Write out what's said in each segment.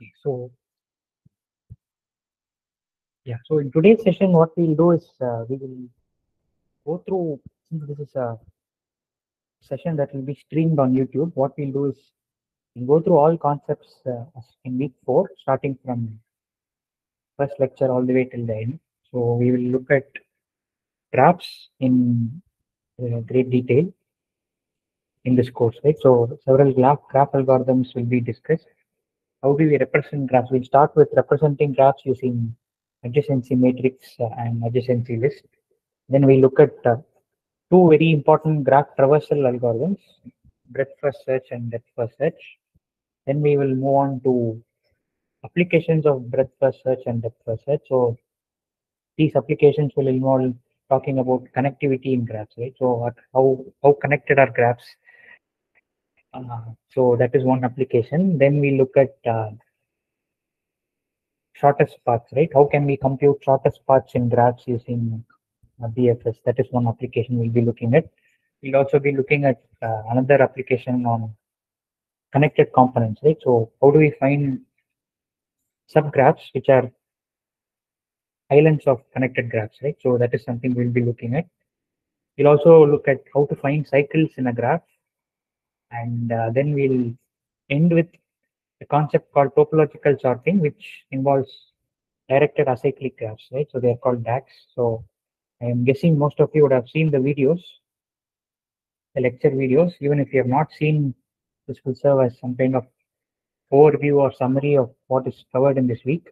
Okay, so yeah, so in today's session, what we'll do is uh, we will go through. This is a session that will be streamed on YouTube, what we'll do is we'll go through all concepts uh, in week four, starting from first lecture all the way till the end. So we will look at graphs in uh, great detail in this course, right? So several graph graph algorithms will be discussed. How do we represent graphs? We'll start with representing graphs using adjacency matrix uh, and adjacency list. Then we look at uh, two very important graph traversal algorithms, breadth first search and depth first search. Then we will move on to applications of breadth first search and depth first search. So these applications will involve talking about connectivity in graphs, right? So how how connected are graphs? Uh, so that is one application. Then we look at uh, shortest paths, right? How can we compute shortest paths in graphs using uh, BFS? That is one application we'll be looking at. We'll also be looking at uh, another application on connected components, right? So how do we find subgraphs which are islands of connected graphs, right? So that is something we'll be looking at. We'll also look at how to find cycles in a graph. And uh, then we'll end with a concept called topological sorting, which involves directed acyclic graphs, right? So they are called DAGs. So I am guessing most of you would have seen the videos, the lecture videos. Even if you have not seen, this will serve as some kind of overview or summary of what is covered in this week.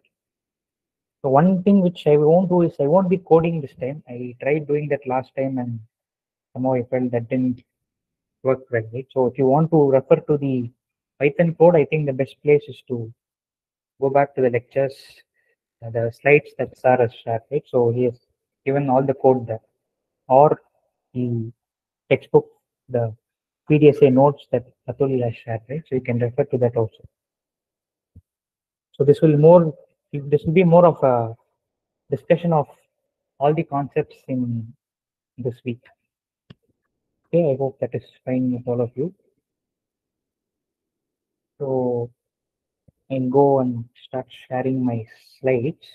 So one thing which I won't do is I won't be coding this time. I tried doing that last time and somehow I felt that didn't work well, right? So if you want to refer to the Python code, I think the best place is to go back to the lectures, uh, the slides that Sar has shared, right? So he has given all the code there, or the textbook, the PDSA notes that Atul has shared, right? So you can refer to that also. So this will more, this will be more of a discussion of all the concepts in this week. Okay, I hope that is fine with all of you. So I'll go and start sharing my slides.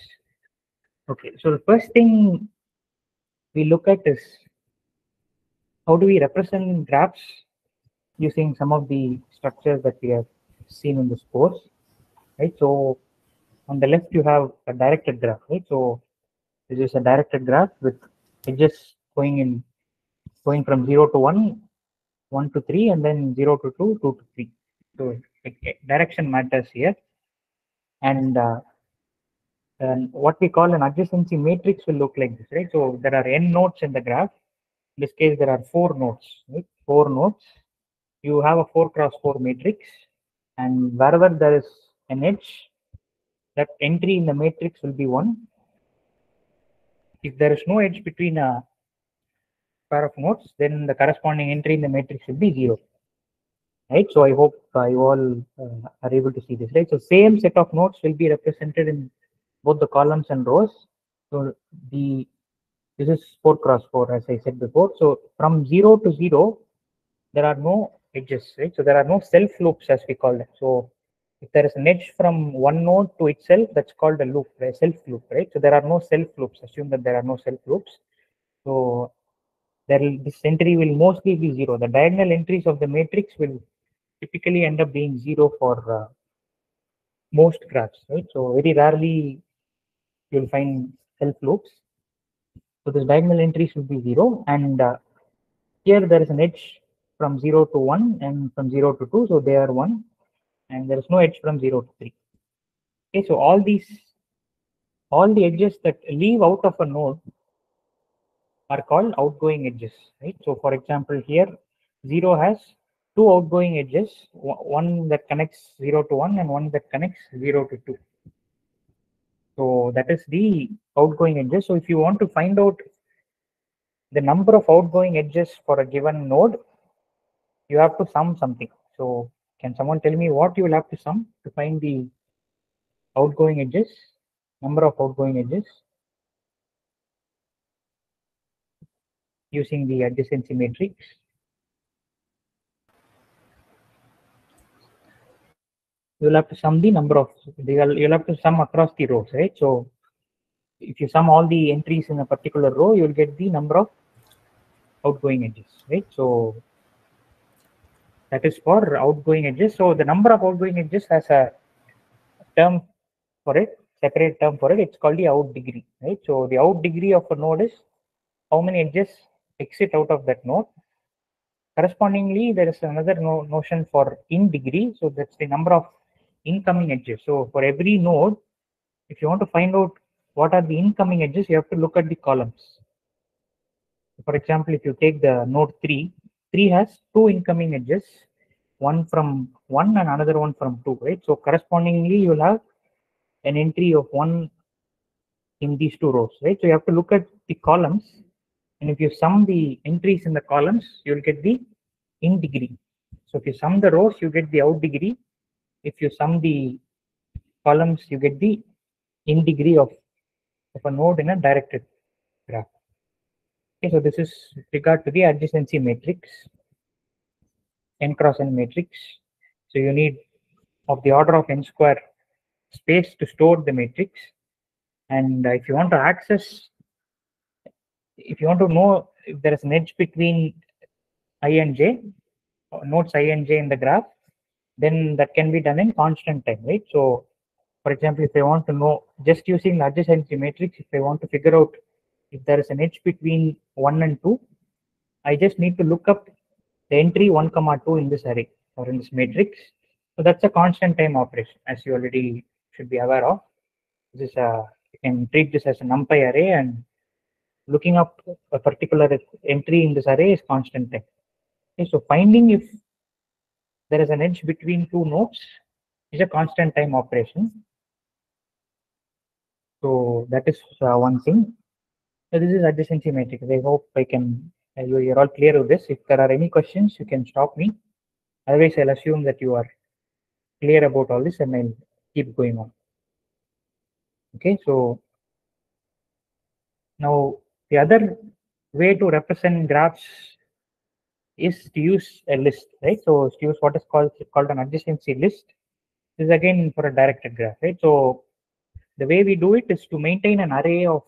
Okay, so the first thing we look at is how do we represent graphs using some of the structures that we have seen in this course, right? So on the left you have a directed graph, right? So this is a directed graph with edges going in, going from 0 to 1, 1 to 3, and then 0 to 2, 2 to 3. So direction matters here. And, uh, what we call an adjacency matrix will look like this, right? So there are n nodes in the graph. In this case, there are four nodes, right? Four nodes. You have a four cross four matrix, and wherever there is an edge, that entry in the matrix will be one. If there is no edge between a pair of nodes, then the corresponding entry in the matrix will be zero right? So I hope uh, you all uh, are able to see this, right? So same set of nodes will be represented in both the columns and rows. So the this is 4 cross 4 as I said before. So from 0 to 0, there are no edges, right? So there are no self loops as we call them. So if there is an edge from one node to itself, that's called a loop, a self loop, right? So there are no self loops. Assume that there are no self loops. So there this entry will mostly be zero. The diagonal entries of the matrix will typically end up being zero for uh, most graphs, right? So very rarely you'll find self loops. So this diagonal entries will be zero, and uh, here there is an edge from zero to one and from zero to two, so they are one, and there is no edge from zero to three. Okay, so all these, all the edges that leave out of a node are called outgoing edges, right? So for example, here zero has two outgoing edges, one that connects 0 to 1 and one that connects 0 to 2. So that is the outgoing edges. So if you want to find out the number of outgoing edges for a given node, you have to sum something. So can someone tell me what you will have to sum to find the outgoing edges, number of outgoing edges using the adjacency matrix? you'll have to sum the number of you'll, have to sum across the rows, right? So if you sum all the entries in a particular row, you'll get the number of outgoing edges, right? So that is for outgoing edges. So the number of outgoing edges has a term for it, separate term for it. It's called the out degree, right? So the out degree of a node is how many edges exit out of that node. Correspondingly, there is another no notion for in degree. So that's the number of incoming edges. So for every node, if you want to find out what are the incoming edges, you have to look at the columns. For example, if you take the node 3, 3 has two incoming edges, one from 1 and another one from 2, right? So correspondingly, you will have an entry of 1 in these two rows, right? So you have to look at the columns and if you sum the entries in the columns, you'll get the in degree. So if you sum the rows, you get the out degree. If you sum the columns, you get the in degree of, of a node in a directed graph. Okay, so this is regard to the adjacency matrix, n cross n matrix. So you need of the order of n square space to store the matrix. And if you want to access if you want to know if there is an edge between i and j, uh, nodes i and j in the graph, then that can be done in constant time, right? So, for example, if I want to know just using the adjacency matrix, if I want to figure out if there is an edge between 1 and 2, I just need to look up the entry 1 comma 2 in this array or in this matrix. So that's a constant time operation, as you already should be aware of. This is a you can treat this as a numpy array and looking up a particular entry in this array is constant time. Okay, so finding if there is an edge between two nodes is a constant time operation. So that is uh, one thing. So this is adjacency matrix. I hope I can, uh, you, you're all clear with this. If there are any questions, you can stop me. Otherwise, I'll assume that you are clear about all this and I'll keep going on. Okay, so now the other way to represent graphs is to use a list, right? So to use what is called called an adjacency list. This is again for a directed graph, right? So the way we do it is to maintain an array of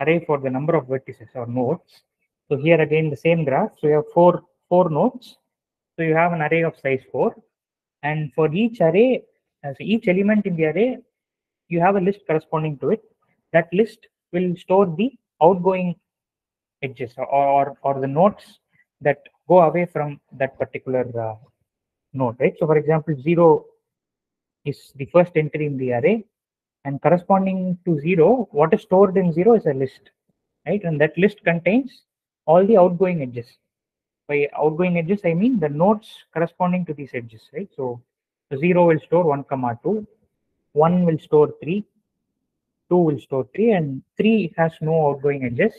array for the number of vertices or nodes. So here again the same graph. So you have four four nodes. So you have an array of size four, and for each array, as each element in the array, you have a list corresponding to it. That list will store the outgoing edges or, or, or the nodes that go away from that particular uh, node, right? So for example, zero is the first entry in the array and corresponding to zero, what is stored in zero is a list, right? And that list contains all the outgoing edges. By outgoing edges, I mean the nodes corresponding to these edges, right? So zero will store one comma two, one will store three, 2 will store 3 and 3 has no outgoing edges.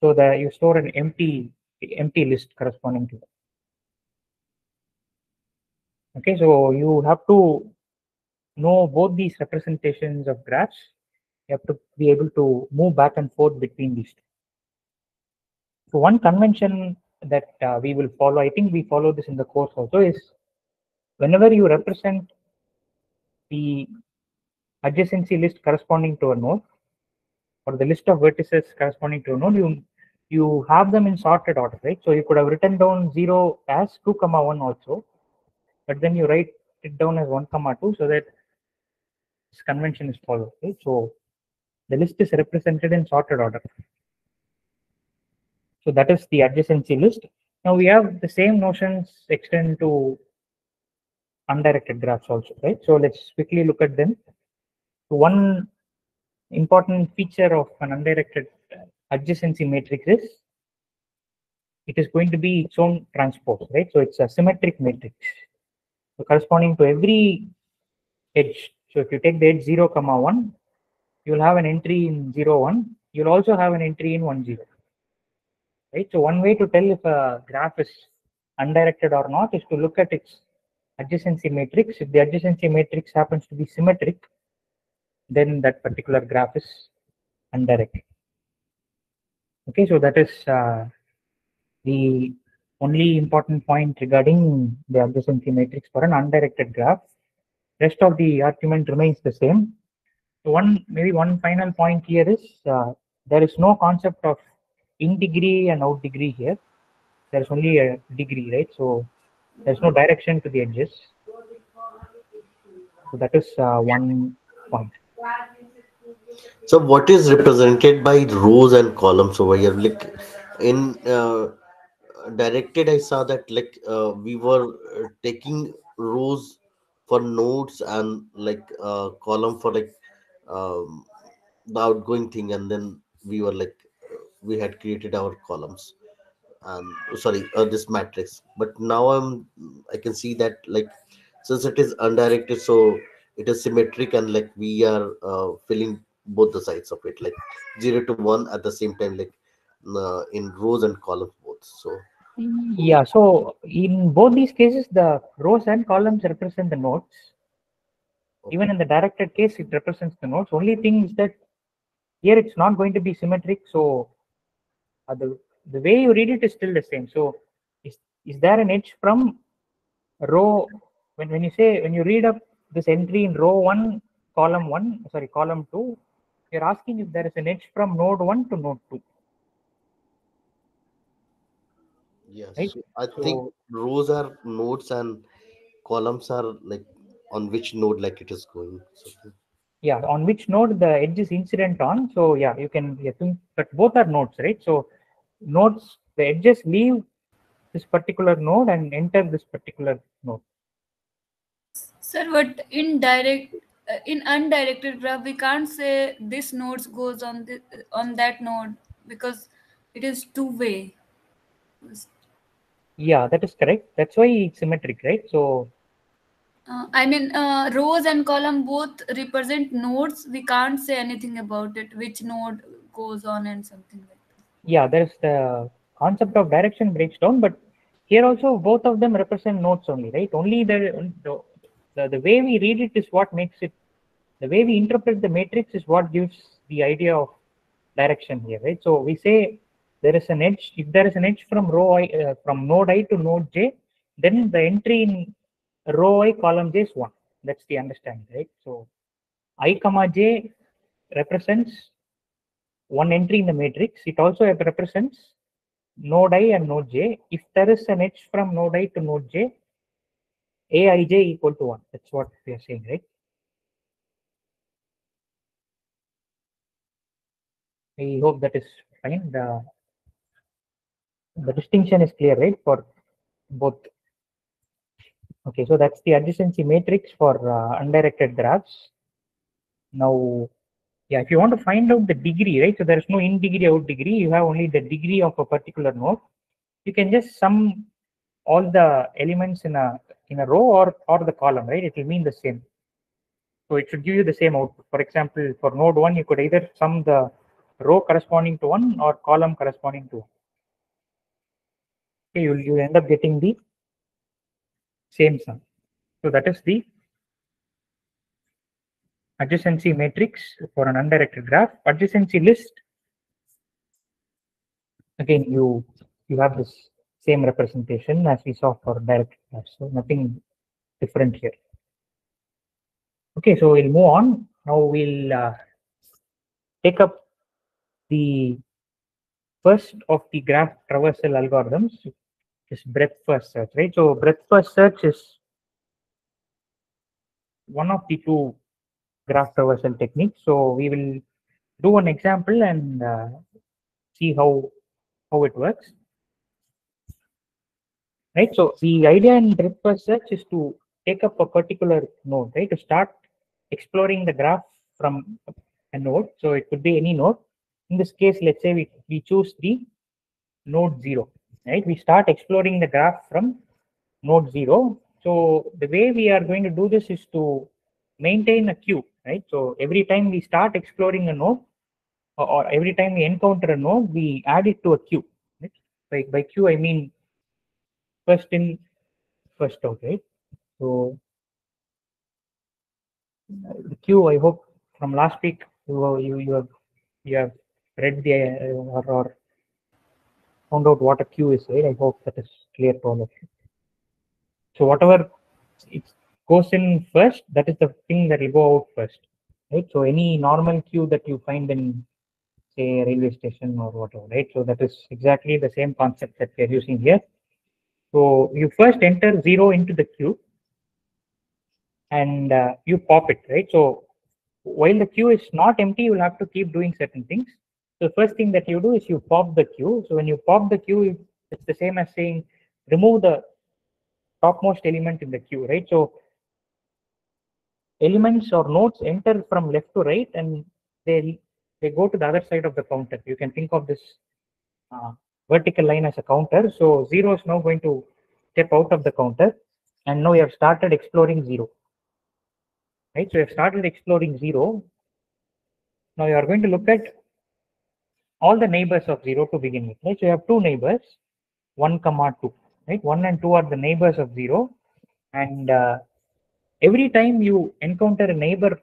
So that you store an empty empty list corresponding to that. Okay, so you have to know both these representations of graphs. You have to be able to move back and forth between these two. So one convention that uh, we will follow, I think we follow this in the course also, is whenever you represent the adjacency list corresponding to a node or the list of vertices corresponding to a node, you you have them in sorted order, right? So you could have written down 0 as 2 comma 1 also, but then you write it down as 1 comma 2 so that this convention is followed, right? So the list is represented in sorted order. So that is the adjacency list. Now we have the same notions extend to undirected graphs also, right? So let's quickly look at them. One important feature of an undirected adjacency matrix is it is going to be its own transpose, right? So it's a symmetric matrix. So corresponding to every edge. So if you take the edge 0, comma 1, you'll have an entry in 0, 1. You'll also have an entry in 1, 0. Right? So one way to tell if a graph is undirected or not is to look at its adjacency matrix. If the adjacency matrix happens to be symmetric, then that particular graph is undirected. Okay, so that is uh, the only important point regarding the adjacency matrix for an undirected graph. rest of the argument remains the same. So one maybe one final point here is uh, there is no concept of in degree and out degree here. There's only a degree, right? So there's no direction to the edges. So that is uh, one point. So what is represented by rows and columns over here? Like in uh, directed, I saw that like uh, we were uh, taking rows for nodes and like uh, column for like um, the outgoing thing, and then we were like we had created our columns and sorry uh, this matrix. But now I'm I can see that like since it is undirected, so it is symmetric and like we are uh, filling both the sides of it like 0 to 1 at the same time like uh, in rows and columns both so Yeah, so in both these cases, the rows and columns represent the nodes. Even in the directed case, it represents the nodes. Only thing is that here it's not going to be symmetric. So uh, the, the way you read it is still the same. So is, is there an edge from row, when, when you say, when you read up this entry in row one, column one, sorry, column two, you're asking if there is an edge from node one to node two. yes Right. i think So- rows are nodes and columns are like on which node like it is going. So yeah on which node the edge is incident on. So yeah you can you think but both are nodes right? So nodes the edges leave this particular node and enter this particular node Sir, but in direct, uh, in undirected graph, we can't say this node goes on the on that node because it is two way. yeah that is correct that's why it's symmetric right so Uh, I mean, uh, rows and column both represent nodes. We can't say anything about it, which node goes on and something like that. yeah there's the concept of direction breaks down but here also both of them represent nodes only right only the the, the, way we read it is what makes it the way we interpret the matrix is what gives the idea of direction here right so we say there is an edge if there is an edge from row i uh, from node i to node j then the entry in row i column j is 1 that's the understanding right so i comma j represents one entry in the matrix. It also represents node i and node j. If there is an edge from node i to node j, aij equal to 1. That's what we are saying, right? I hope that is fine. The, the distinction is clear, right? For both. Okay, so that's the adjacency matrix for uh, undirected graphs. Now, yeah, if you want to find out the degree, right? So there is no in degree, out degree. You have only the degree of a particular node. You can just sum all the elements in a in a row or or the column, right? It will mean the same. So it should give you the same output. For example, for node one, you could either sum the row corresponding to one or column corresponding to one. Okay, you'll you end up getting the same sum. So that is the adjacency matrix for an undirected graph. Adjacency list. Again, you you have this same representation as we saw for directed graphs. So nothing different here. Okay, so we'll move on. Now we'll uh, take up the first of the graph traversal algorithms which is breadth first search, right? So breadth first search is one of the two graph traversal techniques. So we will do an example and uh, see how how it works. Right. So the idea in first search is to take up a particular node, right? To start exploring the graph from a node. So it could be any node. In this case, let's say we, we choose the node zero, right? We start exploring the graph from node zero. So the way we are going to do this is to maintain a queue, right? So every time we start exploring a node, or, or every time we encounter a node, we add it to a queue. Right? By, by queue, I mean first in, first out, right? So the queue, I hope from last week you you, you have you have read the uh, or, or found out what a queue is, right? I hope that is clear to all of you. So whatever it goes in first, that is the thing that will go out first, right? So any normal queue that you find in say railway station or whatever, right? So that is exactly the same concept that we are using here. So you first enter zero into the queue and uh, you pop it, right? So while the queue is not empty, you will have to keep doing certain things. So the first thing that you do is you pop the queue. So when you pop the queue, it's the same as saying remove the topmost element in the queue, right? So elements or nodes enter from left to right and they they go to the other side of the counter. You can think of this uh, vertical line as a counter. So zero is now going to step out of the counter and now we have started exploring zero. Right, so we have started exploring zero. Now you are going to look at all the neighbors of zero to begin with. Right, so you have two neighbors, one comma two. Right, one and two are the neighbors of zero, and uh, every time you encounter a neighbor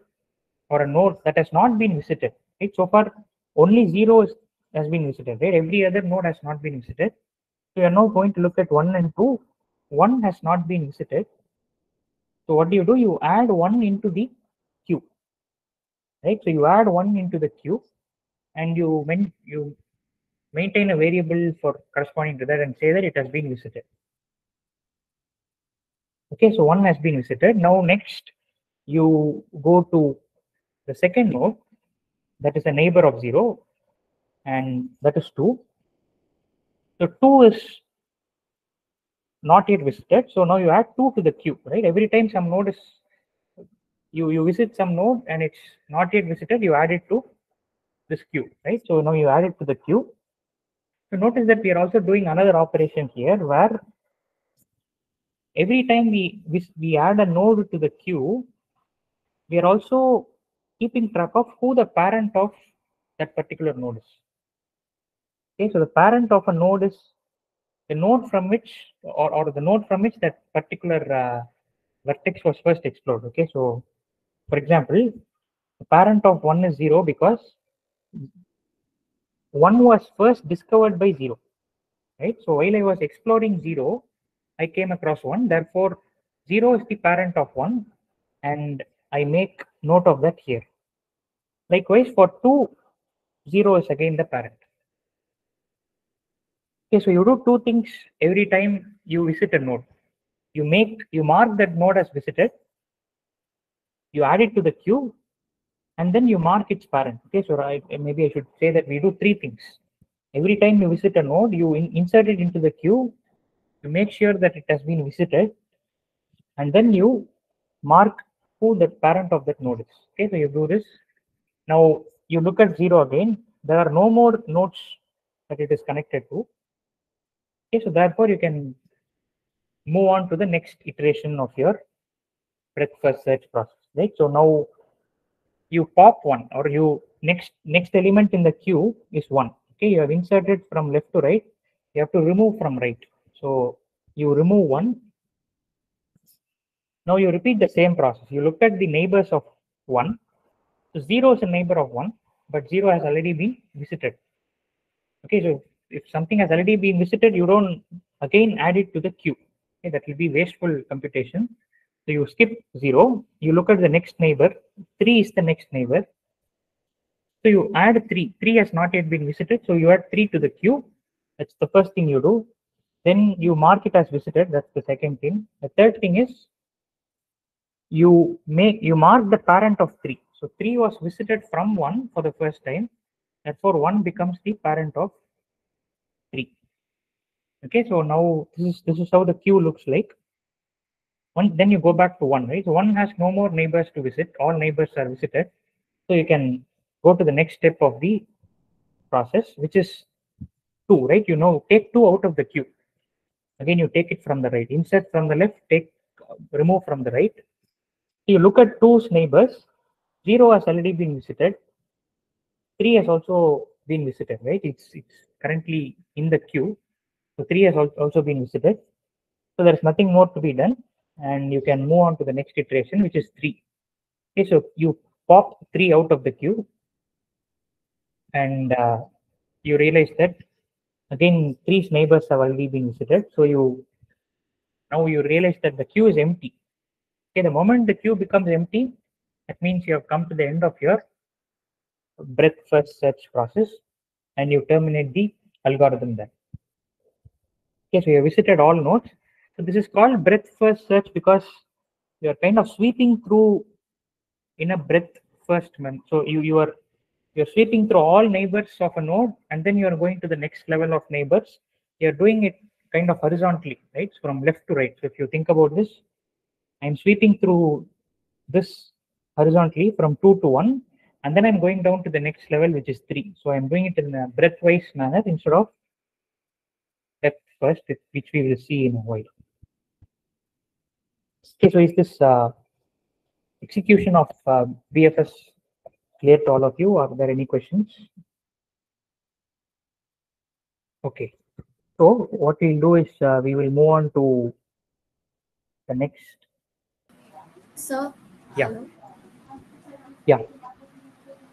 or a node that has not been visited, right? So far, only zero is, has been visited, right? Every other node has not been visited. So you are now going to look at one and two. One has not been visited. So what do you do? You add one into the queue, right? So you add one into the queue, and you you maintain a variable for corresponding to that and say that it has been visited. Okay, so one has been visited. Now next, you go to the second node, that is a neighbor of zero, and that is two. So two is not yet visited. So now you add two to the queue, right? Every time some node is you you visit some node and it's not yet visited, you add it to this queue, right? So now you add it to the queue. So notice that we are also doing another operation here where every time we, we, we add a node to the queue, we are also keeping track of who the parent of that particular node is. Okay, so the parent of a node is the node from which, or, or the node from which that particular uh, vertex was first explored. Okay, so for example, the parent of one is zero because one was first discovered by zero, right? So while I was exploring zero, I came across one. Therefore, zero is the parent of one, and I make note of that here. Likewise, for two, zero is again the parent. Okay, so you do two things every time you visit a node. You make you mark that node as visited. You add it to the queue, and then you mark its parent. Okay, so I, maybe I should say that we do three things. Every time you visit a node, you in, insert it into the queue, you make sure that it has been visited, and then you mark who the parent of that node is. Okay, so you do this. Now you look at zero again. There are no more nodes that it is connected to. Okay, so therefore you can move on to the next iteration of your breadth first search process. Right. So now you pop one or you next next element in the queue is one. Okay, you have inserted from left to right. You have to remove from right. So you remove one. Now you repeat the same process. You look at the neighbors of one. So zero is a neighbor of one, but zero has already been visited. Okay, so if something has already been visited, you don't again add it to the queue. Okay, that will be wasteful computation. So you skip zero, you look at the next neighbor, three is the next neighbor. So you add three, three has not yet been visited, so you add three to the queue. That's the first thing you do. Then you mark it as visited, that's the second thing. The third thing is you make you mark the parent of three. So three was visited from one for the first time. Therefore, one becomes the parent of. Okay, so now this is this is how the queue looks like. One, then you go back to one, right? So one has no more neighbors to visit. All neighbors are visited. So you can go to the next step of the process, which is two, right? You know, take two out of the queue. Again, you take it from the right. Insert from the left, take remove from the right. You look at two's neighbors. Zero has already been visited. Three has also been visited, right? It's it's currently in the queue. So three has also been visited. So there's nothing more to be done and you can move on to the next iteration, which is three. Okay, so you pop three out of the queue and uh, you realize that again, three's neighbors have already been visited. So you now you realize that the queue is empty. Okay, the moment the queue becomes empty, that means you have come to the end of your breadth first search process and you terminate the algorithm there. Okay, so you have visited all nodes. So this is called breadth first search because you are kind of sweeping through in a breadth first. So you, you are you're sweeping through all neighbors of a node and then you are going to the next level of neighbors. You're doing it kind of horizontally, right? So from left to right. So if you think about this, I'm sweeping through this horizontally from two to one, and then I'm going down to the next level, which is three. So I'm doing it in a breadth-wise manner instead of first, which we will see in a while. Okay, so is this uh, execution of uh, BFS clear to all of you? Are there any questions? Okay, so what we'll do is uh, we will move on to the next. Sir? Yeah. Hello? Yeah.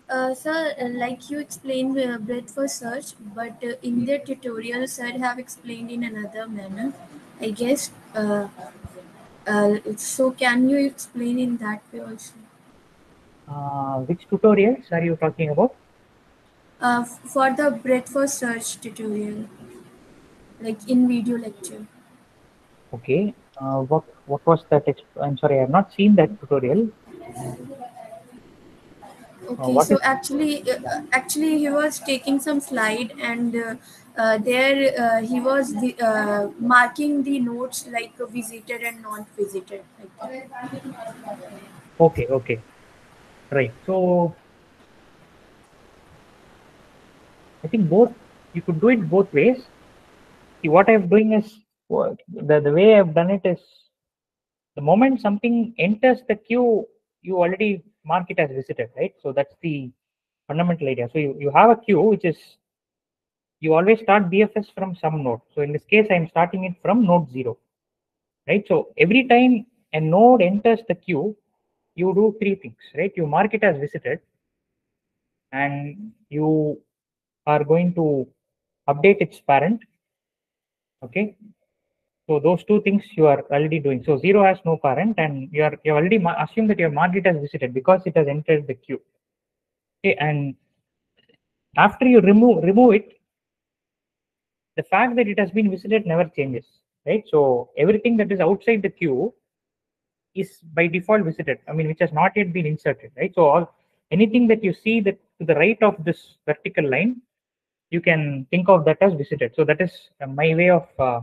Uh, sir, uh, like you explained uh, breadth first search, but uh, in the tutorial, sir have explained in another manner. I guess. Uh, uh, so can you explain in that way also? Uh, which tutorials are you talking about? Uh, for the breadth first search tutorial, like in video lecture. Okay. Uh, what what was that? exp- I'm sorry, I have not seen that tutorial. Okay, what so actually, uh, uh, actually, he was taking some slide, and uh, uh, there uh, he was the, uh, marking the notes like visited and non-visited. Like. Okay, okay, right. So I think both you could do it both ways. See, what I'm doing is what- the the way I've done it is the moment something enters the queue, you already mark it as visited, right? So that's the fundamental idea. So you, you have a queue which is you always start BFS from some node. So in this case, I'm starting it from node zero, right? So every time a node enters the queue, you do three things, right? You mark it as visited, and you are going to update its parent. Okay. So those two things you are already doing. So zero has no parent, and you are you already assume that your have marked it as visited because it has entered the queue. Okay, and after you remove remove it, the fact that it has been visited never changes, right? So everything that is outside the queue is by default visited. I mean, which has not yet been inserted, right? So all anything that you see that to the right of this vertical line, you can think of that as visited. So that is my way of uh,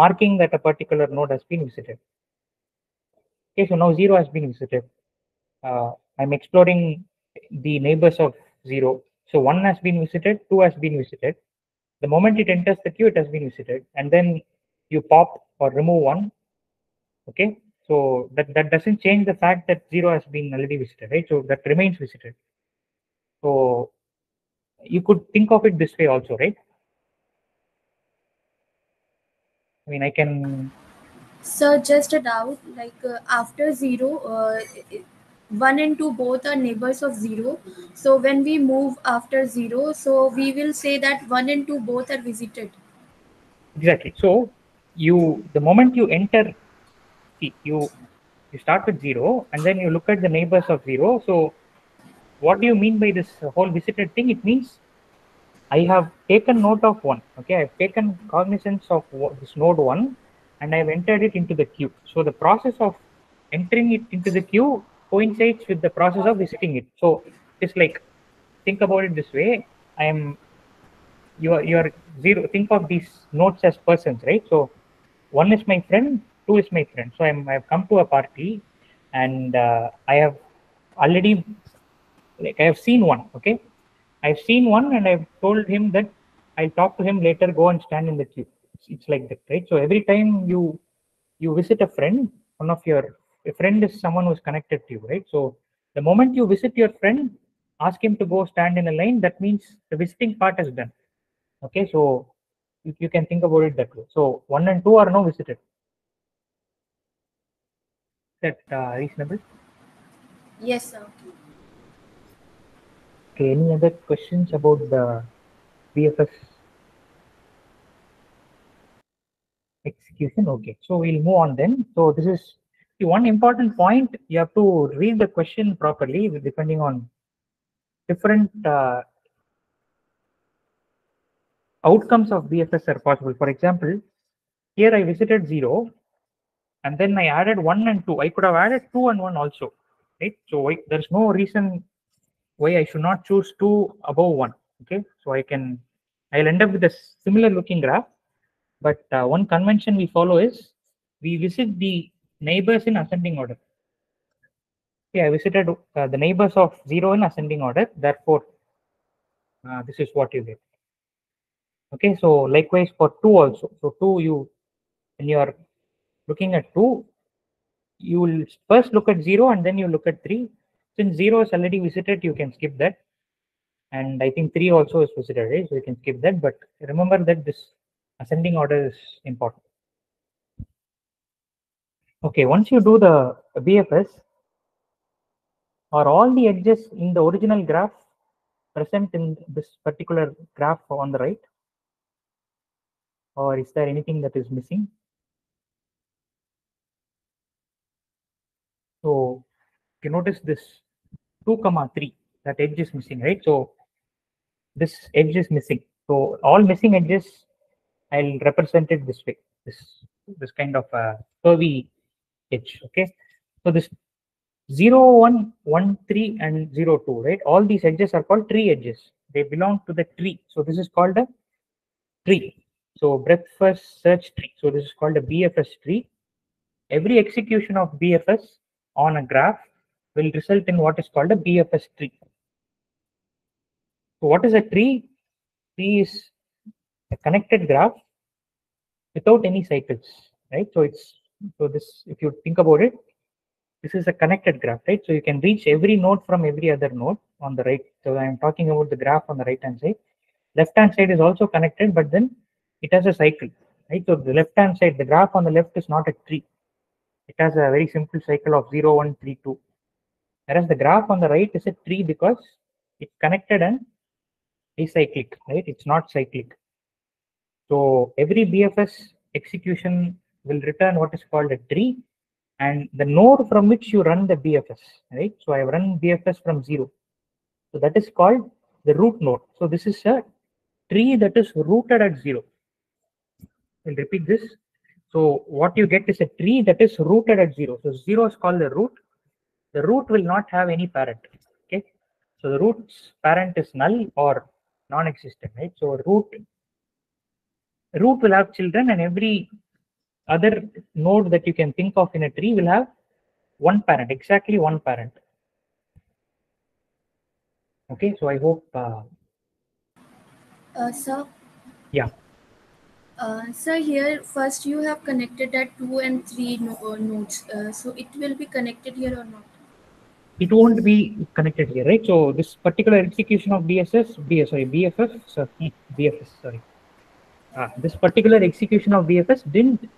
marking that a particular node has been visited. Okay, so now zero has been visited. Uh, I'm exploring the neighbors of zero. So one has been visited, two has been visited. The moment it enters the queue, it has been visited, and then you pop or remove one. Okay, so that, that doesn't change the fact that zero has been already visited, right? So that remains visited. So you could think of it this way also, right? I mean, I can So just a doubt, like uh, after zero, uh, one and two both are neighbors of zero. So when we move after zero, so we will say that one and two both are visited. exactly. So you, the moment you enter, see, you you start with zero, and then you look at the neighbors of zero. So what do you mean by this whole visited thing? It means I have taken note of one. Okay, I've taken cognizance of this node one, and I've entered it into the queue. So the process of entering it into the queue coincides with the process of visiting it. So it's like think about it this way. I am you are you are zero. Think of these nodes as persons, right? So one is my friend, two is my friend. So I'm I've come to a party, and uh, I have already like I have seen one. Okay, I've seen one, and I've told him that I'll talk to him later. Go and stand in the queue. It's, like that, right? So every time you you visit a friend, one of your a friend is someone who's connected to you, right? So the moment you visit your friend, ask him to go stand in a line. That means the visiting part is done. Okay, so you, you can think about it that way. So one and two are now visited. Is that uh, reasonable? Yes, sir. Any other questions about the BFS execution? Okay, so we'll move on then. So this is one important point, you have to read the question properly depending on different uh, outcomes of BFS are possible. For example, here I visited 0 and then I added 1 and 2. I could have added 2 and 1 also, right? So why, there's no reason why I should not choose 2 above 1, okay? So I can, I'll end up with a similar looking graph, but uh, one convention we follow is we visit the neighbors in ascending order. Okay, I visited uh, the neighbors of 0 in ascending order, therefore uh, this is what you get. Okay, so likewise for 2 also. So 2 you, when you are looking at 2, you will first look at 0 and then you look at 3. Since 0 is already visited, you can skip that. And I think 3 also is visited, right? So you can skip that. But remember that this ascending order is important. Okay, once you do the BFS, are all the edges in the original graph present in this particular graph on the right? Or is there anything that is missing? So you notice this 2 comma 3, that edge is missing, right? So this edge is missing. So all missing edges, I'll represent it this way, this, this kind of a curvy edge, okay? So this 0, 1, 1, 3 and 0, 2, right? All these edges are called tree edges. They belong to the tree. So this is called a tree. So breadth first search tree. So this is called a BFS tree. Every execution of BFS on a graph will result in what is called a BFS tree. So what is a tree? Tree is a connected graph without any cycles, right? So it's so this if you think about it, this is a connected graph, right? So you can reach every node from every other node on the right. So I'm talking about the graph on the right hand side. Left hand side is also connected, but then it has a cycle, right? So the left hand side, the graph on the left is not a tree. It has a very simple cycle of 0, 1, 3, 2. Whereas the graph on the right is a tree because it's connected and acyclic, right? It's not cyclic. So every BFS execution will return what is called a tree and the node from which you run the BFS, right? So I run BFS from zero. So that is called the root node. So this is a tree that is rooted at zero. I'll repeat this. So what you get is a tree that is rooted at zero. So zero is called the root. The root will not have any parent. Okay. So the root's parent is null or non-existent, right? So root root will have children and every other node that you can think of in a tree will have one parent, exactly one parent. Okay, so I hope, uh, Uh, sir, yeah, uh, sir, here first you have connected that two and three no, uh, nodes. Uh, so it will be connected here or not? It won't be connected here, right? So this particular execution of BSS, BS, sorry, BFF, sorry, BFS, sorry. Uh, this particular execution of BFS didn't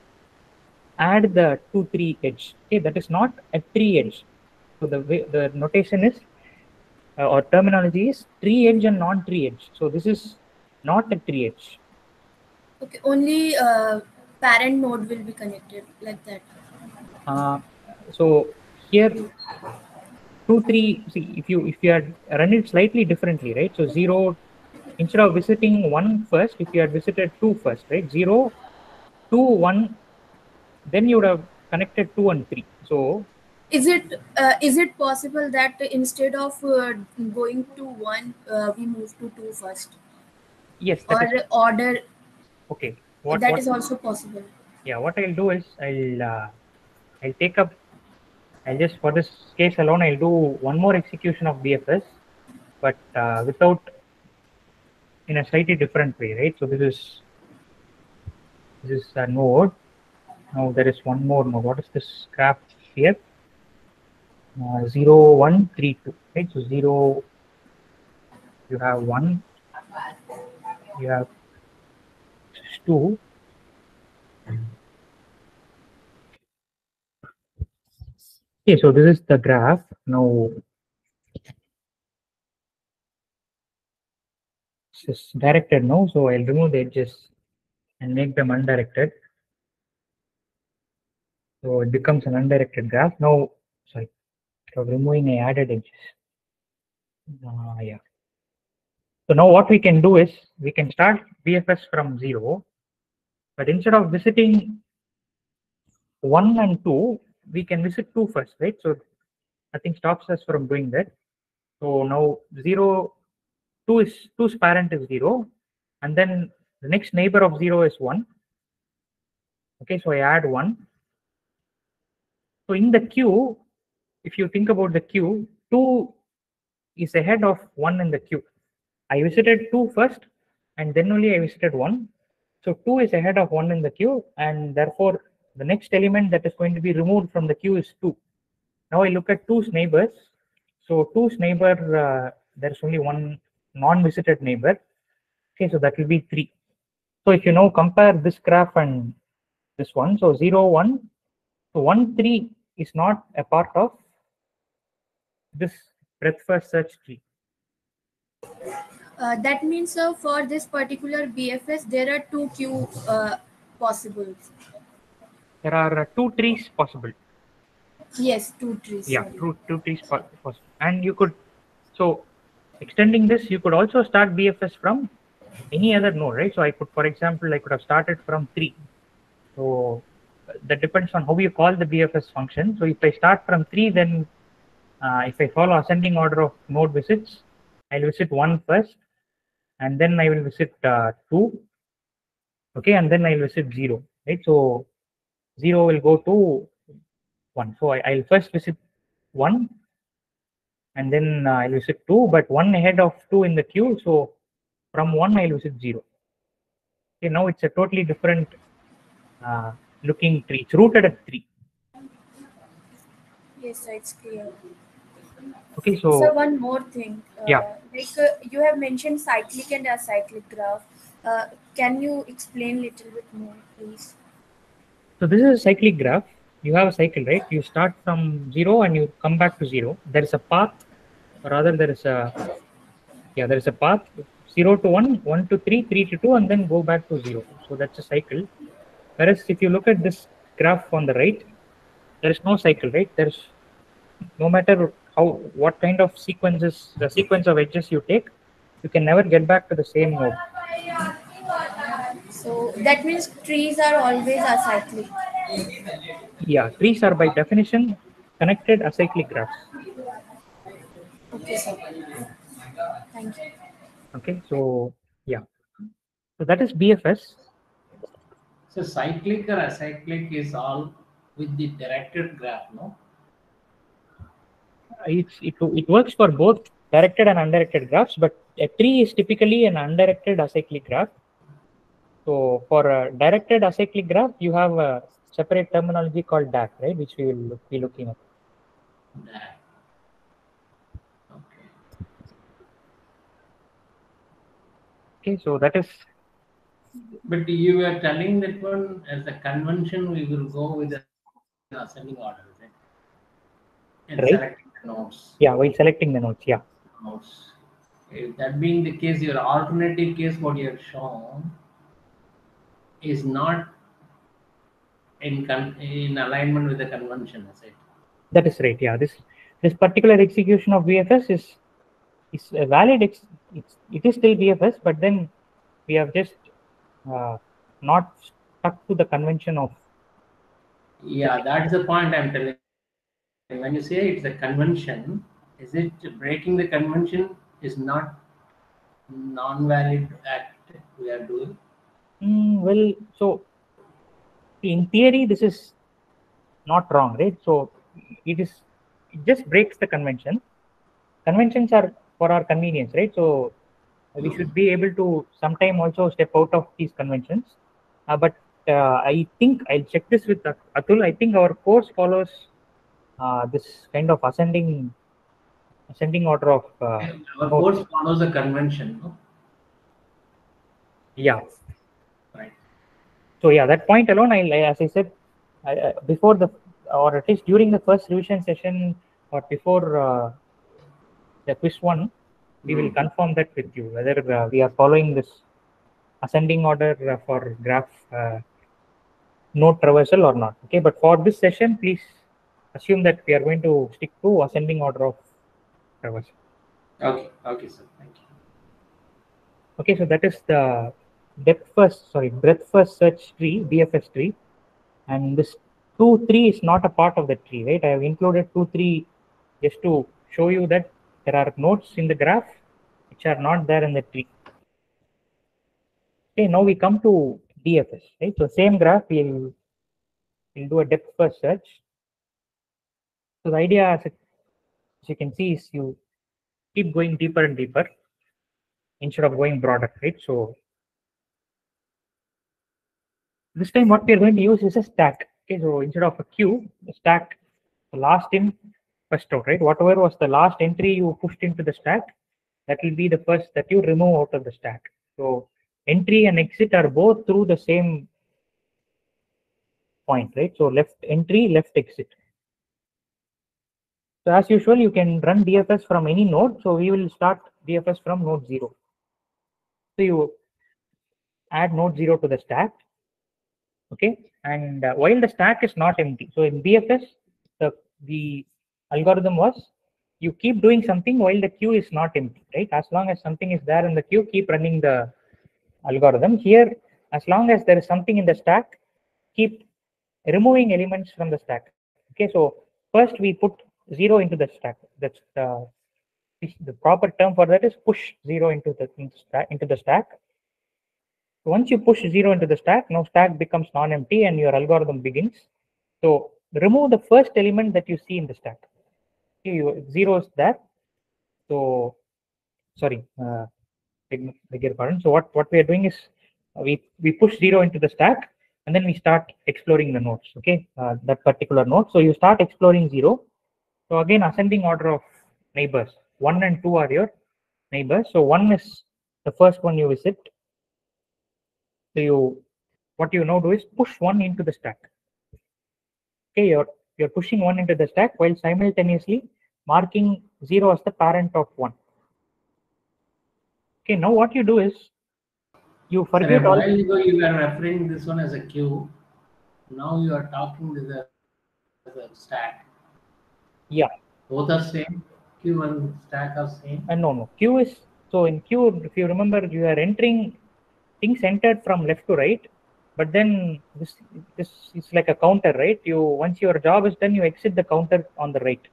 add the 2 3 edge okay that is not a tree edge so the way the notation is uh, or terminology is tree edge and non tree edge so this is not a tree edge Okay, only uh, parent node will be connected like that. uh, so here 2 3 see if you if you had run it slightly differently right so 0 instead of visiting one first, if you had visited two first, right Zero, two, one, then you would have connected 2 and 3 so Is it uh, is it possible that instead of uh, going to one, uh, we move to two first, yes or is order? okay what, that what is also possible. yeah what i'll do is i'll uh, i'll take up i'll just for this case alone i'll do one more execution of bfs but uh, without in a slightly different way right? So this is this is a node. Now there is one more node. What is this graph here? Uh, 0 1 3 2 right? So 0 you have 1 you have 2 Okay, so this is the graph. Now, this is directed now, so I'll remove the edges and make them undirected. So it becomes an undirected graph. Now, sorry, for removing I added edges. Uh, yeah. So now what we can do is we can start BFS from zero, but instead of visiting one and two, we can visit two first, right? So nothing stops us from doing that. So now zero, two is two's parent is zero, and then the next neighbor of zero is one. Okay, so I add one. So in the queue, if you think about the queue, two is ahead of one in the queue. I visited two first, and then only I visited one. So two is ahead of one in the queue, and therefore the next element that is going to be removed from the queue is two. Now I look at two's neighbors. So two's neighbor, uh, there's only one non-visited neighbor. Okay, so that will be three. So if you now compare this graph and this one, so zero, one, so one, three is not a part of this breadth first search tree. Uh, that means uh, for this particular BFS, there are two Q uh, possible. There are uh, two trees possible. Yes, two trees. Yeah, sorry. two, two trees possible. And you could, so extending this, you could also start BFS from any other node, right? So I could, for example, I could have started from three. So that depends on how you call the BFS function. So if I start from three, then uh, if I follow ascending order of node visits, I'll visit one first, and then I will visit uh, two. Okay, and then I'll visit zero, right? So zero will go to one. So I, I'll first visit one, and then uh, I'll visit two, but one ahead of two in the queue. So from one, I'll visit zero. Okay, now it's a totally different uh, looking tree. It's rooted at three. Yes, sir, it's clear. Okay, So, so one more thing. Uh, Yeah. Like uh, you have mentioned cyclic and acyclic graph. Uh, can you explain little bit more, please? So this is a cyclic graph. You have a cycle, right? You start from zero and you come back to zero. There is a path, rather there is a yeah, there is a path zero to one, one to three, three to two, and then go back to zero. So that's a cycle. Whereas if you look at this graph on the right, there is no cycle, right? There's no matter how what kind of sequences the sequence of edges you take, you can never get back to the same node. So that means trees are always acyclic. Yeah, trees are by definition connected acyclic graphs. Okay, sir. Thank you. Okay, so yeah, so that is BFS. So cyclic or acyclic is all with the directed graph, no? Uh, it's it, it works for both directed and undirected graphs, but a tree is typically an undirected acyclic graph. So for a directed acyclic graph, you have a separate terminology called DAG, right, which we will look, be looking at. That. Okay. Okay, so that is But you were telling that one as a convention, we will go with the ascending order, right? And Right. selecting the nodes. yeah, while selecting the nodes, yeah. nodes. If that being the case, your alternative case, what you have shown, is not in con- in alignment with the convention, is it? That is right. Yeah, this this particular execution of BFS is is a valid. Ex- it's, it is still BFS, but then we have just uh, not stuck to the convention of Yeah, that's the point I'm telling. When you say it's a convention, is it breaking the convention is not non-valid act we are doing? Mm, well, so in theory, this is not wrong, right? So it is it just breaks the convention. Conventions are for our convenience, right? So we should be able to sometime also step out of these conventions. Uh, but uh, I think I'll check this with Atul. I think our course follows uh, this kind of ascending ascending order of uh, Our course follows a convention, no? yeah. So yeah that point alone i as i said I, before the or at least during the first revision session or before uh, the quiz one we will Hmm. confirm that with you whether uh, we are following this ascending order uh, for graph uh, node traversal or not. Okay, but for this session, please assume that we are going to stick to ascending order of traversal. Okay, okay, sir. Thank you. Okay, so that is the depth first, sorry, breadth first search tree, BFS tree. And this 2, 3 is not a part of the tree, right? I have included 2, 3 just to show you that there are nodes in the graph which are not there in the tree. Okay, now we come to DFS, right? So same graph, we'll, we'll do a depth first search. So the idea, as, you can see, is you keep going deeper and deeper instead of going broader, right? So this time what we are going to use is a stack. Okay, so instead of a queue, a stack, the last in, first out, right? Whatever was the last entry you pushed into the stack, that will be the first that you remove out of the stack. So entry and exit are both through the same point, right? So left entry, left exit. So as usual, you can run DFS from any node. So we will start DFS from node zero. So you add node zero to the stack. Okay. And uh, while the stack is not empty, so in BFS, the, the algorithm was you keep doing something while the queue is not empty, right? As long as something is there in the queue, keep running the algorithm. Here, as long as there is something in the stack, keep removing elements from the stack. Okay, so first we put zero into the stack. That's the the proper term for that is push zero into the into the stack. Once you push zero into the stack, now stack becomes non-empty and your algorithm begins. So remove the first element that you see in the stack. You, zero is there. So sorry, uh, beg, pardon. So what what we are doing is uh, we we push zero into the stack and then we start exploring the nodes. Okay, uh, that particular node. So you start exploring zero. So again, ascending order of neighbors. One and two are your neighbors. So one is the first one you visit. So you, what you now do is push one into the stack. Okay, you're you're pushing one into the stack while simultaneously marking zero as the parent of one. Okay, now what you do is you a forget all. while ago you were referring this one as a queue. Now you are talking with the, the stack. Yeah. Both are same. Queue and stack are same. And no, no. Queue is so in queue, if you remember, you are entering things entered from left to right, but then this this is like a counter, right? You once your job is done, you exit the counter on the right.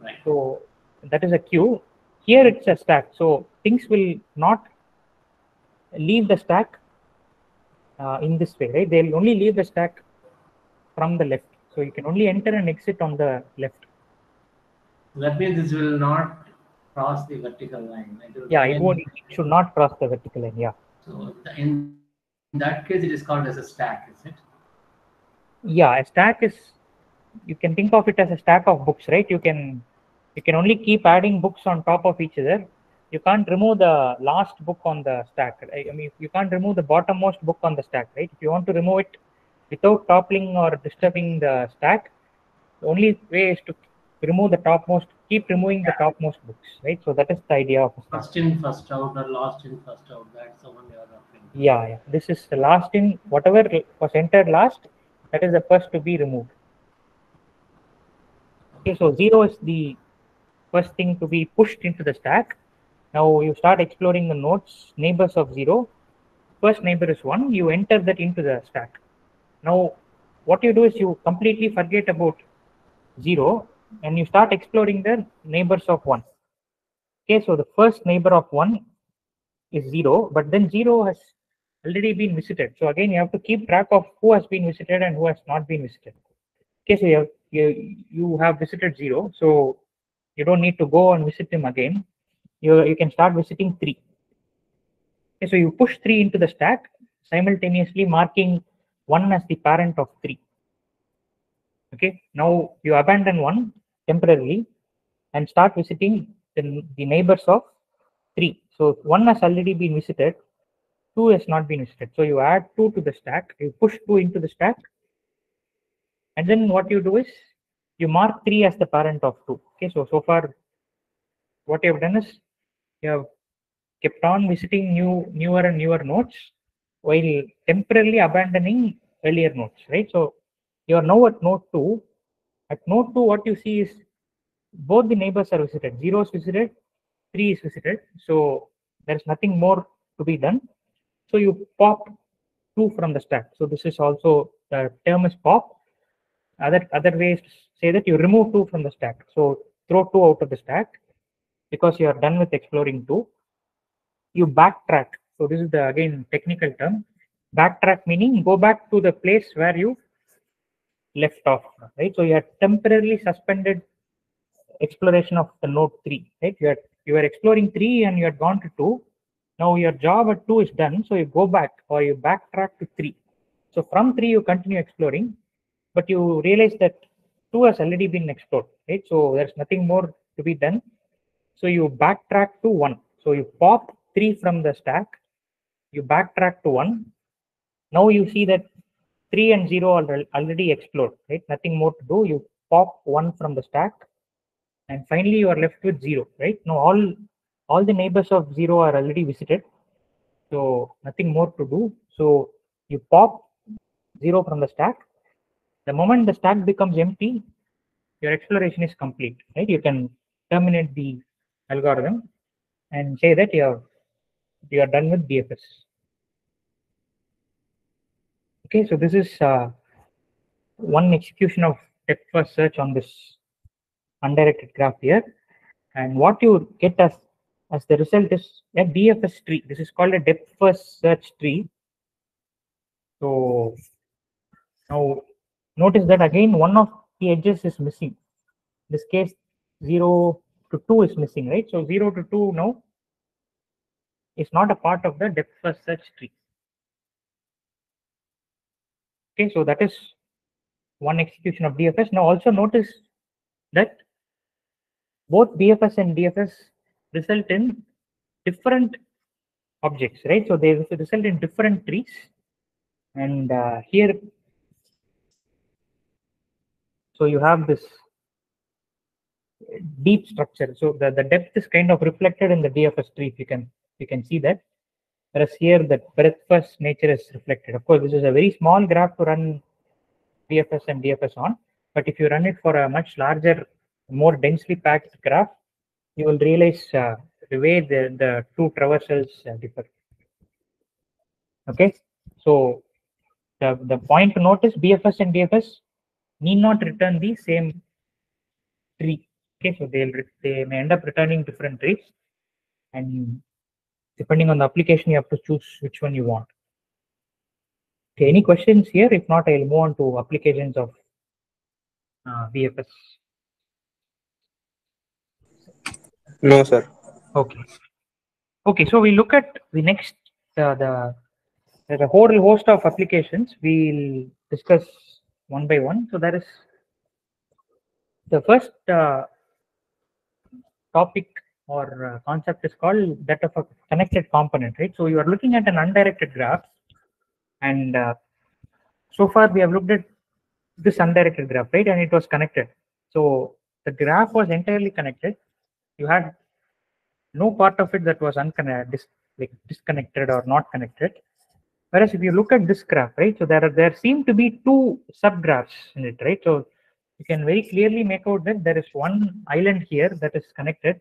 Right. So that is a queue. Here it's a stack. So things will not leave the stack uh, in this way, right? They'll only leave the stack from the left. So you can only enter and exit on the left. That means this will not cross the vertical line. It Yeah, it won't it should not cross the vertical line. Yeah. So the- in that case, it is called as a stack, is it? yeah a stack is you can think of it as a stack of books right? You can you can only keep adding books on top of each other. You can't remove the last book on the stack. I mean you can't remove the bottommost book on the stack right? If you want to remove it without toppling or disturbing the stack the only way is to remove the topmost keep removing the topmost books right? So that is the idea of First in, first out, or last in, first out. That's the one you are referring to. yeah yeah. This is the last in whatever was entered last that is the first to be removed. Okay so zero is the first thing to be pushed into the stack. Now you start exploring the nodes neighbors of zero. First neighbor is one you enter that into the stack. Now what you do is you completely forget about zero and you start exploring the neighbors of one okay so the first neighbor of one is zero, but then zero has already been visited. So again, you have to keep track of who has been visited and who has not been visited. Okay, so you have, you, you have visited zero, so you don't need to go and visit him again. You, you can start visiting three. Okay, so you push three into the stack, simultaneously marking one as the parent of three. Okay, now you abandon one temporarily and start visiting the, the neighbors of 3. So 1 has already been visited, 2 has not been visited. So you add 2 to the stack, you push 2 into the stack, and then what you do is you mark 3 as the parent of 2. Okay, so so far what you have done is you have kept on visiting new newer and newer nodes while temporarily abandoning earlier nodes, right? So you are now at node 2. At node 2, what you see is both the neighbors are visited. 0 is visited, 3 is visited. So there's nothing more to be done. So you pop 2 from the stack. So this is also the term is pop. Other other ways to say that you remove 2 from the stack. So throw 2 out of the stack because you are done with exploring 2. You backtrack. So this is the again technical term. Backtrack meaning go back to the place where you left off, right? So you had temporarily suspended exploration of the node 3, right? You had you were exploring 3 and you had gone to 2. Now your job at 2 is done, so you go back or you backtrack to 3. So from 3 you continue exploring, but you realize that 2 has already been explored, right? So there's nothing more to be done. So you backtrack to 1. So you pop 3 from the stack, you backtrack to 1. Now you see that 3 and 0 are already explored, right? Nothing more to do. You pop 1 from the stack, and finally you are left with 0, right? Now all all the neighbors of 0 are already visited, so nothing more to do. So you pop 0 from the stack. The moment the stack becomes empty, your exploration is complete, right? You can terminate the algorithm and say that you're you are done with BFS. Okay, so this is uh, one execution of depth first search on this undirected graph here. And what you get as, as the result is a DFS tree. This is called a depth first search tree. So now notice that again one of the edges is missing. In this case 0 to 2 is missing, right? So 0 to 2 now is not a part of the depth first search tree. Okay, so that is one execution of DFS. Now also notice that both BFS and DFS result in different objects, right? So they result in different trees. And uh, here, so you have this deep structure. So the, the depth is kind of reflected in the DFS tree, if you can you can see that. Whereas here the breadth first nature is reflected. Of course, this is a very small graph to run BFS and DFS on, but if you run it for a much larger, more densely packed graph, you will realize uh, the way the, the two traversals uh, differ. Okay, so the, the point to notice BFS and DFS need not return the same tree. Okay, so they'll they may end up returning different trees, and depending on the application, you have to choose which one you want. Okay, any questions here? If not, I'll move on to applications of uh, BFS. No, sir. Okay. Okay, so we look at the next uh, the there's a whole host of applications we'll discuss one by one. So that is the first uh, topic or uh, concept is called that of a connected component, right? So you are looking at an undirected graph, and uh, so far we have looked at this undirected graph, right? And it was connected. So the graph was entirely connected. You had no part of it that was unconnected, dis like disconnected or not connected. Whereas if you look at this graph, right? So there are there seem to be two subgraphs in it, right? So you can very clearly make out that there is one island here that is connected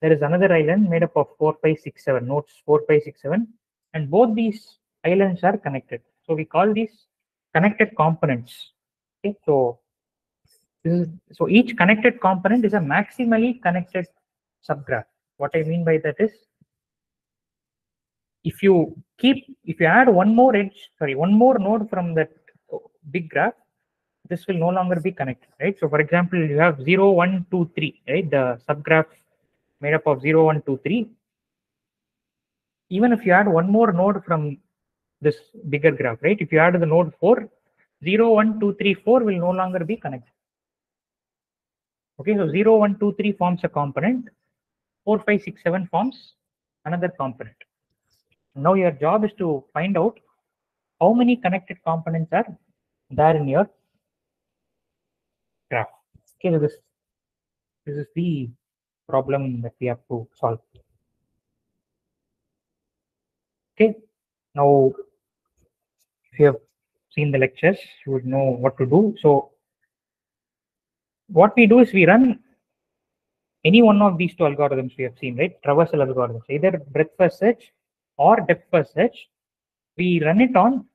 there is another island made up of 4, 5, 6, 7 nodes 4, 5, 6, 7 and both these islands are connected. So we call these connected components. Okay, so this is so each connected component is a maximally connected subgraph. What I mean by that is if you keep if you add one more edge, sorry, one more node from that big graph, this will no longer be connected, right? So for example, you have 0, 1, 2, 3, right? The subgraph made up of 0, 1, 2, 3. Even if you add one more node from this bigger graph, right? If you add the node 4, 0, 1, 2, 3, 4 will no longer be connected. Okay, so 0, 1, 2, 3 forms a component, 4, 5, 6, 7 forms another component. Now your job is to find out how many connected components are there in your graph. Okay, so this, this is the problem that we have to solve. Okay, now if you have seen the lectures, you would know what to do. So what we do is we run any one of these two algorithms we have seen, right? Traversal algorithms, either breadth first search or depth first search. We run it on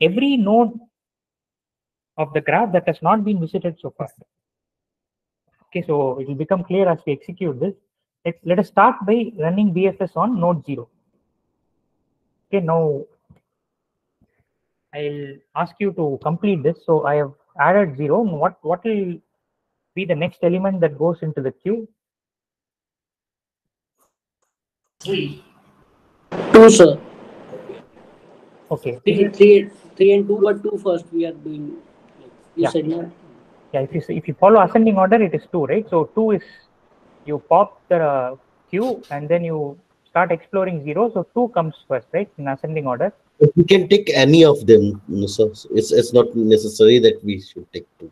every node of the graph that has not been visited so far. Okay, so it will become clear as we execute this. Let, let us start by running BFS on node 0. Okay, now I'll ask you to complete this. So I have added 0. What, what will be the next element that goes into the queue? Three. Two, sir. Okay, three, three, and two, but two first we are doing. like You Yeah. said not. Yeah, if you, s- if you follow ascending order, it is 2, right? So 2 is you pop the uh, queue and then you start exploring 0. So 2 comes first, right? In ascending order. you can take any of them. so. It's it's not necessary that we should take two.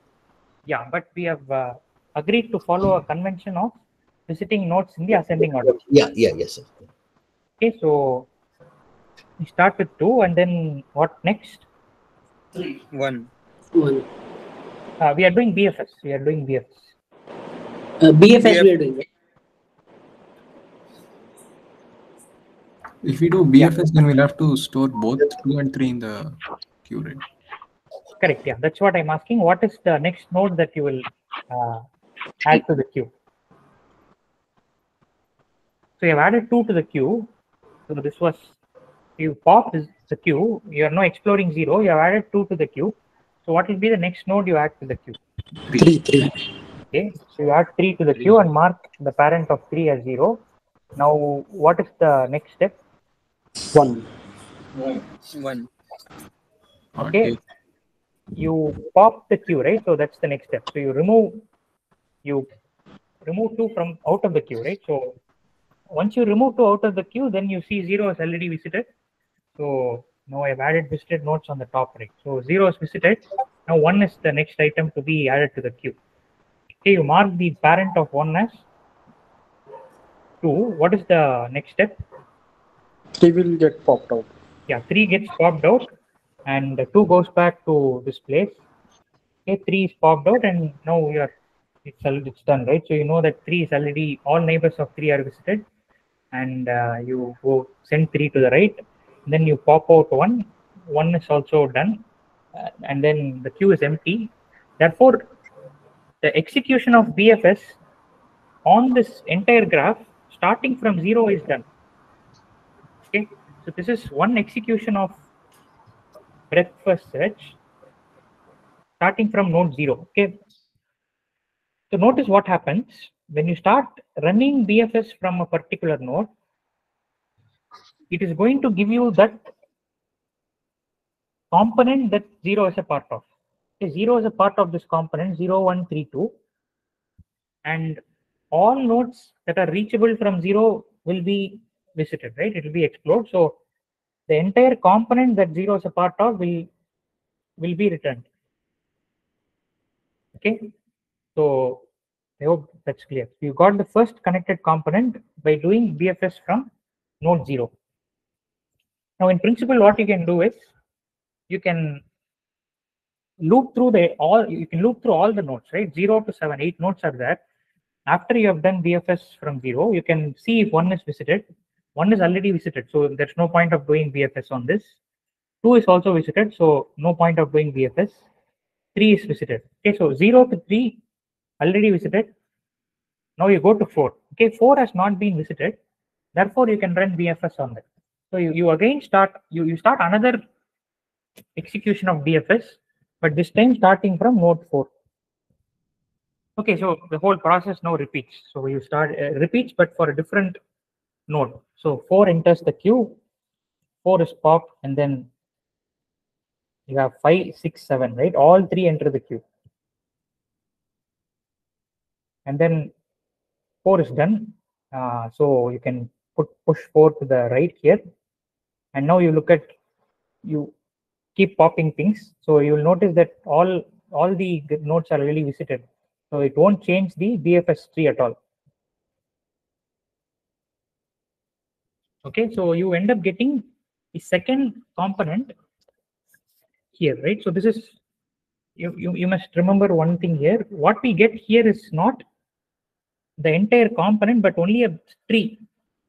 Yeah, but we have uh, agreed to follow a convention of visiting nodes in the ascending order. Yeah, yeah, yes, sir. Okay, so we start with 2 and then what next? One. One. Uh, we are doing BFS. We are doing BFS. Uh, BFS BF we are doing. right? If we do BFS, then we'll have to store both two and three in the queue, right? Correct. Yeah, that's what I'm asking. What is the next node that you will uh, add to the queue? So you have added two to the queue. So this was you pop is the queue. You are now exploring zero. You have added two to the queue. So what will be the next node you add to the queue? Three. three. Okay, so you add three to the queue and mark the parent of three as zero. Now, what is the next step? One. One. Okay. You pop the queue, right? So that's the next step. So you remove, you remove two from out of the queue, right? So once you remove two out of the queue, then you see zero is already visited. So now I've added visited nodes on the top, right? So zero is visited. Now one is the next item to be added to the queue. Okay, you mark the parent of one as two. What is the next step? Three will get popped out. yeah, three gets popped out and two goes back to this place. Okay, three is popped out and now we are it's it's done, right? So you know that three is already all neighbors of three are visited, and uh, you go send three to the right. Then you pop out one. One is also done, uh, and then the queue is empty. Therefore, the execution of BFS on this entire graph, starting from zero, is done. Okay, so this is one execution of breadth first search starting from node zero. Okay, so notice what happens when you start running BFS from a particular node. It is going to give you that component that zero is a part of. Okay, zero is a part of this component zero, one, three, two, and all nodes that are reachable from zero will be visited, right? It will be explored. So the entire component that zero is a part of will will be returned. Okay, so I hope that's clear. You got the first connected component by doing BFS from node zero. Now, in principle, what you can do is you can loop through the all you can loop through all the nodes, right? Zero to seven, eight nodes are there. After you have done BFS from zero, you can see if one is visited. One is already visited, so there's no point of doing BFS on this. Two is also visited, so no point of doing BFS. Three is visited. Okay, so zero to three already visited. Now you go to four. Okay, four has not been visited. Therefore, you can run BFS on that. So you, you again start you, you start another execution of BFS, but this time starting from node four. Okay, so the whole process now repeats. So you start uh, repeats, but for a different node. So four enters the queue, four is popped, and then you have five, six, seven, right? All three enter the queue. And then four is done. Uh, so you can put push four to the right here. And now you look at you keep popping things. So you will notice that all all the nodes are really visited. So it won't change the BFS tree at all. Okay, so you end up getting the second component here, right? So this is you, you you must remember one thing here. What we get here is not the entire component, but only a tree.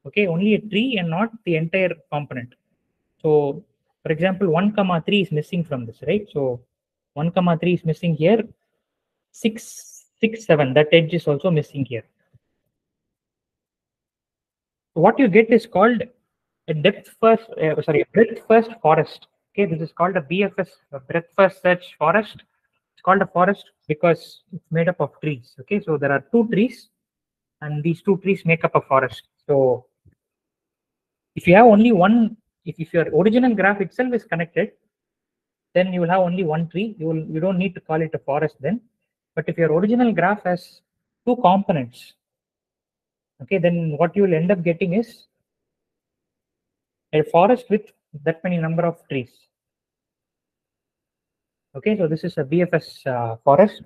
Okay, only a tree and not the entire component. So, for example, one comma three is missing from this, right? So, one comma three is missing here. Six, six, seven. That edge is also missing here. What you get is called a depth first. Uh, sorry, a breadth first forest. Okay, this is called a BFS, a breadth first search forest. It's called a forest because it's made up of trees. Okay, so there are two trees, and these two trees make up a forest. So if you have only one, if, if your original graph itself is connected, then you will have only one tree. You will you don't need to call it a forest then. But if your original graph has two components, okay, then what you will end up getting is a forest with that many number of trees. Okay, so this is a BFS uh, forest,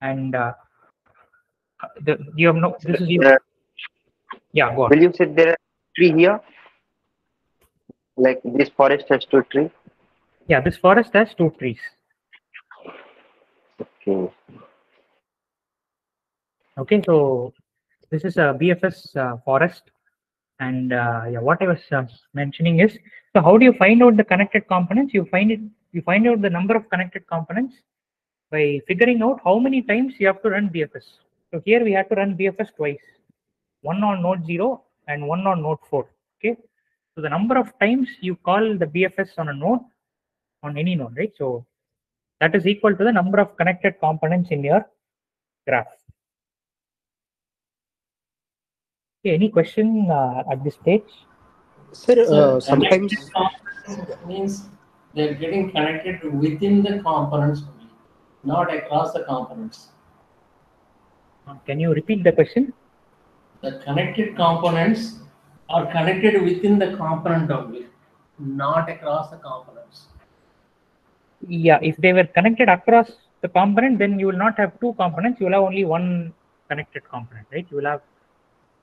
and uh, the, you have no. This is your, yeah. Go on. Will you say there are tree here? Like this forest has two trees Yeah, this forest has two trees. Okay. Okay, so this is a BFS uh, forest, and uh, yeah, what I was uh, mentioning is, so how do you find out the connected components? You find it, you find out the number of connected components by figuring out how many times you have to run BFS. So here we have to run BFS twice, one on node zero and one on node four. Okay, so the number of times you call the BFS on a node, on any node, right? So that is equal to the number of connected components in your graph. Okay, any question uh, at this stage? Sir, So uh, sometimes means they're getting connected within the components only, not across the components. Uh, Can you repeat the question? The connected components are connected within the component only, not across the components. Yeah, if they were connected across the component, then you will not have two components. You will have only one connected component, right? You will have,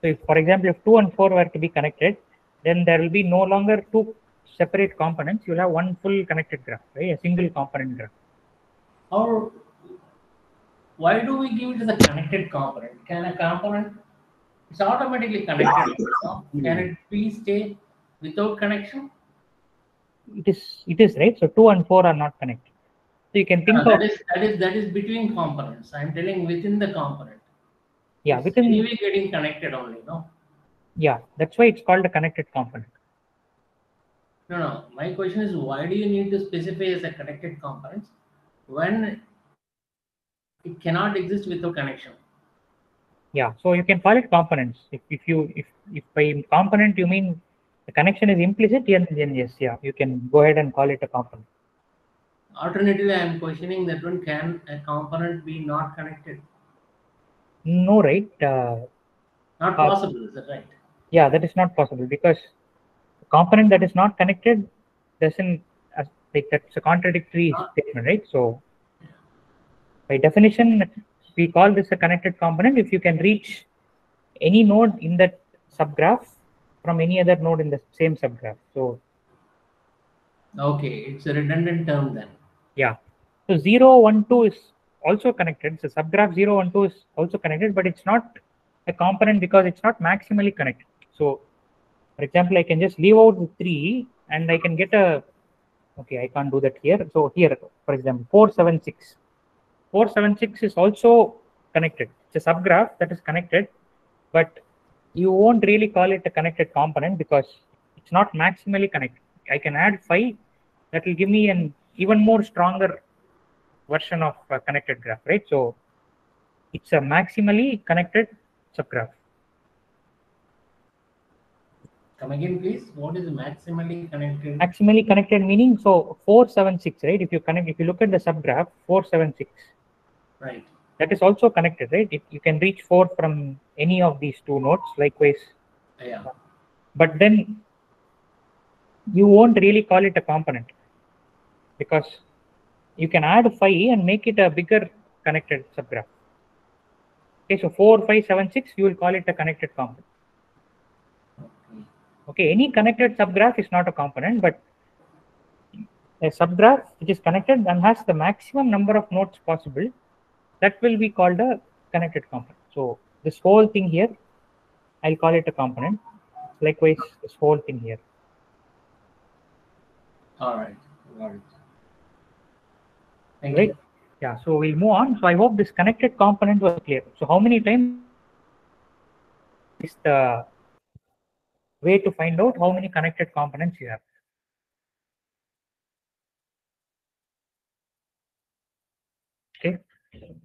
so if, for example, if two and four were to be connected, then there will be no longer two separate components. You will have one full connected graph, right? A single component graph. Or why do we give it as a connected component? Can a component, it's automatically connected. no? Can it please stay without connection? It is, it is right. So two and four are not connected. So you can think No, of that is that is that is between components. I'm telling within the component. yeah It's within anyway getting connected only, no? yeah that's why it's called a connected component. No, no. My question is why do you need to specify as a connected components when it cannot exist without connection? Yeah, so you can call it components. If, if you if if by component you mean the connection is implicit, then, then yes, yeah, you can go ahead and call it a component. Alternatively, I am questioning that one can a component be not connected? No, right? Uh, Not Uh, possible, is that right? yeah, that is not possible because a component that is not connected doesn't uh, like that's a contradictory statement, right? So by definition, we call this a connected component if you can reach any node in that subgraph from any other node in the same subgraph. So Okay, it's a redundant term then. Yeah. So 0, 1, 2 is also connected. So subgraph 0, 1, 2 is also connected, but it's not a component because it's not maximally connected. So for example, I can just leave out the 3 and I can get a, okay, I can't do that here. So here, for example, 476. 476 is also connected. It's a subgraph that is connected, but you won't really call it a connected component because it's not maximally connected. I can add 5 that will give me an even more stronger version of a connected graph, right? So it's a maximally connected subgraph. Come again, please. What is maximally connected? Maximally connected meaning so 476, right? If you connect, if you look at the subgraph 476, Right. that is also connected, right? If you can reach 4 from any of these two nodes, likewise. Yeah. But then you won't really call it a component because you can add 5 and make it a bigger connected subgraph. Okay, so 4, 5, 7, 6, you will call it a connected component. Okay, any connected subgraph is not a component, but a subgraph which is connected and has the maximum number of nodes possible, that will be called a connected component. So this whole thing here, I'll call it a component. Likewise, this whole thing here. All right. Got it. Thank Right. you. Yeah, so we'll move on. So I hope this connected component was clear. So how many times is the way to find out how many connected components you have? Okay. So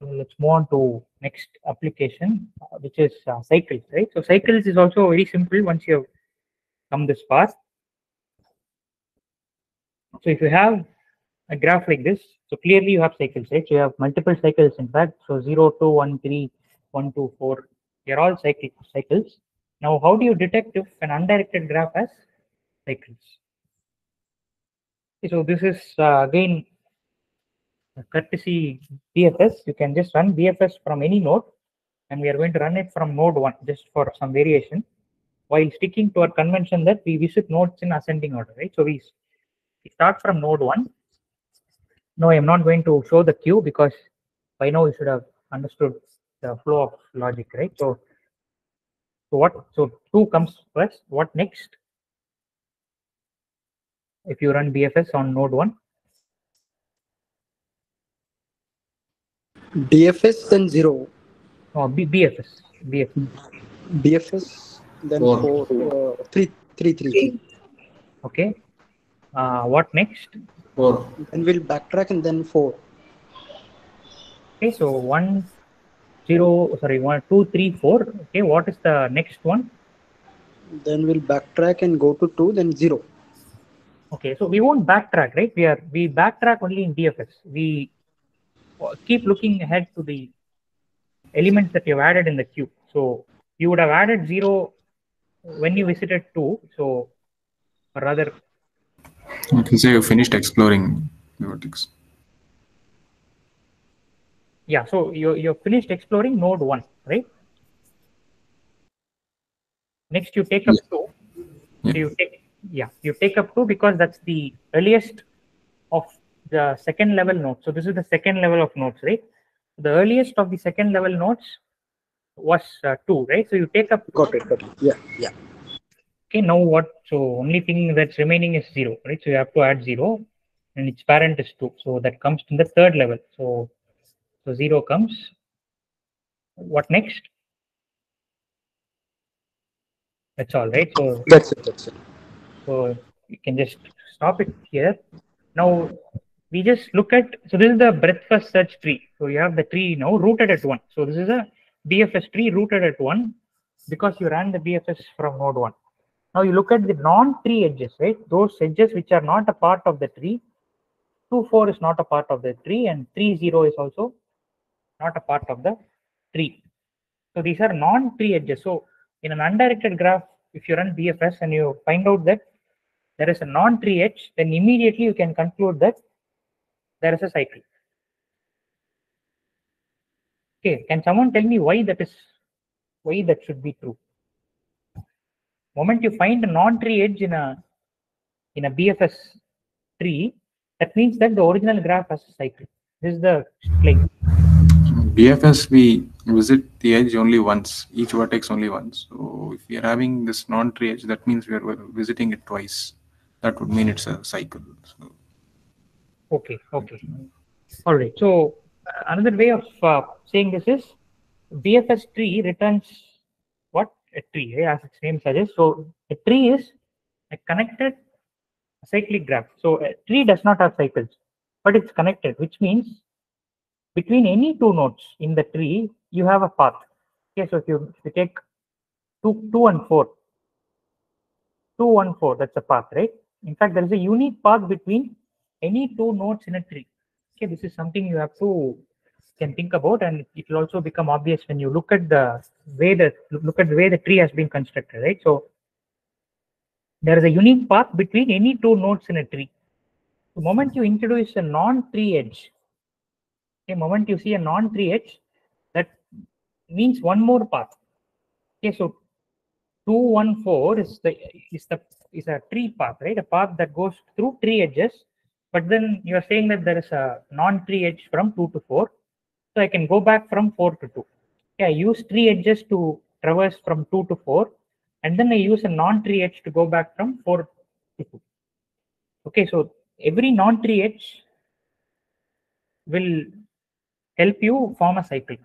let's move on to next application, uh, which is uh, cycles, right? So cycles is also very simple once you have come this far. So if you have a graph like this, so clearly you have cycles, right? So you have multiple cycles, in fact. So 0, 2, 1, 3, 1, 2, 4, they're all cycle, cycles. Now, how do you detect if an undirected graph has cycles? Okay, So this is uh, again courtesy BFS. You can just run BFS from any node, and we are going to run it from node 1 just for some variation while sticking to our convention that we visit nodes in ascending order, right? So we, we start from node 1. No, I am not going to show the queue because by now you should have understood the flow of logic, right? So, so what? So 2 comes first. What next? If you run BFS on node 1, DFS then zero. or B, BFS, BFS. BFS then Four. four, uh, three, three, three. Okay. Uh, what next? Four. Then we'll backtrack and then four. Okay, so one, zero, sorry, one, two, three, four. Okay, what is the next one? Then we'll backtrack and go to two, then zero. Okay, so we won't backtrack, right? We are we backtrack only in DFS. We keep looking ahead to the elements that you've added in the queue. So you would have added zero when you visited two. So or rather, You can say you finished exploring the vertex. yeah. So you you finished exploring node one, right? Next, you take up two. Yeah. So you take yeah, you take up two because that's the earliest of the second level node. So this is the second level of nodes, right? The earliest of the second level nodes was uh, two, right? So you take up Got it, got it. Yeah, yeah. okay. Now what? So only thing that's remaining is zero, right? So you have to add zero, and its parent is two. So that comes to the third level. So so zero comes. What next? That's all, right? So That's it, that's it. So you can just stop it here. Now we just look at, so this is the breadth first search tree. So you have the tree now rooted at one. So this is a BFS tree rooted at one because you ran the BFS from node one. Now you look at the non-tree edges, right? Those edges which are not a part of the tree. 2, 4 is not a part of the tree and 3, 0 is also not a part of the tree. So these are non-tree edges. So in an undirected graph, if you run BFS and you find out that there is a non-tree edge, then immediately you can conclude that there is a cycle. Okay, can someone tell me why that is, why that should be true? Moment you find a non-tree edge in a in a BFS tree, that means that the original graph has a cycle. This is the claim. BFS, we visit the edge only once, each vertex only once. So if we are having this non-tree edge, that means we are visiting it twice. That would mean it's a cycle. So Okay, okay. All right. So another way of uh, saying this is BFS tree returns what? A tree, eh, as its name suggests. So a tree is a connected cyclic graph. So a tree does not have cycles, but it's connected, which means between any two nodes in the tree, you have a path. Okay, so if you, if you take 2, 2 and 4, 2, 1, 4, that's a path, right? In fact, there is a unique path between any two nodes in a tree. Okay, this is something you have to can think about, and it will also become obvious when you look at the way the look at the way the tree has been constructed, right? So there is a unique path between any two nodes in a tree. The moment you introduce a non-tree edge, okay, moment you see a non-tree edge, that means one more path. Okay, so 214 is the is the is a tree path, right? A path that goes through tree edges, but then you are saying that there is a non-tree edge from 2 to 4. So I can go back from 4 to 2. Okay, I use tree edges to traverse from 2 to 4, and then I use a non-tree edge to go back from 4 to 2. Okay, so every non-tree edge will help you form a cycle.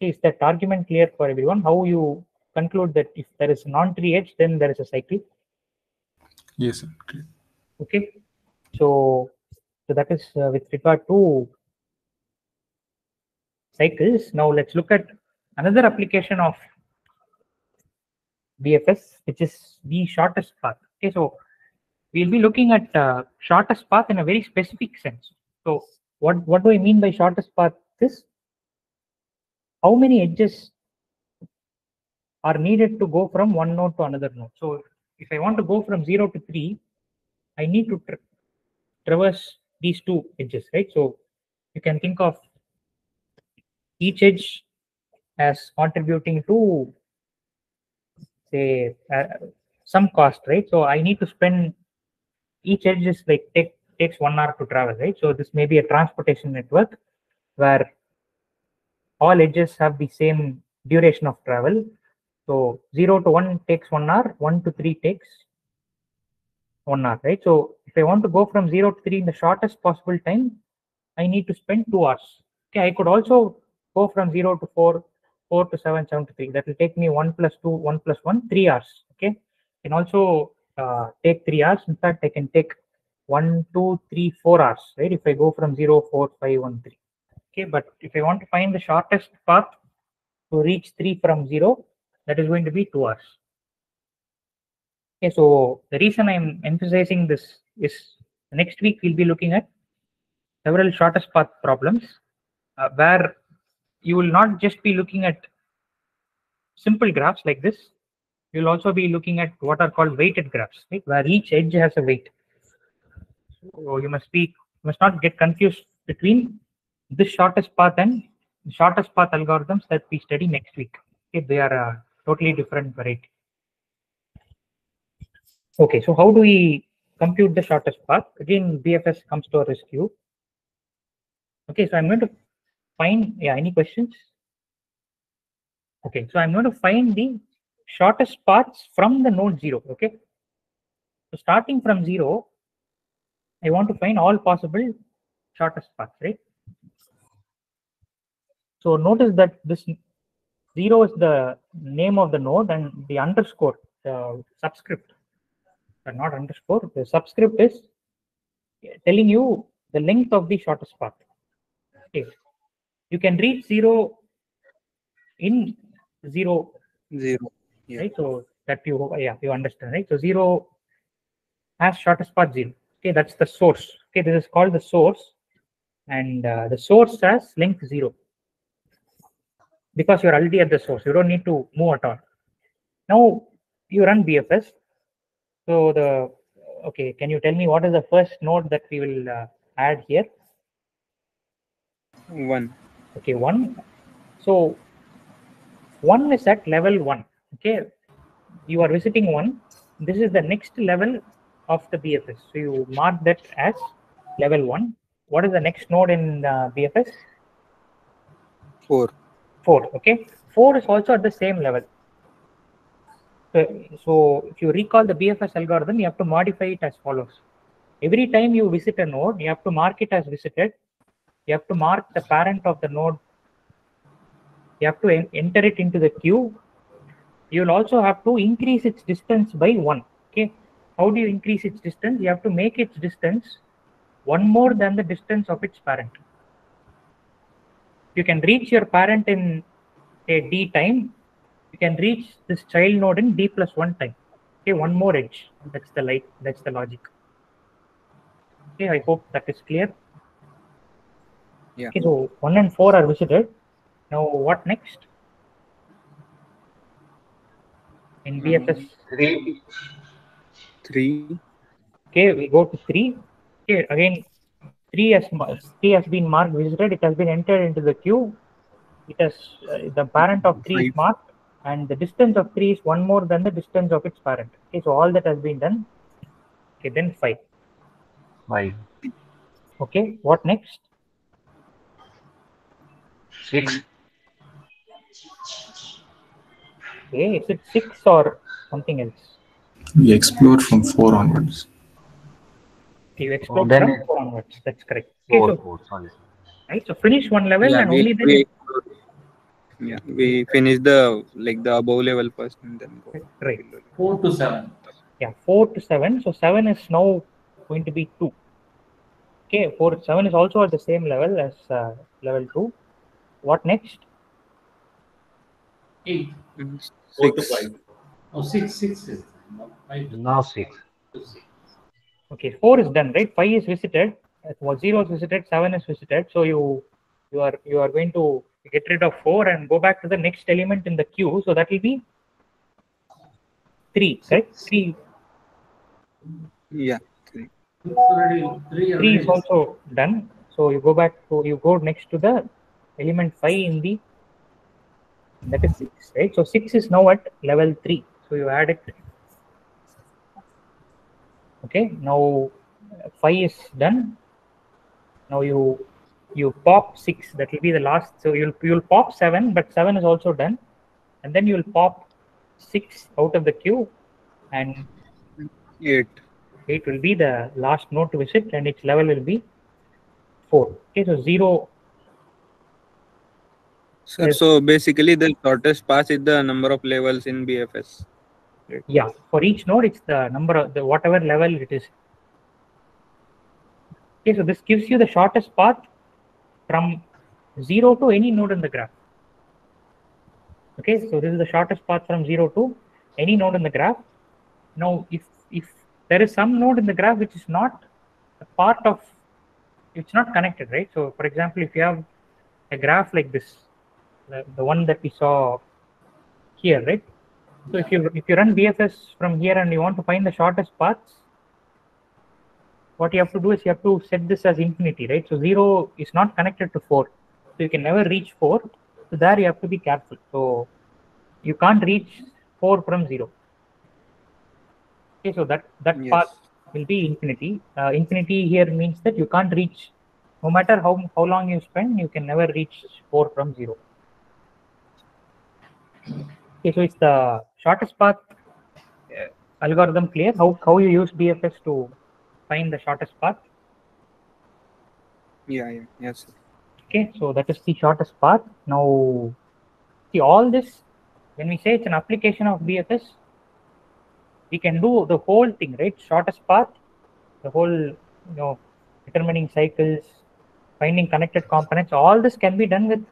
Is that argument clear for everyone? How you conclude that if there is a non-tree edge, then there is a cycle? Yes, sir. Okay, so so that is uh, with regard to cycles. Now let's look at another application of BFS, which is the shortest path. Okay, so we'll be looking at uh, shortest path in a very specific sense. So what what do I mean by shortest path? this how many edges are needed to go from one node to another node. So if I want to go from zero to three, I need to tra traverse these two edges, right? So you can think of each edge as contributing to say uh, some cost, right? So I need to spend each edge is like take takes one hour to travel, right? So this may be a transportation network where all edges have the same duration of travel. So zero to one takes one hour, one to three takes one hour, right? So if I want to go from zero to three in the shortest possible time, I need to spend two hours. Okay, I could also go from zero to four, four to seven, seven to three. That will take me one plus two, one plus one, three hours. Okay, can also uh, take three hours. In fact, I can take one, two, three, four hours, right? If I go from zero, four, five, one, three. Okay, but if I want to find the shortest path to reach three from zero, that is going to be two hours. Okay, so the reason I'm emphasizing this is next week we'll be looking at several shortest path problems uh, where you will not just be looking at simple graphs like this. You'll also be looking at what are called weighted graphs, right? Where each edge has a weight. So you must be must not get confused between this shortest path and shortest path algorithms that we study next week. Okay, they are a totally different variety. Okay, so how do we compute the shortest path? Again, BFS comes to our rescue. Okay, so I'm going to find, yeah, any questions? Okay, so I'm going to find the shortest paths from the node zero, okay? So starting from zero, I want to find all possible shortest paths, right? So notice that this zero is the name of the node and the underscore, the subscript, uh, not underscore, the subscript is telling you the length of the shortest path. Okay. You can reach zero in zero, Zero. Yeah. right? So that you, yeah, you understand, right? So zero has shortest path zero. Okay, that's the source. Okay, this is called the source, and uh, the source has length zero because you're already at the source. You don't need to move at all. Now you run BFS. So the okay, can you tell me what is the first node that we will uh, add here? One. Okay, one. So one is at level one. Okay, you are visiting one. This is the next level of the BFS. So you mark that as level one. What is the next node in uh, BFS? Four. 4 okay 4 is also at the same level so, so if you recall the bfs algorithm you have to modify it as follows. Every time you visit a node you have to mark it as visited. You have to mark the parent of the node. You have to en- enter it into the queue. You will also have to increase its distance by 1 okay? How do you increase its distance? You have to make its distance one more than the distance of its parent. You can reach your parent in a D time you can reach this child node in d plus one time. Okay one more edge. That's the light that's the logic. Okay i hope that is clear. Yeah. okay so one and four are visited. Now what next? In bfs Three. Three. okay we go to three. Okay again three has three has been marked visited. It has been entered into the queue. It has uh, the parent of 3 is marked and the distance of 3 is one more than the distance of its parent. Okay, so all that has been done. Okay, then 5. Five. Okay, what next? Six. Okay, is it 6 or something else? We explore from 4 onwards. Okay, you explore oh, then from 4 onwards. That's correct. Okay, Four. so, Four. Sorry. right, so finish one level Yeah, and we, only then we, yeah, we finish the like the above level first and then go. right. Four to seven. Yeah, 4 to 7. So 7 is now going to be 2. Okay, 4 7 is also at the same level as uh, level 2. What next? Eight. Four to Six. five. Oh, six. Six is five. Now six. six. Okay, 4 is done, right? 5 is visited. well, 0 is visited, 7 is visited. So you you are you are going to get rid of 4 and go back to the next element in the queue. So that will be 3, right? 3 Yeah. Three. Three. 3 is also done. So you go back to you go next to the element 5 in the that is 6, right? So 6 is now at level 3. So you add it. Okay, now uh, 5 is done. Now you you pop 6, that will be the last. So you'll you'll pop 7, but 7 is also done. And then you'll pop 6 out of the queue and Eight. 8 will be the last node to visit and its level will be 4. Okay, so 0 Sir, Yes. so basically the shortest path is the number of levels in BFS. Yeah, for each node, it's the number of the whatever level it is. Okay, so this gives you the shortest path from zero to any node in the graph. Okay, so this is the shortest path from zero to any node in the graph. Now, if if there is some node in the graph which is not a part of, it's not connected, right? So, for example, if you have a graph like this, the, the one that we saw here, right? So if you if you run BFS from here and you want to find the shortest paths, what you have to do is you have to set this as infinity, right? So zero is not connected to four, so you can never reach four. So there you have to be careful. So you can't reach four from zero. Okay, so that that Yes. path will be infinity. Uh, infinity here means that you can't reach, no matter how how long you spend, you can never reach four from zero. Okay, so it's the shortest path uh, algorithm clear? How how you use BFS to find the shortest path? Yeah, yeah, yes. Sir. Okay, so that is the shortest path. Now, see all this, when we say it's an application of BFS, we can do the whole thing, right? Shortest path, the whole, you know, determining cycles, finding connected components, all this can be done with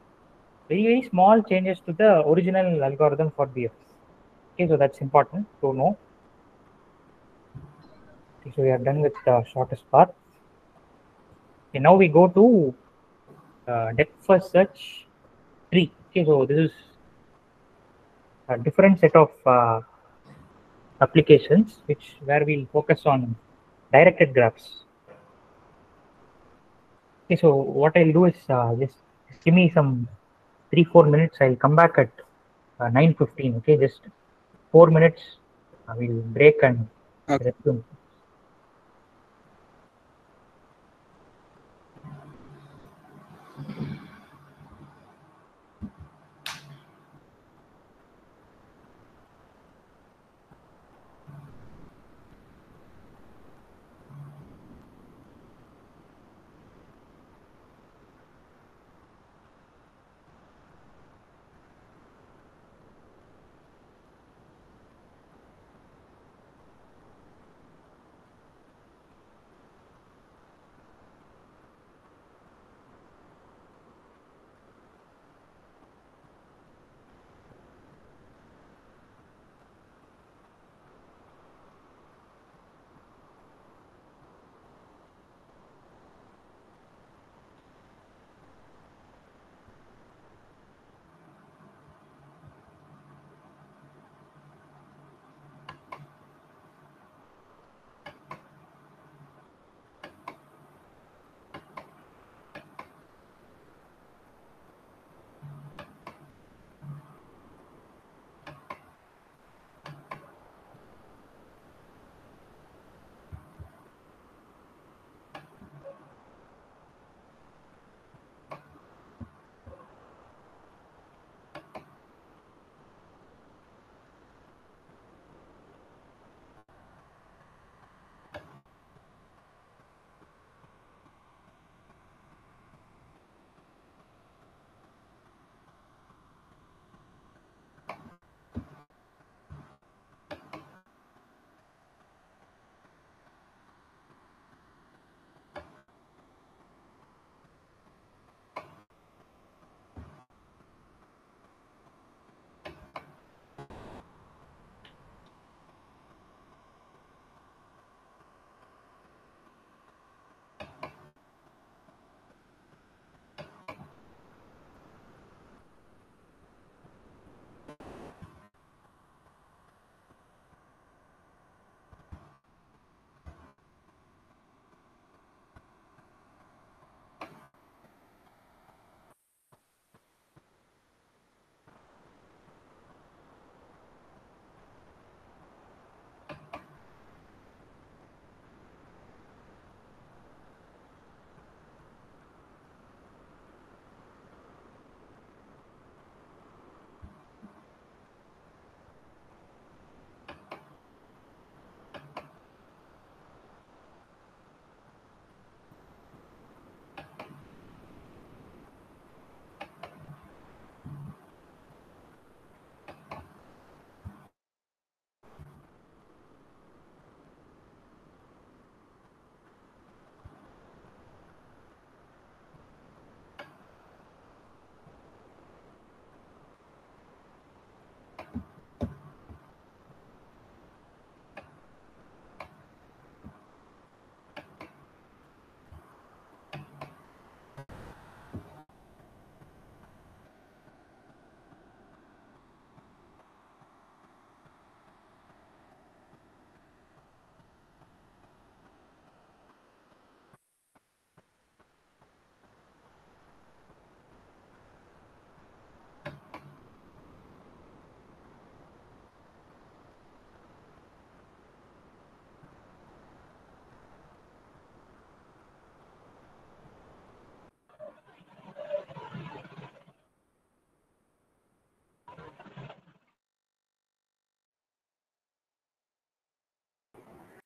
very, very small changes to the original algorithm for BFS. Okay, so that's important to know. So we are done with the shortest path. Okay, now we go to uh, depth first search tree. Okay, so this is a different set of uh, applications which where we'll focus on directed graphs. Okay, so what I'll do is uh, just give me some three four minutes. I'll come back at uh, nine fifteen. Okay, just four minutes. I will break and Okay. resume.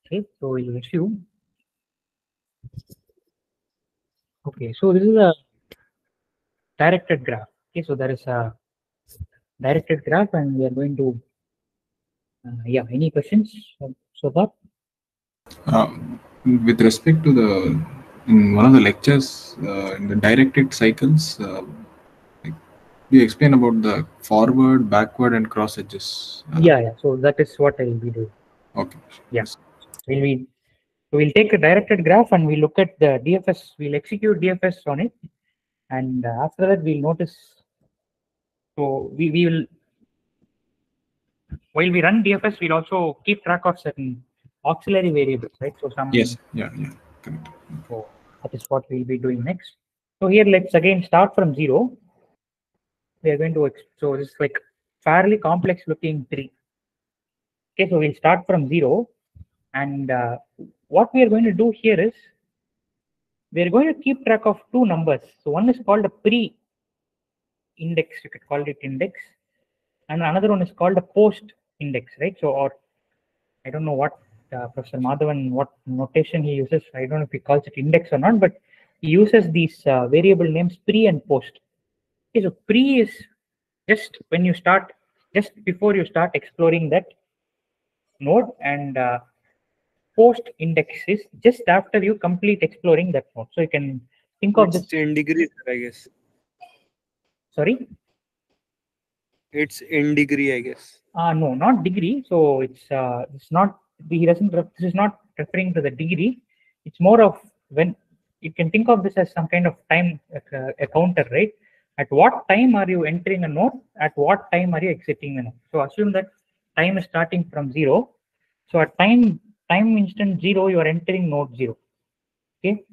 Okay, so we'll assume. Okay, so this is a directed graph. Okay, so there is a directed graph, and we are going to. Uh, yeah, any questions so- far? Um, with respect to the in one of the lectures uh, in the directed cycles, uh, you explain about the forward, backward, and cross edges. Uh, Yeah, yeah. So that is what I will be doing. Okay. Yes. We'll be, we'll take a directed graph and we look at the DFS. We'll execute DFS on it, and uh, after that we'll notice. So we, we will while we run DFS, we'll also keep track of certain auxiliary variables, right? So some Yes. Yeah. Yeah. Correct. so that is what we'll be doing next. So here let's again start from zero. We are going to so this is like fairly complex looking tree. Okay, so we'll start from zero, and uh, what we are going to do here is we are going to keep track of two numbers. So one is called a pre index, you could call it index, and another one is called a post index, right? So or I don't know what uh, Professor Madhavan, what notation he uses. I don't know if he calls it index or not, but he uses these uh, variable names pre and post. Okay, so pre is just when you start, just before you start exploring that node, and uh, post indexes just after you complete exploring that node. So you can think of this. It's in degrees, I guess. Sorry, It's in degree, I guess. uh, no, not degree. So it's uh, it's not. He doesn't. This is not referring to the degree. It's more of when you can think of this as some kind of time uh, a counter, right? At what time are you entering a node? At what time are you exiting the node? So assume that time is starting from zero. So at time time instant zero, you are entering node zero. Okay.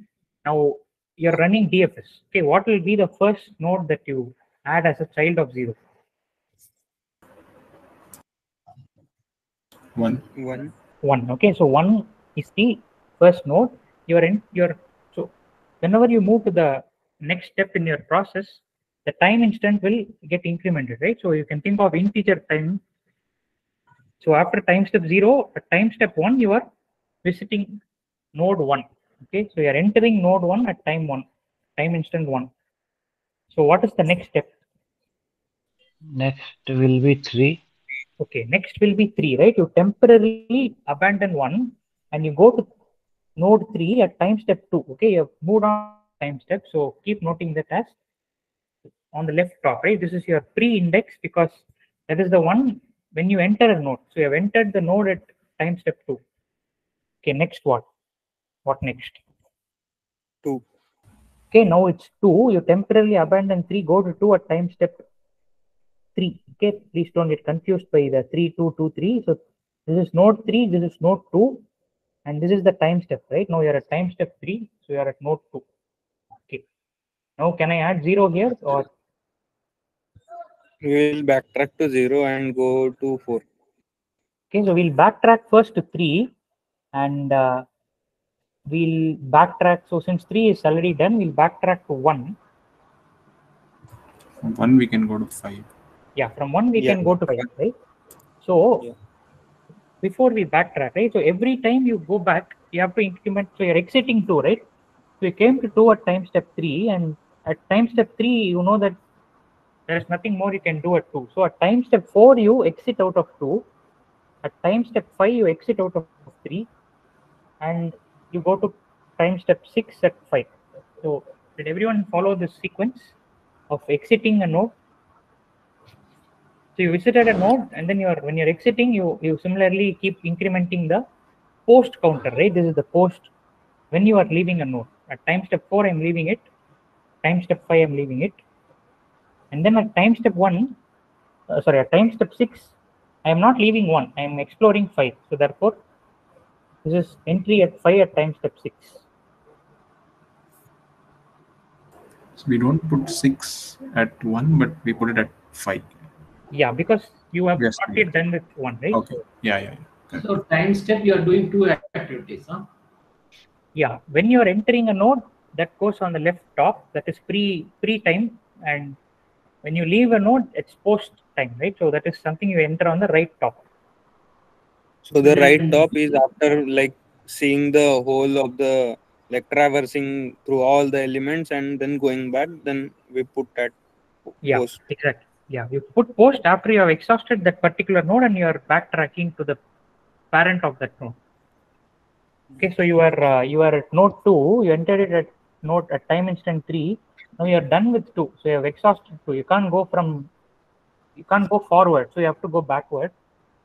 Now you're running DFS. Okay. What will be the first node that you add as a child of zero? One. One. one okay so one is the first node you're in your so whenever you move to the next step in your process the time instant will get incremented right so you can think of integer time so after time step zero at time step one you are visiting node one okay so you're entering node one at time one time instant one so what is the next step Next will be three. Okay, next will be three, right? You temporarily abandon one and you go to node three at time step two. Okay, you have moved on time step. So keep noting that as on the left top, right? This is your pre-index because that is the one when you enter a node. So you have entered the node at time step two. Okay, next what? What next? Two. Okay, now it's two. You temporarily abandon three, go to two at time step three. Okay, please don't get confused by the three, two, two, three. So this is node three, this is node two, and this is the time step, right? Now you're at time step three, so you're at node two. Okay. Now can I add zero here or We will backtrack to zero and go to four. okay? So we'll backtrack first to three, and uh, we'll backtrack. So since three is already done, we'll backtrack to one. From one we can go to five. Yeah, from one we Yeah. can go to five, right? So Yeah. before we backtrack, right? So every time you go back, you have to increment. So you're exiting two, right? So you came to two at time step three, and at time step three, you know that there's nothing more you can do at two. So at time step four, you exit out of two. At time step five, you exit out of three, and you go to time step six at five. So did everyone follow this sequence of exiting a node? So you visited a node, and then you're when you're exiting, you you similarly keep incrementing the post counter, right? This is the post when you are leaving a node. At time step four, I'm leaving it. Time step five, I'm leaving it. And then at time step one, uh, sorry, at time step six, I am not leaving one. I am exploring five. So therefore, this is entry at five at time step six. So we don't put six at one, but we put it at five. Yeah, because you have Yes, not yet done with one, right? Okay. Yeah, yeah. yeah. So time step, you are doing two activities, huh? Yeah, when you are entering a node, that goes on the left top. That is pre pre time, and when you leave a node, it's post time, right? So that is something you enter on the right top. So the right top is after like seeing the whole of the like traversing through all the elements and then going back then we put that Yeah, post exactly. Yeah, you put post after you have exhausted that particular node and you are backtracking to the parent of that node. Okay, so you are uh, you are at node two. You entered it at node at time instant three. Now you are done with two. So you have exhausted two. You can't go from you can't go forward. So you have to go backward.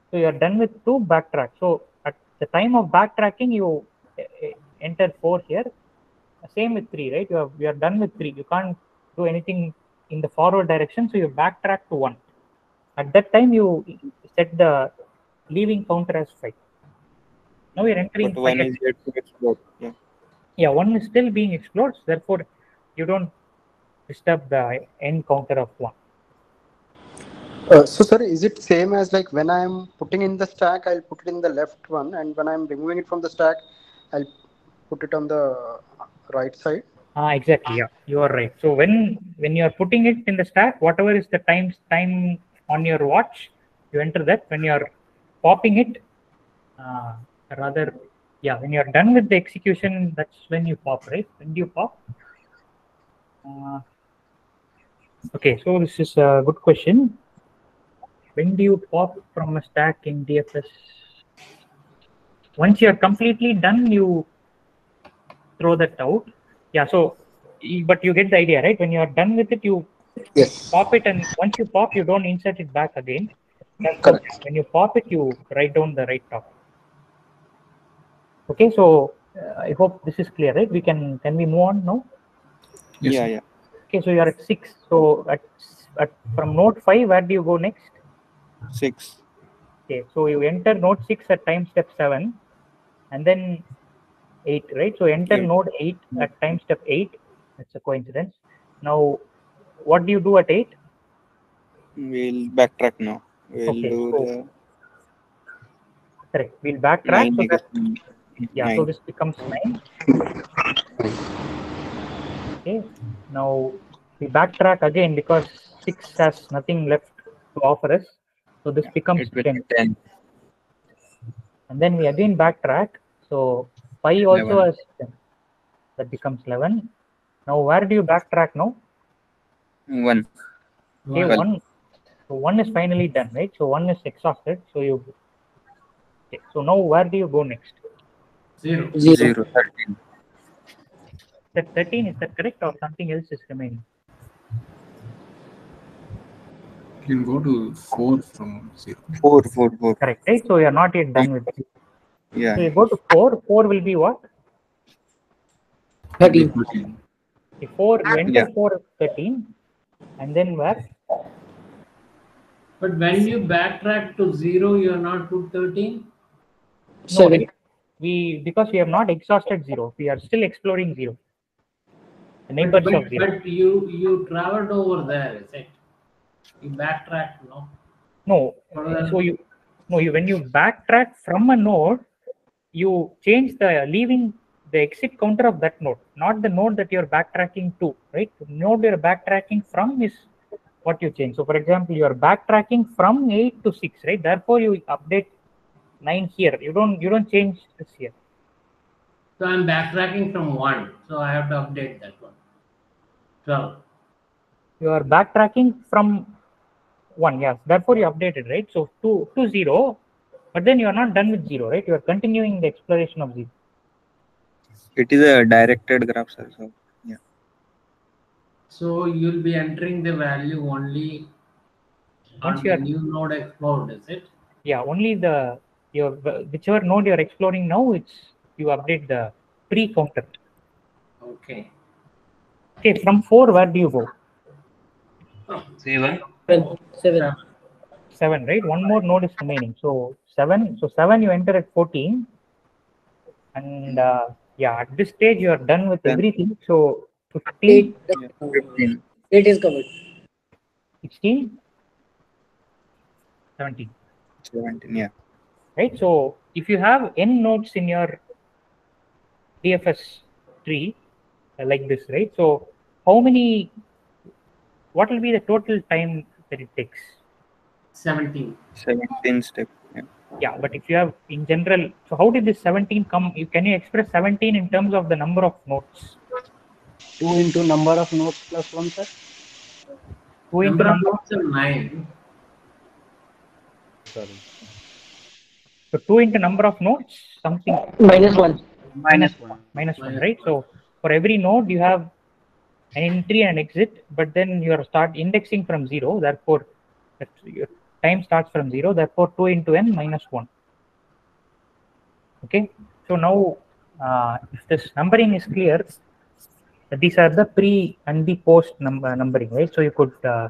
So you are done with two. Backtrack. So at the time of backtracking, you uh, uh, enter four here. Same with three, right? You have you are done with three. You can't do anything in the forward direction, so you backtrack to one. At that time, you set the leaving counter as five. Now we are entering but one is yet to explode yeah Yeah, one is still being explored. Therefore, you don't disturb the end counter of one. Uh, so sorry, is it same as like when I'm putting in the stack, I'll put it in the left one, and when I'm removing it from the stack, I'll put it on the right side. Ah, exactly. Yeah, you are right. So when when you are putting it in the stack, whatever is the time time on your watch, you enter that. When you are popping it, uh, rather, yeah, when you are done with the execution, that's when you pop, right? When do you pop? Uh, okay, so this is a good question. When do you pop from a stack in DFS? Once you are completely done, you throw that out. Yeah, so but you get the idea, right? When you are done with it, you Yes. pop it, and once you pop, you don't insert it back again. Therefore, When you pop it, you write down the right top. Okay, so uh, I hope this is clear, right? We can can we move on now? Yes, yeah yeah Okay, so you are at six. So at, at from node five, where do you go next? six Okay, so you enter node six at time step seven, and then eight, right? So enter Eight. node eight at time step eight. That's a coincidence. Now, what do you do at eight? we'll backtrack now we'll Okay, do so the Correct. We'll backtrack. nine So that yeah, so this becomes nine. Okay. Now we backtrack again because six has nothing left to offer us. So this becomes 10. 10 And then we again backtrack. So 5 also 11. has 10. That becomes 11. Now where do you backtrack now? one Okay, Well- 1. So 1 is finally done, right? So 1 is exhausted. So you. Okay, so now where do you go next? Zero. Zero. zero thirteen That 13, is that correct or something else is remaining? You can go to four from zero. four four four Correct, right? So you are not yet done with it. yeah So you go to 4. 4 will be what? 13. Thirteen. Okay, 4, you enter Yeah. 4, 13. And then where? But when you backtrack to zero, you are not put 13? No, Seven. right? We, because we have not exhausted 0. We are still exploring 0. Neighbors but, of 0. but you you traveled over there, is it? You backtrack, no? No, so you no you when you backtrack from a node, you change the leaving the exit counter of that node, not the node that you're backtracking to, right? The node you're backtracking from is what you change. So for example, you are backtracking from eight to six, right? Therefore, you update nine here. You don't you don't change this here. So I'm backtracking from one, so I have to update that one. 12. You are backtracking from one, yes. Therefore, you updated, right? So to to zero, but then you are not done with zero, right? You are continuing the exploration of zero. it is a directed graph sir so yeah So you'll be entering the value only Once on you the are- new node explored, is it? yeah only the your whichever node you're exploring now it's you update the pre counter Okay. Okay from four where do you go? Seven. Seven. Seven. seven right? One more node is remaining. So seven so seven you enter at 14 and uh, yeah at this stage you are done with Then- everything. So 15 Eight. 15 Eight is covered. 16 17 17 yeah. Right so if you have n nodes in your dfs tree like this right so how many what will be the total time that it takes 17. 17 step yeah. Yeah, but if you have in general, so how did this 17 come? You can you express 17 in terms of the number of nodes? 2 into number of nodes plus 1, sir. 2 into Number of number nodes are nine. Sorry. so 2 into number of nodes, something Minus 1. minus 1, minus 1, right? So for every node you have an entry and exit, but then you are start indexing from 0, therefore your time starts from 0, therefore 2 into n minus 1. Okay, so now uh, if this numbering is clear, these are the pre and the post number numbering, right? So you could uh,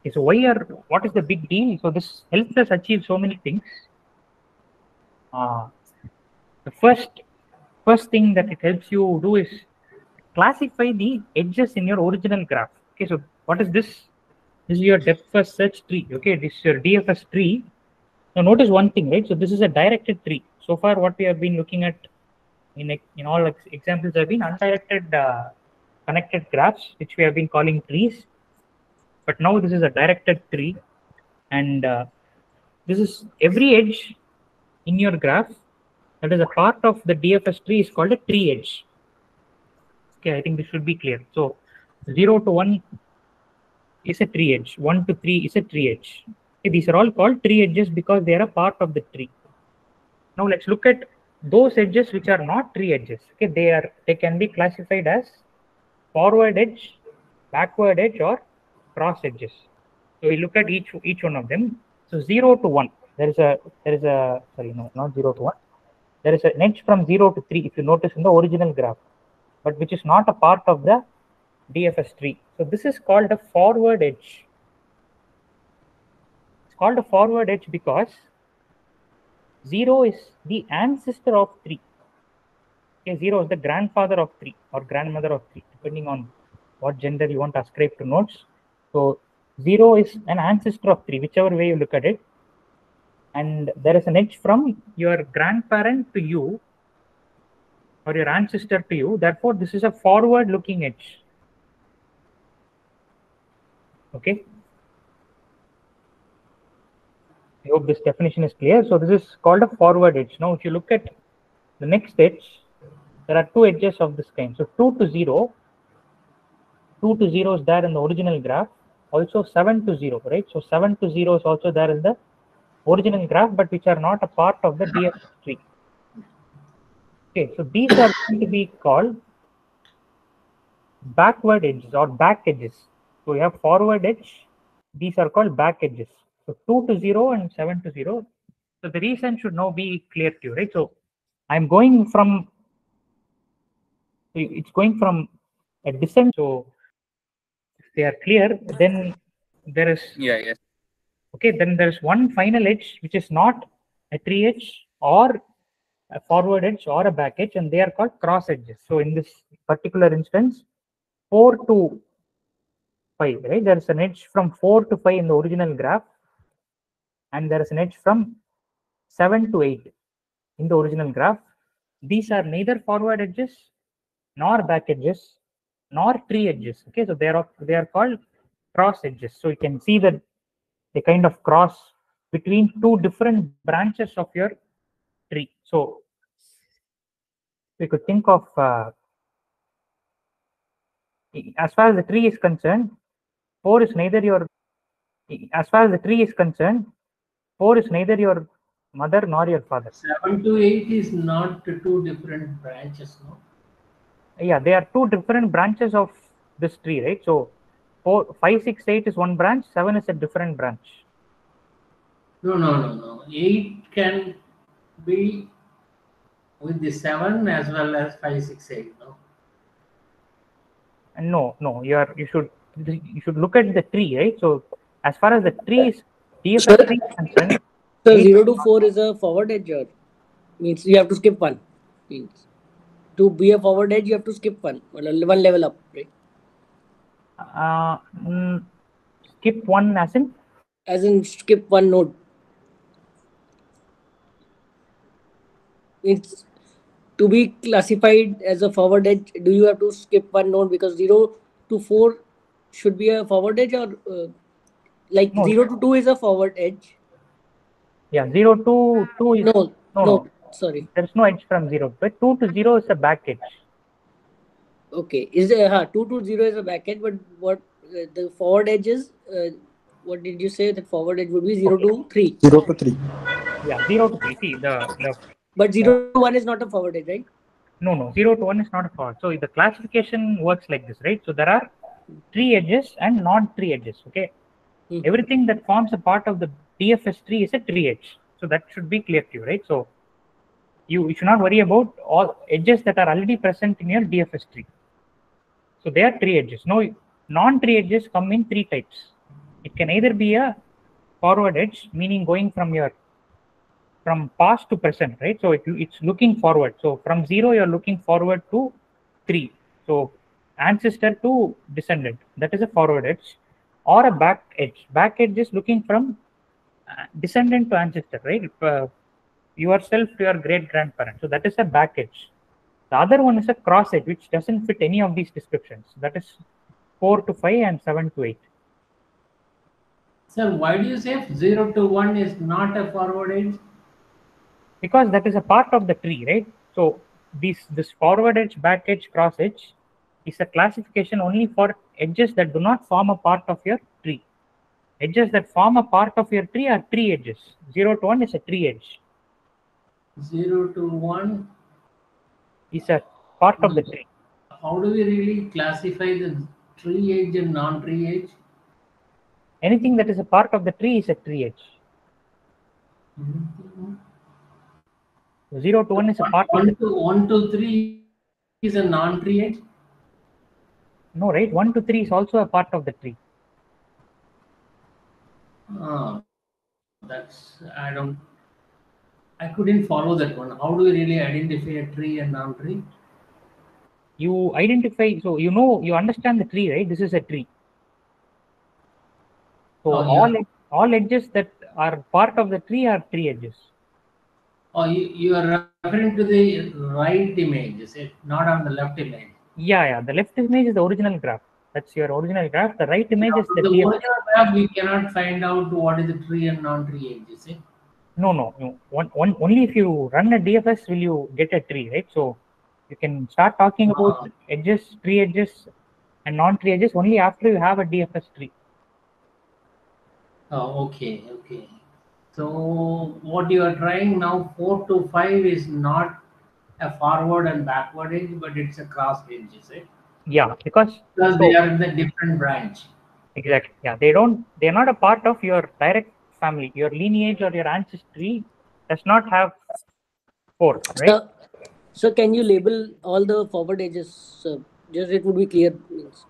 okay, so why are what is the big deal? So this helps us achieve so many things. Uh, the first first thing that it helps you do is classify the edges in your original graph. Okay, so what is this? This is your depth first search tree. Okay, this is your DFS tree. Now notice one thing, right? So this is a directed tree. So far, what we have been looking at in in all ex- examples have been undirected uh, connected graphs, which we have been calling trees. But now this is a directed tree, and uh, this is every edge in your graph that is a part of the DFS tree is called a tree edge. Okay, I think this should be clear. So 0 to 1 is a tree edge, 1 to 3 is a tree edge. Okay, these are all called tree edges because they are a part of the tree. Now let's look at those edges which are not tree edges. Okay, they are they can be classified as forward edge, backward edge, or cross edges. So we look at each each one of them. So 0 to 1, there is a there is a sorry no not 0 to 1 there is an edge from 0 to 3 if you notice in the original graph but which is not a part of the dfs tree. So this is called a forward edge. It's called a forward edge because 0 is the ancestor of 3 okay 0 is the grandfather of 3 or grandmother of 3 depending on what gender you want to ascribe to nodes so 0 is an ancestor of 3 whichever way you look at it and there is an edge from your grandparent to you or your ancestor to you. Therefore this is a forward looking edge. Okay? I hope this definition is clear. So this is called a forward edge. Now if you look at the next edge there are two edges of this kind. So 2 to 0 2 to 0 is there in the original graph. Also 7 to 0 right? So 7 to 0 is also there in the original graph but which are not a part of the DFS tree. Okay, so these are going to be called backward edges or back edges. So we have forward edge, these are called back edges. So 2 to 0 and 7 to 0. So the reason should now be clear to you, right? So I'm going from, it's going from a descent. So if they are clear, then there is Yeah, yes. Okay then there's one final edge which is not a tree edge or a forward edge or a back edge and they are called cross edges. So in this particular instance 4 to 5 right? There is an edge from 4 to 5 in the original graph and there is an edge from 7 to 8 in the original graph. These are neither forward edges nor back edges nor tree edges. Okay so they are they are called cross edges. So you can see that they kind of cross between two different branches of your tree. So we could think of uh, as far as the tree is concerned, four is neither your as far as the tree is concerned, four is neither your mother nor your father. Seven to eight is not two different branches, no? Yeah, they are two different branches of this tree, right? So four, five, six, eight is one branch, seven is a different branch. No, no, no, no. Eight can be with the seven as well as five, six, eight, no? And no, no, you are you should you should look at the tree, right? So as far as the tree is DFS tree is concerned, So eight- 0 to 4 is a forward edge or means you have to skip one. Means to be a forward edge, you have to skip one. One level up, right? Uh, mm, skip one as in As in skip one node. It's to be classified as a forward edge, do you have to skip one node because 0 to 4 should be a forward edge or uh, like No. 0 to 2 is a forward edge Yeah, 0 to 2 is No, no, no, sorry. There's no edge from 0 but 2 to 0 is a back edge. Okay, is there uh, two to zero is a back edge, but what uh, the forward edge is? Uh, what did you say? The forward edge would be zero to three. Zero to three. Yeah, 0 to 3. See, the, the but zero to one is not a forward edge, right? no, no, 0 to 1 is not a forward. So the classification works like this, right? So there are tree edges and non-tree edges, okay? Mhm. Everything that forms a part of the DFS tree is a tree edge. So that should be clear to you, right? So you, you should not worry about all edges that are already present in your DFS tree. So they are three edges. No, non-tree edges come in three types. It can either be a forward edge, meaning going from your from past to present, right? So it, it's looking forward. So from zero, you're looking forward to three. So ancestor to descendant, that is a forward edge, or a back edge. Back edge is looking from uh, descendant to ancestor, right? Uh, yourself to your great grandparent. So that is a back edge. The other one is a cross edge, which doesn't fit any of these descriptions. That is 4 to 5 and 7 to 8. Sir, why do you say 0 to 1 is not a forward edge? because that is a part of the tree, right? So this this forward edge, back edge, cross edge is a classification only for edges that do not form a part of your tree. Edges that form a part of your tree are tree edges. Zero to one is a tree edge. 0 to 1. Is a part of the tree. How do we really classify the tree edge and non-tree edge? Anything that is a part of the tree is a tree edge. Zero to one is a part of 1 the to 1 to 3 is a non-tree edge. no right. One to three is also a part of the tree. Ah, that's I don't. I couldn't follow that one. How do we really identify a tree and non-tree? You identify so you know you understand the tree, right? This is a tree. So Oh, all ed- all edges that are part of the tree are tree edges. Oh, you, you are referring to the right image, is it? Not on the left image. Yeah, yeah. The left image is the original graph. That's your original graph. The right image is the the original graph, we cannot find out what is the tree and non-tree edge, is it? No, no, no. One, one, only if you run a DFS will you get a tree, right? So you can start talking about Ah. edges, tree edges, and non-tree edges only after you have a DFS tree. Oh, okay, okay. So what you are trying now, four to five is not a forward and backward edge, but it's a cross edge, is it? Yeah, because Because so- they are in the different branch. Exactly. Yeah, they don't. They're not a part of your direct family. Your lineage or your ancestry does not have four, right? So, so can you label all the forward edges? So just it would be clear.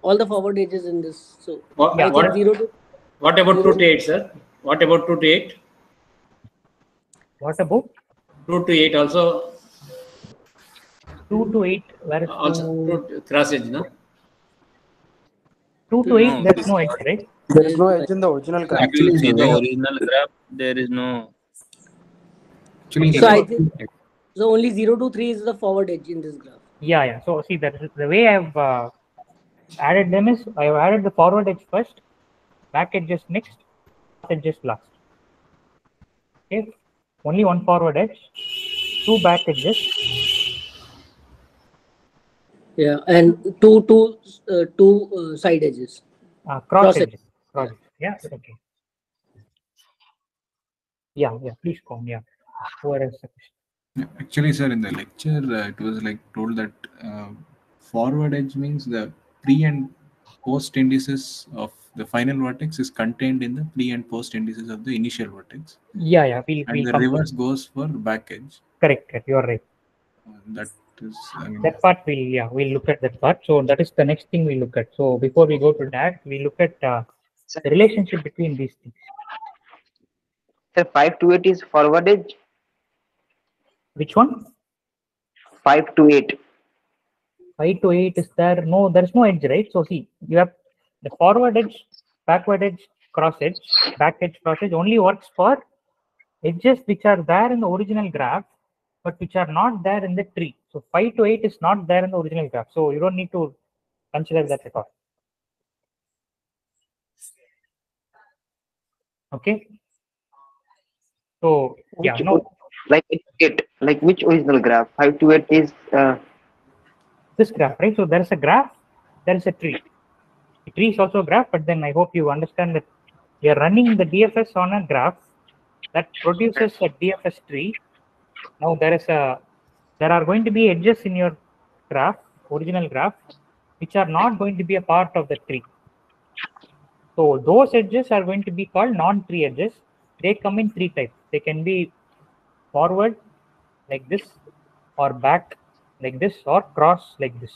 All the forward edges in this. So What, I think what, zero to what about 2 to 8, sir? What about 2 to 8? What about 2 to 8 also, two to eight? Where is also two, two to- cross edge, no? two to eight? No, There's no edge, right? There is no edge in the original graph. If Actually, see the the original graph, there is no. Actually, So I think so only zero to three is the forward edge in this graph. Yeah, yeah. So see that is- the way I've uh, added them is I've added the forward edge first, back edge just next, edge just last. Okay, only one forward edge, two back edges. Yeah, and two two uh, two uh, side edges. Uh, cross Cross edges. Cross edges. Yeah. Okay. Yeah. Yeah. Please come. Yeah. Who has the question? Yeah, Actually, sir, in the lecture, uh, it was like told that uh, forward edge means the pre and post indices of the final vertex is contained in the pre and post indices of the initial vertex, Yeah. Yeah. We'll, and we'll the come to reverse goes for back edge. Correct. correct. You're right. Uh, that is, I mean, That part we'll yeah we'll look at that part. So that is the next thing we look at. So before we go to that, we look at uh, the relationship between these things. Sir, 5 to 8 is forward edge. Which one? 5 to 8. Five to eight is there? No, there is no edge, right? So see, you have the forward edge, backward edge, cross edge, back edge, cross edge only works for edges which are there in the original graph, but which are not there in the tree. So five to eight is not there in the original graph. So you don't need to consider that at all. Okay. So yeah, Which no, like it, it like which original graph? Five to eight is uh, this graph, right? So there is a graph, there is a tree. The tree is also a graph, but then I hope you understand that we are running the DFS on a graph that produces a DFS tree. Now there is a there are going to be edges in your graph, original graph, which are not going to be a part of the tree. So those edges are going to be called non-tree edges. They come in three types. They can be forward like this, or back like this, or cross like this.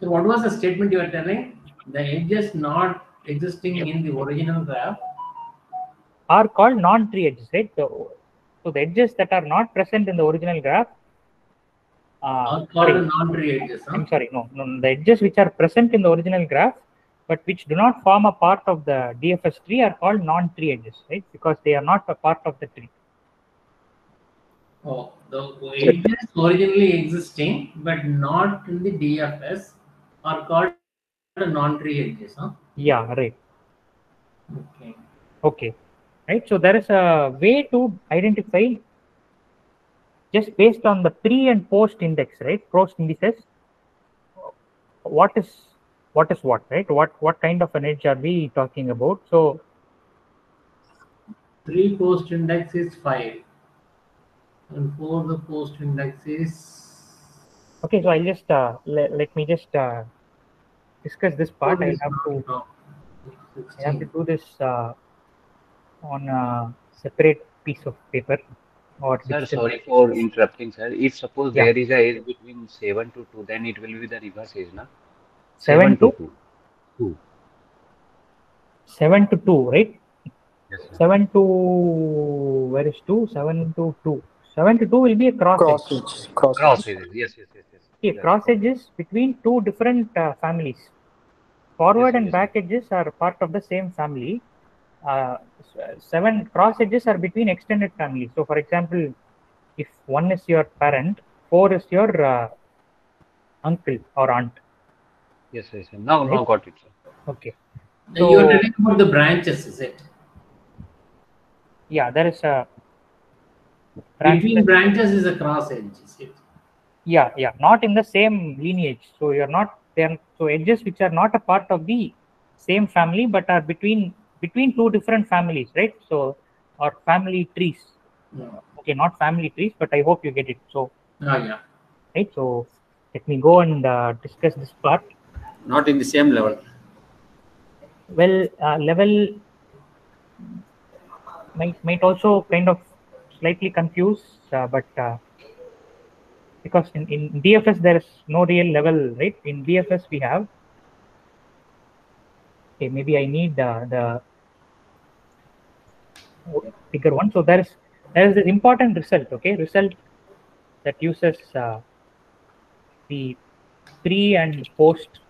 So what was the statement you were telling? The edges not existing in the original graph are called non-tree edges, right? So, so the edges that are not present in the original graph uh, sorry, edges. Huh? I'm sorry, no, no, the edges which are present in the original graph but which do not form a part of the DFS tree are called non-tree edges, right? Because they are not a part of the tree. Oh, the edges originally existing but not in the DFS are called non-tree edges. Huh? Yeah, right. Okay. Okay, right. So there is a way to identify just based on the pre and post index, right? Post indices. What is what is what, right? What what kind of an edge are we talking about? So Three post index is five, and four the post index is okay, so I'll just uh, let, let me just uh, discuss this part. I have to I have to do this uh, on a separate piece of paper or Sir, digital. sorry for interrupting, sir. If suppose Yeah. there is a age between 7 to 2, then it will be the reverse age, na? Seven to 2. 2. seven to two, right? Yes, sir. 7 to where is 2 7 to 2 7 to 2 will be a cross, Cross edge edge. Cross Cross edge. ages. Yes, yes, yes, yes. okay, Yes, cross edges between two different uh, families forward Yes, and yes. back edges are part of the same family uh, seven cross edges are between extended families so for example if one is your parent four is your uh, uncle or aunt Yes, yes, sir. Now, now got it, sir. okay Now you are So- telling about the branches, is it? yeah there is a branch Between branches is a cross edge, is it? yeah yeah not in the same lineage so you're not there so edges which are not a part of the same family but are between between two different families right so or family trees No. okay not family trees but i hope you get it so Oh, yeah. right so let me go and uh, discuss this part Not in the same level. well uh, level might might also kind of slightly confuse uh, but uh, because in, in dfs there is no real level right in dfs we have okay maybe i need uh, the bigger one. So there is there is this important result okay? Result that uses uh, the pre and post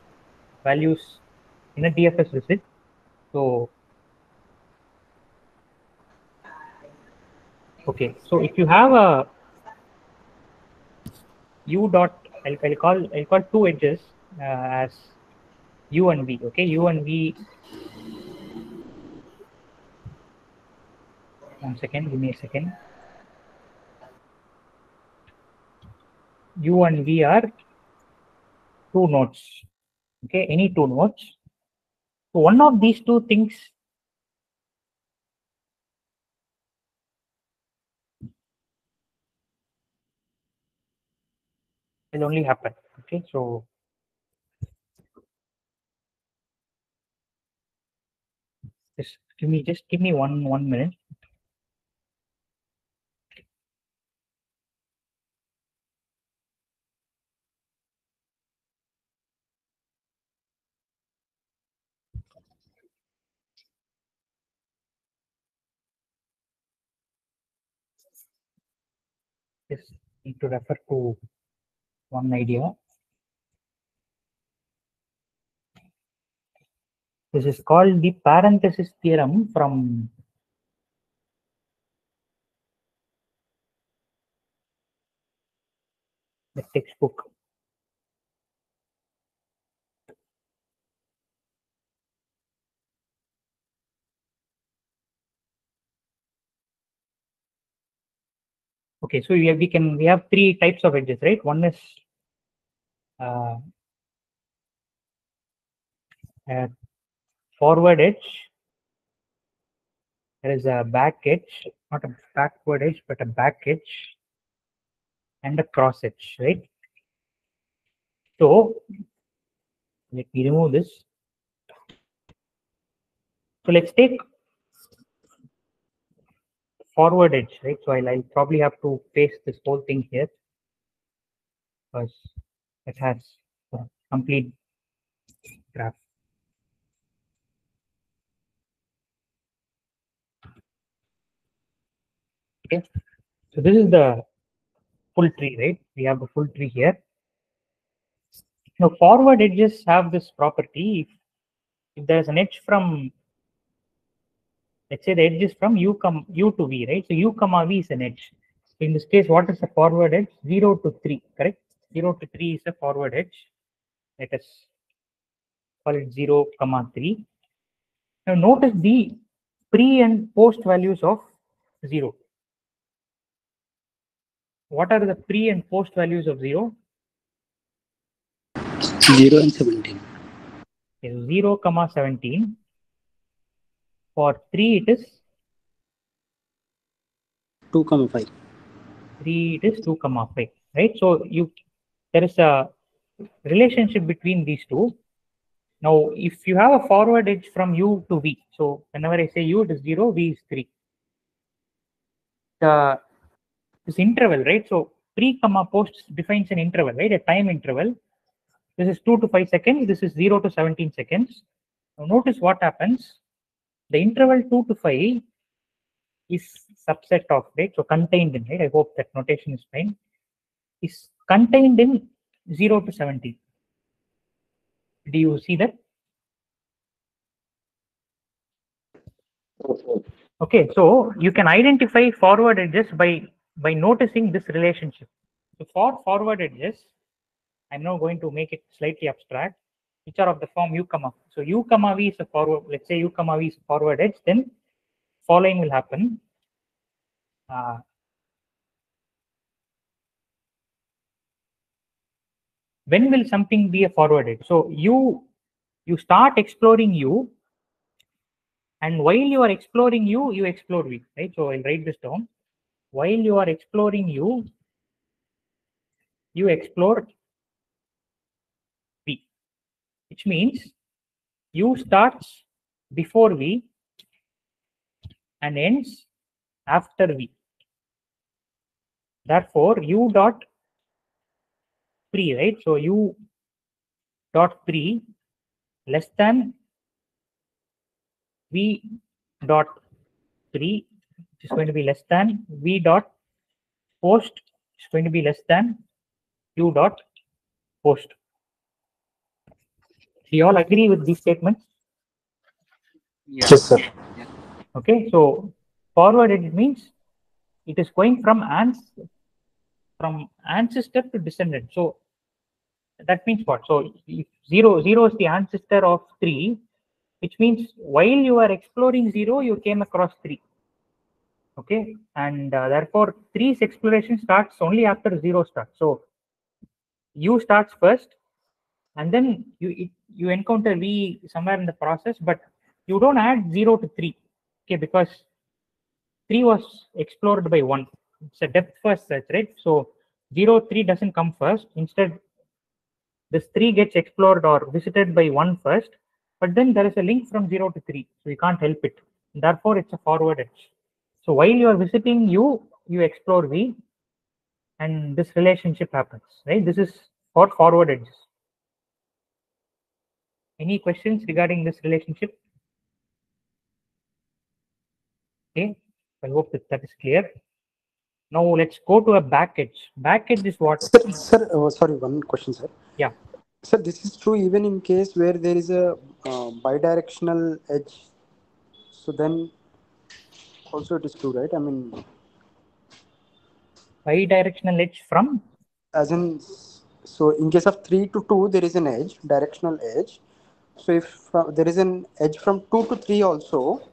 values in a dfs visit so okay so if you have a u dot I'll, I'll call I'll call two edges uh, as u and v okay? U and v. One second give me a second. U and v are two nodes okay? Any two nodes. So one of these two things will only happen okay? So just give me just give me one one minute. Just need to refer to one idea This is called the parenthesis theorem from the textbook. Okay, so we, have, we can we have three types of edges, right? One is uh, forward edge. There is a back edge, not a backward edge, but a back edge, and a cross edge, right? So let me remove this. So let's take forward edge, right? So I'll, I'll probably have to paste this whole thing here because it has complete graph. Okay, so this is the full tree, right? We have a full tree here. Now forward edges have this property. If, if there's an edge from let's say the edge is from u come u to v right? So u comma v is an edge. So in this case what is the forward edge? 0 to 3 correct? 0 to 3 is the forward edge. Let us call it 0 comma 3 now notice the pre and post values of 0 what are the pre and post values of 0 0 and 17. Okay, 0 comma 17 for 3 it is? 2 comma 5. 3 it is 2 comma 5 right? So you there is a relationship between these two. Now if you have a forward edge from u to v so whenever i say u it is 0 v is 3 the this interval right? So pre comma post defines an interval right? A time interval. This is 2 to 5 seconds. This is 0 to 17 seconds. Now notice what happens. The interval 2 to 5 is subset of right? So contained in right? I hope that notation is fine. Is contained in 0 to 17 do you see that? Okay. So you can identify forward edges by by noticing this relationship so for forward edges i'm now going to make it slightly abstract which are of the form u comma. So u comma v is a forward, let's say u comma v is forward edge, then following will happen. Uh, when will something be a forward edge? So you you start exploring u, and while you are exploring u, you explore v, right? So I'll write this down. While you are exploring u, you explore V, which means u starts before v and ends after v. Therefore, u dot pre, right? So u dot pre less than v dot pre is going to be less than v dot post is going to be less than u dot post. Do you all agree with these statements? Yes, sir. Okay, so forward it means it is going from ans from ancestor to descendant. So that means what? So if zero zero is the ancestor of three, which means while you are exploring zero, you came across three. Okay, and uh, therefore three's exploration starts only after zero starts. So u starts first, and then you it, you encounter v somewhere in the process but you don't add 0 to 3 okay? Because 3 was explored by 1 it's a depth first search right? So zero three doesn't come first. Instead this 3 gets explored or visited by one first but then there is a link from 0 to 3 so you can't help it. Therefore it's a forward edge so while you are visiting u you explore v and this relationship happens right this is for forward edges any questions regarding this relationship? Okay, I hope that that is clear. Now let's go to a back edge. Back edge is what? Sir, sir uh, sorry, one question, sir. Yeah. Sir, this is true even in case where there is a uh, bidirectional edge. So then also it is true, right? I mean, Bidirectional edge from? as in, so in case of 3 to 2, there is an edge, directional edge. So if uh, there is an edge from 2 to 3 also,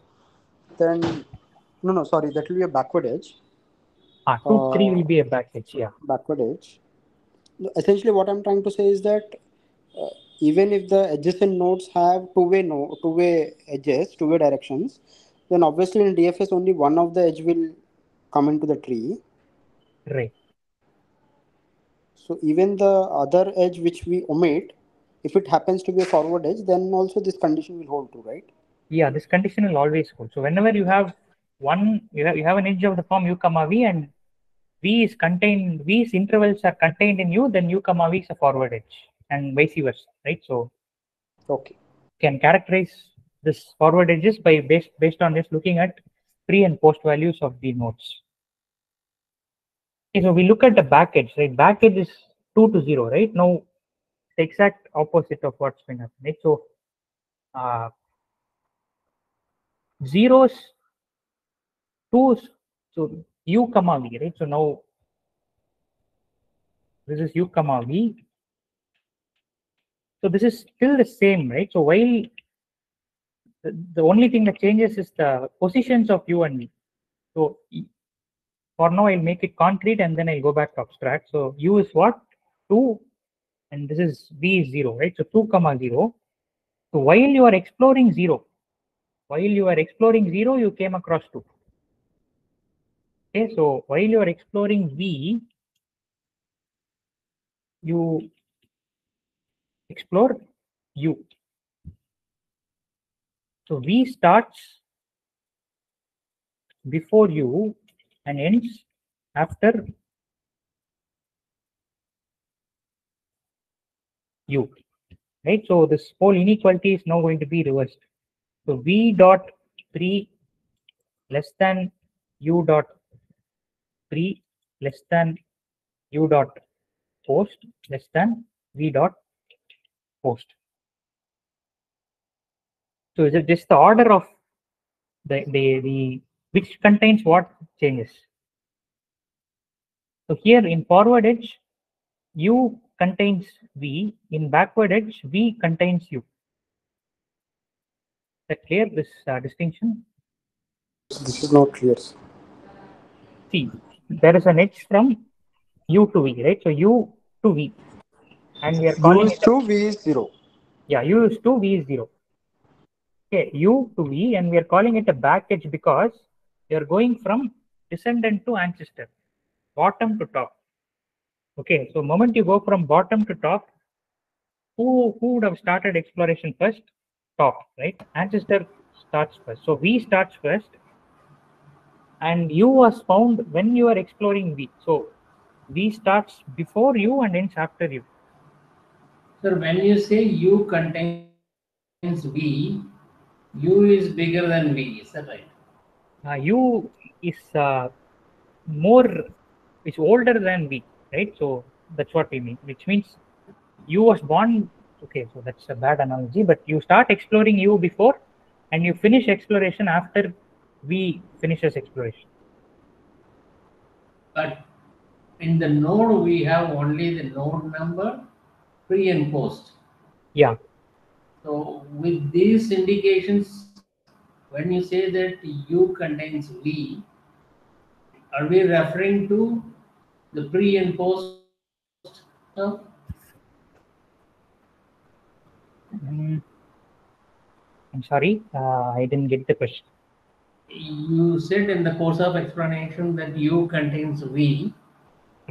then, no, no, sorry, that will be a backward edge. Ah, two, three uh, will be a back edge. Yeah. backward edge. Essentially, what I'm trying to say is that uh, even if the adjacent nodes have two-way no two-way edges, two-way directions, then obviously in DFS only one of the edge will come into the tree. Right. So even the other edge which we omit, if it happens to be a forward edge, then also this condition will hold true, right? Yeah, this condition will always hold. So whenever you have one, you have you have an edge of the form u comma v, and v is contained, v's intervals are contained in u, then u comma v is a forward edge, and vice versa, right? So Okay. can characterize this forward edges by based based on just looking at pre and post values of the nodes. Okay, so we look at the back edge, right? Back edge is two to zero, right? Now the exact opposite of what's been happening, right? So uh, zeros, twos, so u comma v, right? So now this is u comma v. So this is still the same, right? So while the, only thing that changes is the positions of you and me. So for now, I'll make it concrete and then I'll go back to abstract. So u is what? 2 and this is v is 0, right? So 2 comma 0. So while you are exploring 0, while you are exploring 0, you came across 2. Okay, so while you are exploring v, you explore u. So v starts before u and ends after u. Right? So this whole inequality is now going to be reversed. So v dot pre less than u dot pre less than u dot post less than v dot post. So is it just the order of the the, the which contains what changes? So here in forward edge, u contains v, in backward edge, v contains u. Is that clear, this uh, distinction? This is not clear. See, there is an edge from u to v, right? So u to v. And we are U calling is it, a- 2, V is 0. yeah, u is 2, v is 0. Okay, u to v, and we are calling it a back edge because we are going from descendant to ancestor, bottom to top. Okay, so moment you go from bottom to top, who who would have started exploration first? Top, right? Ancestor starts first. So V starts first, and U was found when you are exploring V. So V starts before U and ends after U. Sir, when you say U contains V, U is bigger than V, is that right? Uh, U is uh, more, is older than V, right? So that's what we mean, which means U was born. Okay, so that's a bad analogy, but you start exploring U before, and you finish exploration after V finishes exploration. But in the node, we have only the node number, pre and post. Yeah. So with these indications, when you say that U contains V, are we referring to the pre and post? No? Mm, I'm sorry, uh, I didn't get the question. You said in the course of explanation that U contains V.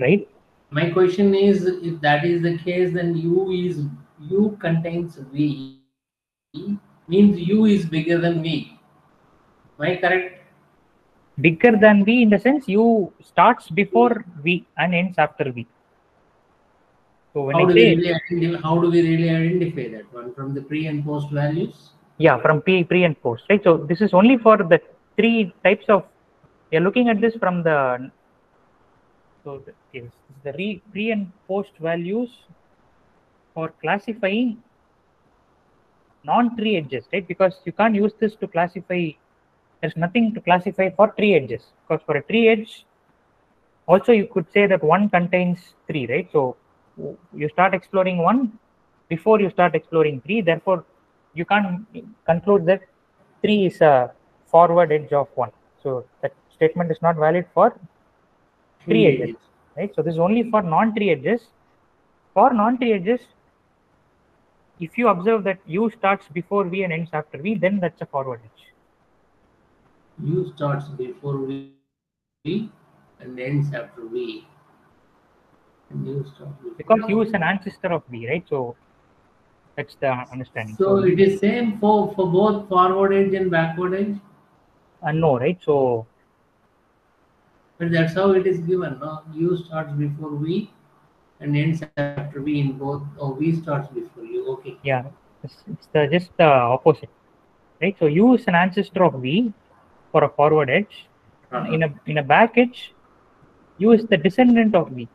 Right? My question is, if that is the case, then U is U contains V means U is bigger than V. Am I correct? Bigger than V in the sense U starts before V and ends after V. So when How I do, we say really how do we really identify that one from the pre and post values? yeah from pre pre and post right so this is only for the three types of we are looking at this from the so the, yes, the re, pre and post values for classifying non-tree edges right because you can't use this to classify there's nothing to classify for tree edges because for a tree edge also you could say that one contains three right so you start exploring one before you start exploring three therefore you can't conclude that 3 is a forward edge of 1. So that statement is not valid for Tree edges, right? So this is only for non-tree edges. For non-tree edges, if you observe that U starts before V and ends after V, then that's a forward edge. U starts before V and ends after V. And U starts Because U is an ancestor of V, right? So that's the understanding. So it is same for, for both forward edge and backward edge? uh, no, right? So But that's how it is given. No? U starts before V and ends after V in both. or V starts before U. Okay. yeah, it's, it's the, just the opposite, right? So U is an ancestor of V for a forward edge. Uh-huh. In a in a back edge, U is the descendant of V.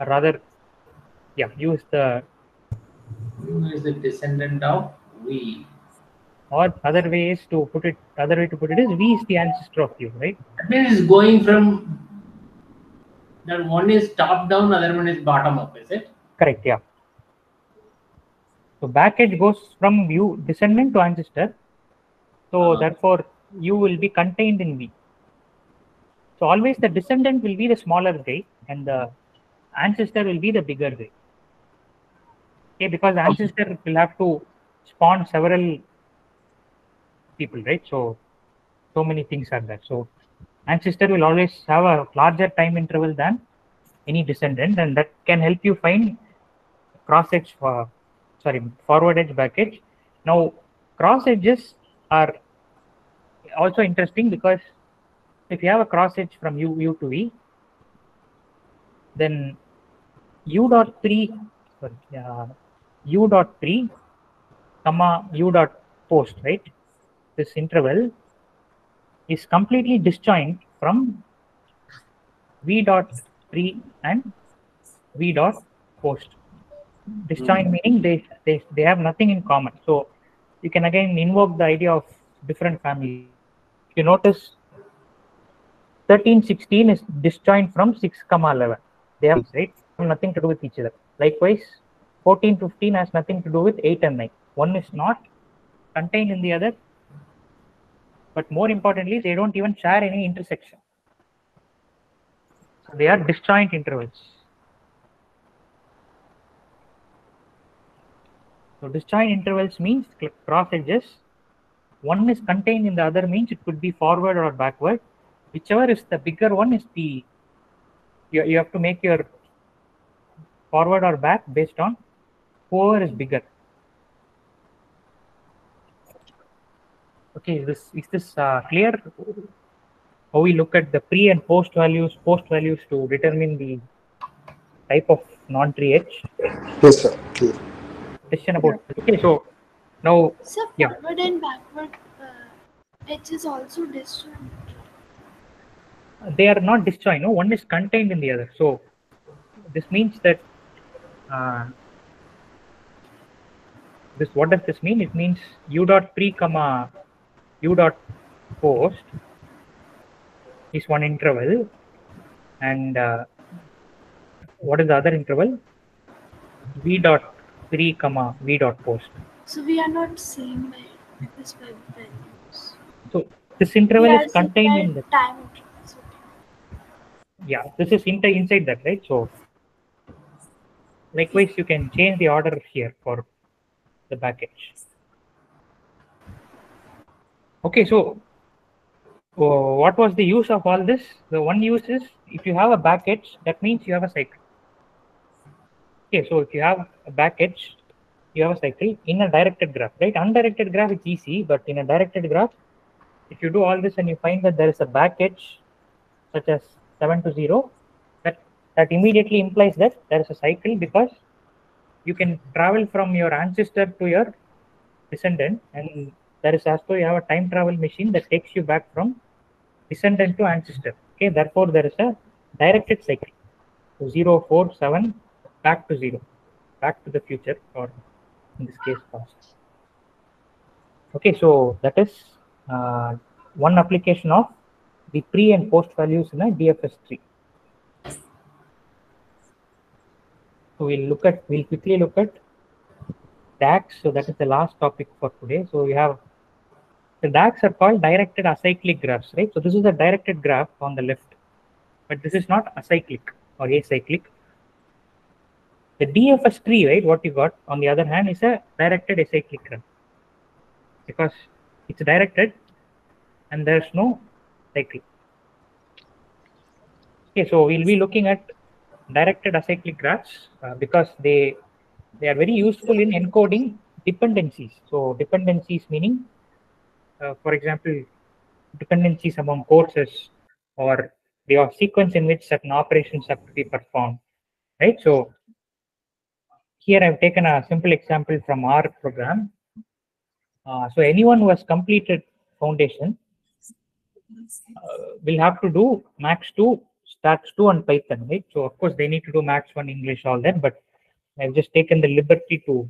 Or rather, yeah, U is the U is the descendant of V. or other way is to put it other way to put it is V is the ancestor of U, right? That means going from that one is top down, other one is bottom up, is it? Correct, yeah. So back edge goes from U descendant to ancestor. So Uh-huh. therefore you will be contained in V. So always the descendant will be the smaller guy and the ancestor will be the bigger guy. Okay, because ancestor will have to spawn several people, right? So so many things are there. So ancestor will always have a larger time interval than any descendant, and that can help you find cross edge for sorry forward edge back edge. Now cross edges are also interesting because if you have a cross edge from U U to V, then U dot pre sorry uh, U dot pre comma U dot post right this interval is completely disjoint from V dot pre and V dot post. Disjoint Mhm. meaning they, they they have nothing in common. So you can again invoke the idea of different families. You notice 13, 16 is disjoint from 6, comma 11. They have right have nothing to do with each other. Likewise, 14, 15 has nothing to do with 8 and 9. One is not contained in the other, but more importantly, they don't even share any intersection. So they are disjoint intervals. So disjoint intervals means cross edges. One is contained in the other means it could be forward or backward. Whichever is the bigger one is the you, you have to make your forward or back based on whoever is bigger. Okay, is this is this uh, clear? How we look at the pre and post values, post values to determine the type of non-tree edge. Yes, sir. Clear. Question about okay, so now So yeah, forward and backward uh, edge is also disjoint. they are not disjoint. No, one is contained in the other. So this means that uh, this what does this mean? It means u dot pre comma u dot post is one interval, and uh, what is the other interval? v dot pre comma v dot post. So we are not same by this by values. So this interval is contained in the time yeah this is inside inside that right? So likewise you can change the order here for the back edge. Okay so uh, what was the use of all this? The one use is if you have a back edge that means you have a cycle okay so if you have a back edge you have a cycle in a directed graph right? Undirected graph is easy but in a directed graph if you do all this and you find that there is a back edge such as 7 to 0 that that immediately implies that there is a cycle because you can travel from your ancestor to your descendant and there is as though you have a time travel machine that takes you back from descendant to ancestor. Okay therefore there is a directed cycle. So 0 4 7 back to 0 back to the future or in this case past okay so that is uh, one application of the pre and post values in a DFS tree. So we'll look at, we'll quickly look at DAGs. So that is the last topic for today. So we have, the DAGs are called directed acyclic graphs, right? So this is a directed graph on the left. but this is not acyclic or acyclic. The DFS tree, right, what you got on the other hand is a directed acyclic graph because it's directed and there's no cycle. Okay, so we'll be looking at directed acyclic graphs uh, because they they are very useful in encoding dependencies. So dependencies meaning, uh, for example, dependencies among courses or the sequence in which certain operations have to be performed, right? So here I've taken a simple example from our program. Uh, so anyone who has completed foundation uh, will have to do max 2 stats 2 and python right? So of course they need to do max 1 english all that but i've just taken the liberty to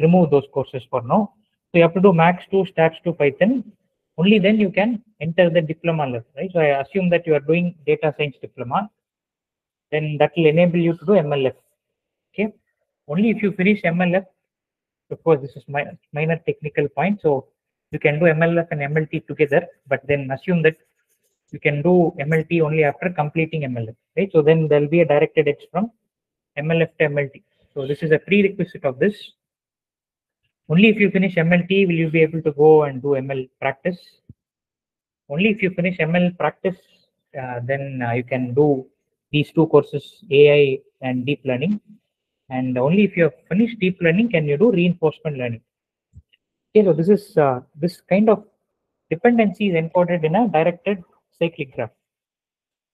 remove those courses for now. So you have to do max 2 stats 2 python. Only then you can enter the diploma level right? So i assume that you are doing data science diploma. Then that will enable you to do mlf okay only if you finish mlf of course this is my minor technical point so you can do mlf and mlt together but then assume that you can do mlt only after completing mlf right so then there'll be a directed edge from mlf to mlt so this is a prerequisite of this only if you finish mlt will you be able to go and do ml practice only if you finish ml practice uh, then uh, you can do these two courses ai and deep learning and only if you have finished deep learning can you do reinforcement learning. Okay so this is uh, this kind of dependency is encoded in a directed cyclic graph.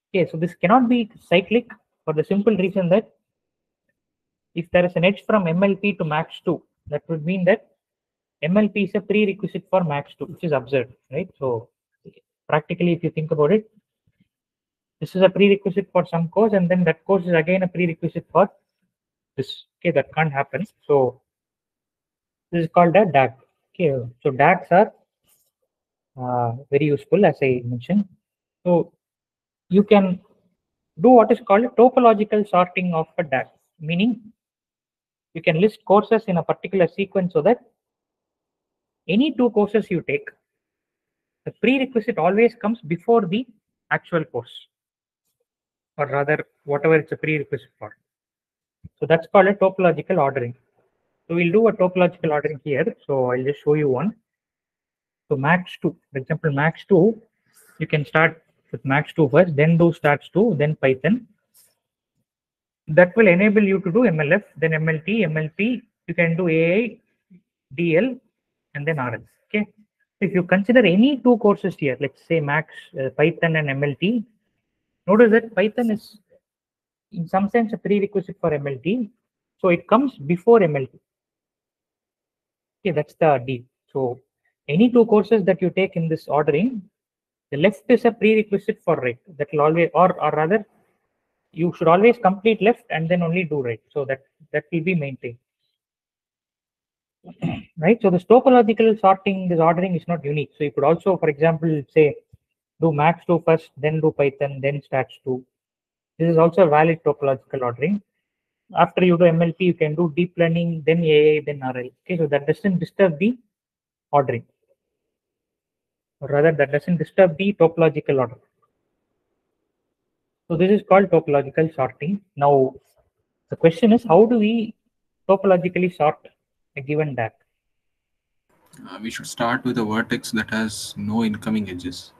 Okay so this cannot be cyclic for the simple reason that if there is an edge from mlp to max 2 that would mean that mlp is a prerequisite for max 2 which is absurd right? So practically if you think about it this is a prerequisite for some course and then that course is again a prerequisite for this okay that can't happen. So this is called a DAG okay so DAGs are uh, very useful as I mentioned. So you can do what is called a topological sorting of a DAG meaning you can list courses in a particular sequence so that any two courses you take the prerequisite always comes before the actual course or rather whatever it's a prerequisite for so that's called a topological ordering. So we'll do a topological ordering here. So I'll just show you one. So max 2, for example, max 2, you can start with max 2 first, then do stats 2, then Python. That will enable you to do MLF, then MLT, MLP, you can do AI, DL, and then RL. Okay. If you consider any two courses here, let's say max uh, Python and MLT, notice that Python is in some sense a prerequisite for MLT. So it comes before MLT. Okay, that's the deal. So any two courses that you take in this ordering, the left is a prerequisite for right. That will always, or, or rather, you should always complete left and then only do right. So that that will be maintained. right. So this topological sorting, this ordering is not unique. So you could also, for example, say do max 2 first, then do Python, then stats 2 this is also a valid topological ordering. After you do MLP, you can do deep learning, then AI, then RL. Okay, so that doesn't disturb the ordering. Or rather, that doesn't disturb the topological order. So this is called topological sorting. Now, the question is, how do we topologically sort a given DAG? Uh, we should start with a vertex that has no incoming edges,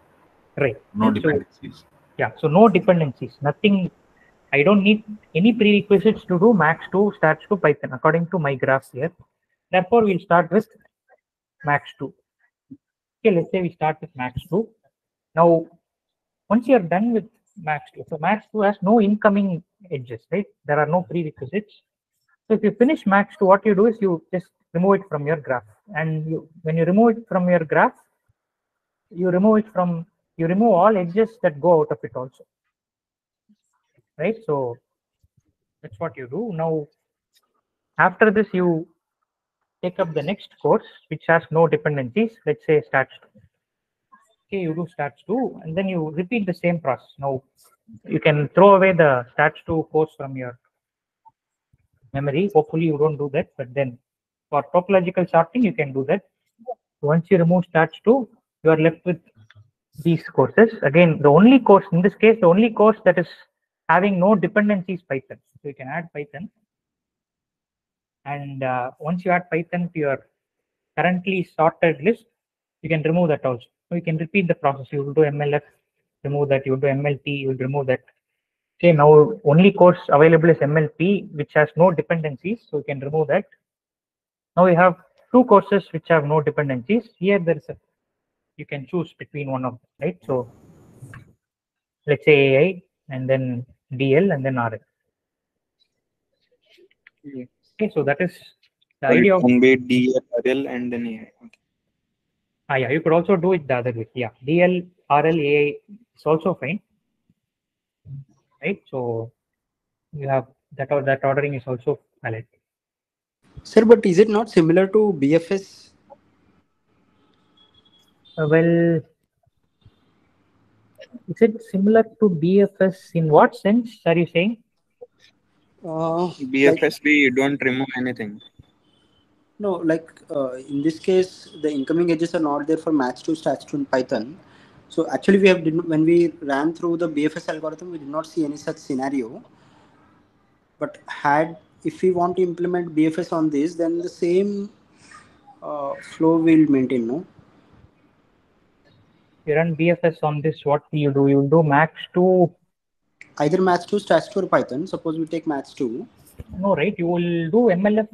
Right. no So- dependencies. Yeah, so no dependencies, nothing. I don't need any prerequisites to do max 2 stats to Python according to my graph here. Therefore, we'll start with max 2. Okay, let's say we start with max 2. Now, once you're done with max 2, so max 2 has no incoming edges, right? There are no prerequisites. So if you finish max 2, what you do is you just remove it from your graph. And you, when you remove it from your graph, you remove it from you remove all edges that go out of it also right? So that's what you do. Now after this you take up the next course which has no dependencies. Let's say stats 2 okay you do stats 2 and then you repeat the same process. Now you can throw away the stats 2 course from your memory. Hopefully you don't do that but then for topological sorting you can do that. Once you remove stats 2 you are left with these courses. Again, the only course in this case, the only course that is having no dependencies Python. So you can add Python. And uh, once you add Python to your currently sorted list, you can remove that also. So you can repeat the process. You will do MLF, remove that. You will do MLT, you will remove that. Okay, now only course available is MLP, which has no dependencies. So you can remove that. Now we have two courses which have no dependencies. Here there is a, you can choose between one of them, right? So let's say AI and then DL and then RL. Okay, so that is the So idea of can be DRL and then AI. Okay. Ah, yeah, you could also do it the other way. Yeah, DL, RL, AI is also fine. Right? So you have that or that ordering is also valid. Sir, but is it not similar to BFS? Uh, well, is it similar to BFS? In what sense are you saying? Uh, like, BFS, we don't remove anything. no, like uh, in this case, the incoming edges are not there for match to stats to in Python. So actually, we have did, when we ran through the BFS algorithm, we did not see any such scenario. But had if we want to implement BFS on this, then the same uh, flow will maintain. No. You run BFS on this, what will you do? You will do max to, Either match to stats to or Python. Suppose we take match to. no, right? You will do MLF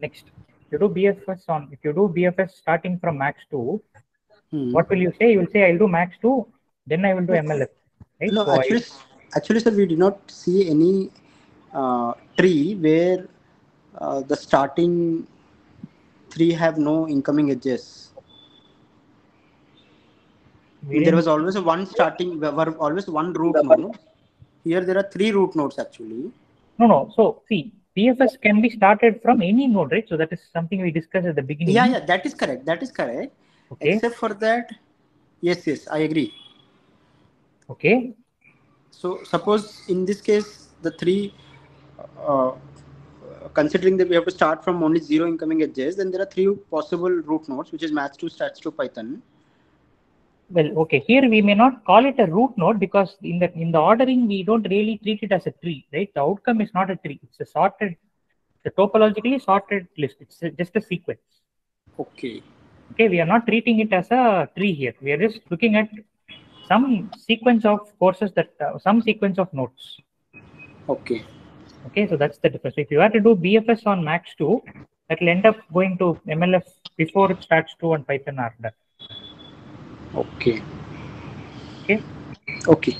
next. You do BFS on, if you do BFS starting from max to, Hmm. what will you say? You will say, I'll do max to, then I will do MLF. Right? No, So I- actually, actually, sir, we did not see any uh, tree where uh, the starting three have no incoming edges. There was always a one starting, were always one root node. Here there are three root nodes actually. No, no. So see, BFS can be started from any node, right? So that is something we discussed at the beginning. Yeah, yeah, that is correct. That is correct. Okay. Except for that, yes, yes, I agree. Okay. So suppose in this case, the three, uh, considering that we have to start from only zero incoming edges, then there are three possible root nodes, which is match to stats to Python. Well, okay. Here we may not call it a root node because in the in the ordering we don't really treat it as a tree, right? The outcome is not a tree. It's a sorted, the topologically sorted list. It's a- just a sequence. Okay. Okay, we are not treating it as a tree here. We are just looking at some sequence of courses that uh, some sequence of nodes. Okay. Okay, so that's the difference. If you are to do BFS on Max 2, that will end up going to MLF before it starts to on Python are done. Okay. Okay. Okay.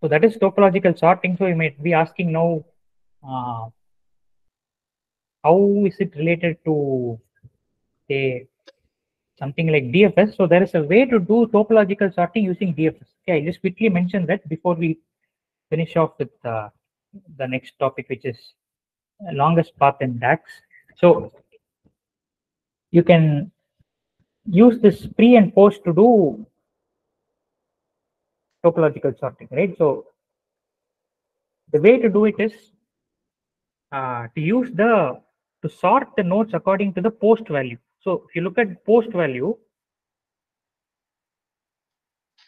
So that is topological sorting. So you might be asking now, uh, how is it related to say something like DFS? So there is a way to do topological sorting using DFS. Okay, I just quickly mentioned that before we finish off with uh, the next topic, which is longest path in DAGs. So you can use this pre and post to do topological sorting, right? So the way to do it is uh, to use the to sort the nodes according to the post value. So if you look at post value,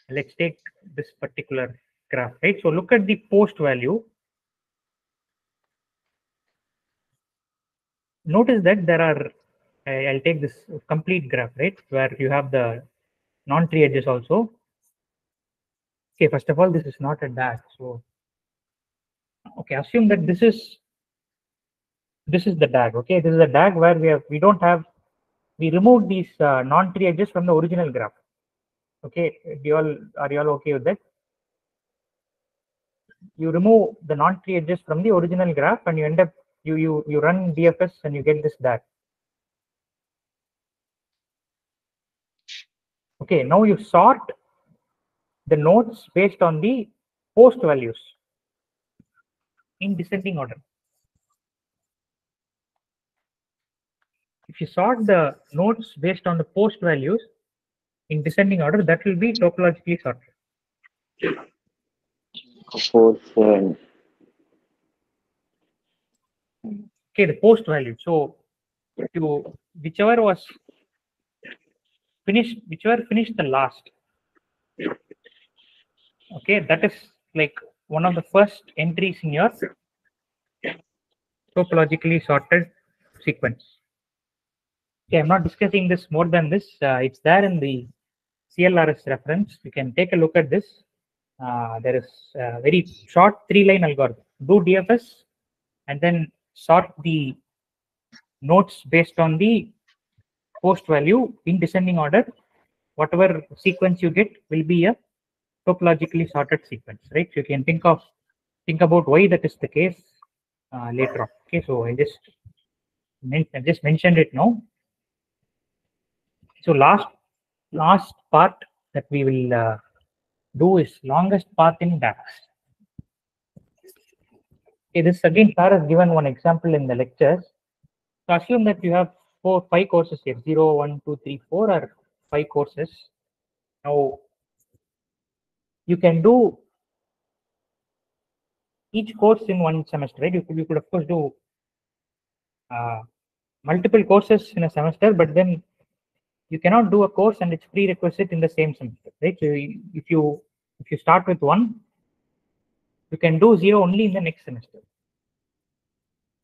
let's take this particular graph, right? So look at the post value. Notice that there are, I- I'll take this complete graph, right? Where you have the non-tree edges also. Okay, first of all, this is not a DAG. So, okay, assume that this is this is the DAG. Okay, this is a DAG where we have we don't have we removed these uh, non-tree edges from the original graph. Okay, do you all are you all okay with that? You remove the non-tree edges from the original graph, and you end up you you you run DFS and you get this DAG. Okay, now you sort the nodes based on the post values in descending order. If you sort the nodes based on the post values in descending order, that will be topologically sorted. Okay, the post value. So you whichever was finished, whichever finished the last. Okay, that is like one of the first entries in your topologically sorted sequence. Okay, I'm not discussing this more than this. Uh, it's there in the CLRS reference. You can take a look at this. Uh, there is a very short three-line algorithm. Do DFS and then sort the nodes based on the post value in descending order. Whatever sequence you get will be a topologically sorted sequence, right? So you can think of think about why that is the case uh, later on. Okay, so I just men- I just mentioned it now. So last last part that we will uh, do is longest path in DAGs. Okay, this again, Sir has given one example in the lectures. So assume that you have four, five courses here, zero, one, two, three, four, are five courses. Now, you can do each course in one semester, right? You could, you could of course do uh, multiple courses in a semester, but then you cannot do a course and its prerequisite in the same semester, right? So if you if you start with one, you can do zero only in the next semester.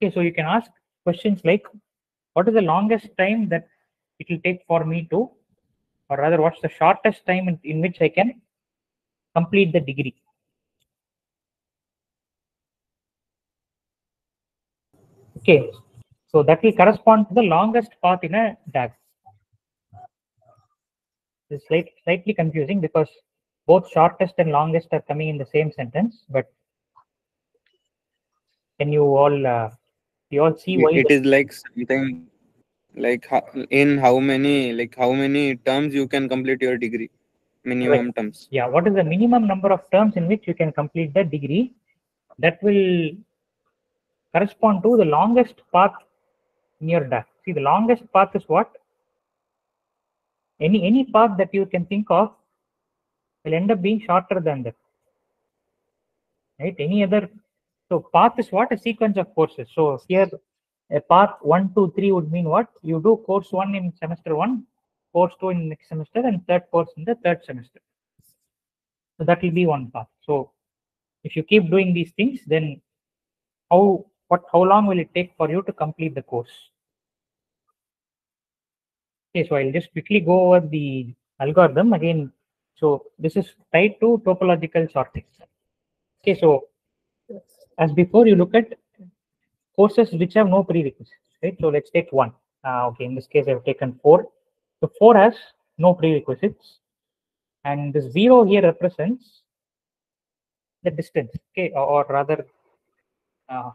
Okay, so you can ask questions like, what is the longest time that it will take for me to, or rather, what's the shortest time in, in which I can complete the degree? Okay, so that will correspond to the longest path in a DAG. It's slight, slightly confusing because both shortest and longest are coming in the same sentence, but can you all uh, you all see why it the- is like something like how, in how many like how many terms you can complete your degree minimum Right. terms yeah what is the minimum number of terms in which you can complete the degree that will correspond to the longest path in your DAG. See, the longest path is what? Any any path that you can think of will end up being shorter than that. Right? Any other so path is what? A sequence of courses. So here a path one, two, three would mean what? You do course one in semester one, course two in next semester, and third course in the third semester. So that will be one path. So if you keep doing these things, then how what how long will it take for you to complete the course? Okay, so I'll just quickly go over the algorithm again. So this is tied to topological sorting. Okay, so as before, you look at courses which have no prerequisites, right? So let's take one. Uh, okay, in this case, I've taken four. So four has no prerequisites, and this zero here represents the distance. Okay, or, or rather, uh,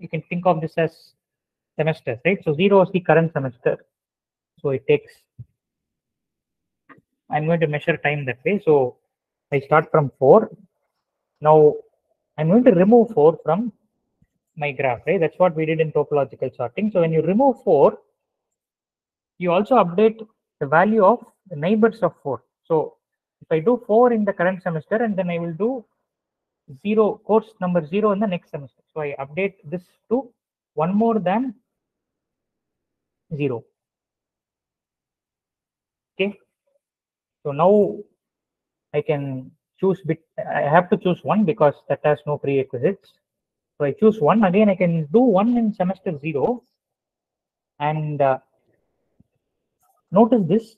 you can think of this as semesters, right? So zero is the current semester. So it takes. I'm going to measure time that way. So I start from four. Now I'm going to remove four from my graph, right? That's what we did in topological sorting. So when you remove four, you also update the value of the neighbors of four. So if I do four in the current semester and then I will do zero course number zero in the next semester. So I update this to one more than zero. Okay. So now I can choose bit. I have to choose one because that has no prerequisites. So I choose one. Again, I can do one in semester zero. And uh, notice this.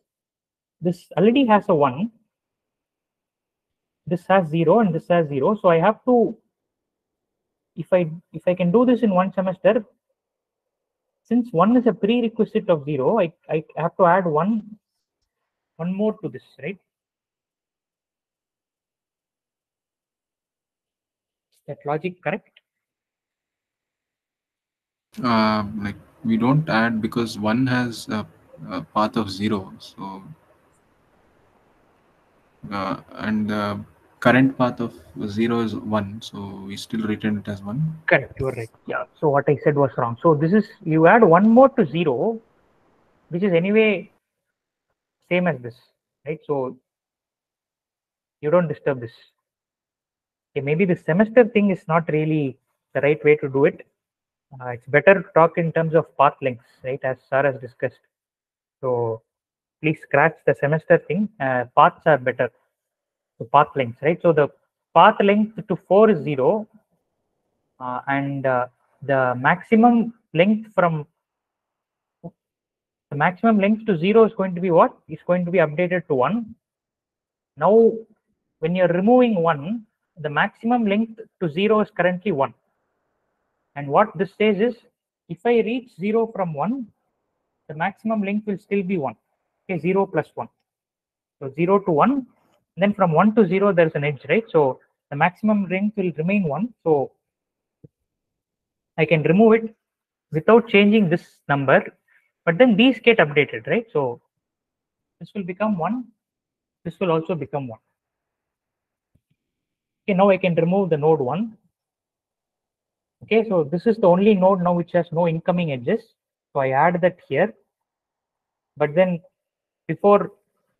This already has a one. This has zero and this has zero. So I have to, if I if I can do this in one semester, since one is a prerequisite of zero, I, I have to add one one more to this, right? That logic correct? Uh, like we don't add because one has a, a path of zero. So uh, and the current path of zero is one. So we still return it as one. Correct, you are right. Yeah. So what I said was wrong. So this is you add one more to zero, which is anyway same as this, right? So you don't disturb this. Okay, maybe the semester thing is not really the right way to do it. Uh, it's better to talk in terms of path lengths, right? As Sarah has discussed. So please scratch the semester thing. Uh, paths are better. the path length, right? So the path length to 4 is 0 uh, and uh, the maximum length from the maximum length to 0 is going to be what? Is going to be updated to 1. Now, when you're removing 1, the maximum length to 0 is currently 1. And what this says is, if I reach 0 from 1, the maximum length will still be 1. Okay, 0 plus 1. So 0 to 1, then from 1 to 0, there's an edge, right? So the maximum length will remain 1. So I can remove it without changing this number, but then these get updated, right? So this will become 1. This will also become 1. Okay, now I can remove the node 1. Okay, so this is the only node now which has no incoming edges. So I add that here. But then before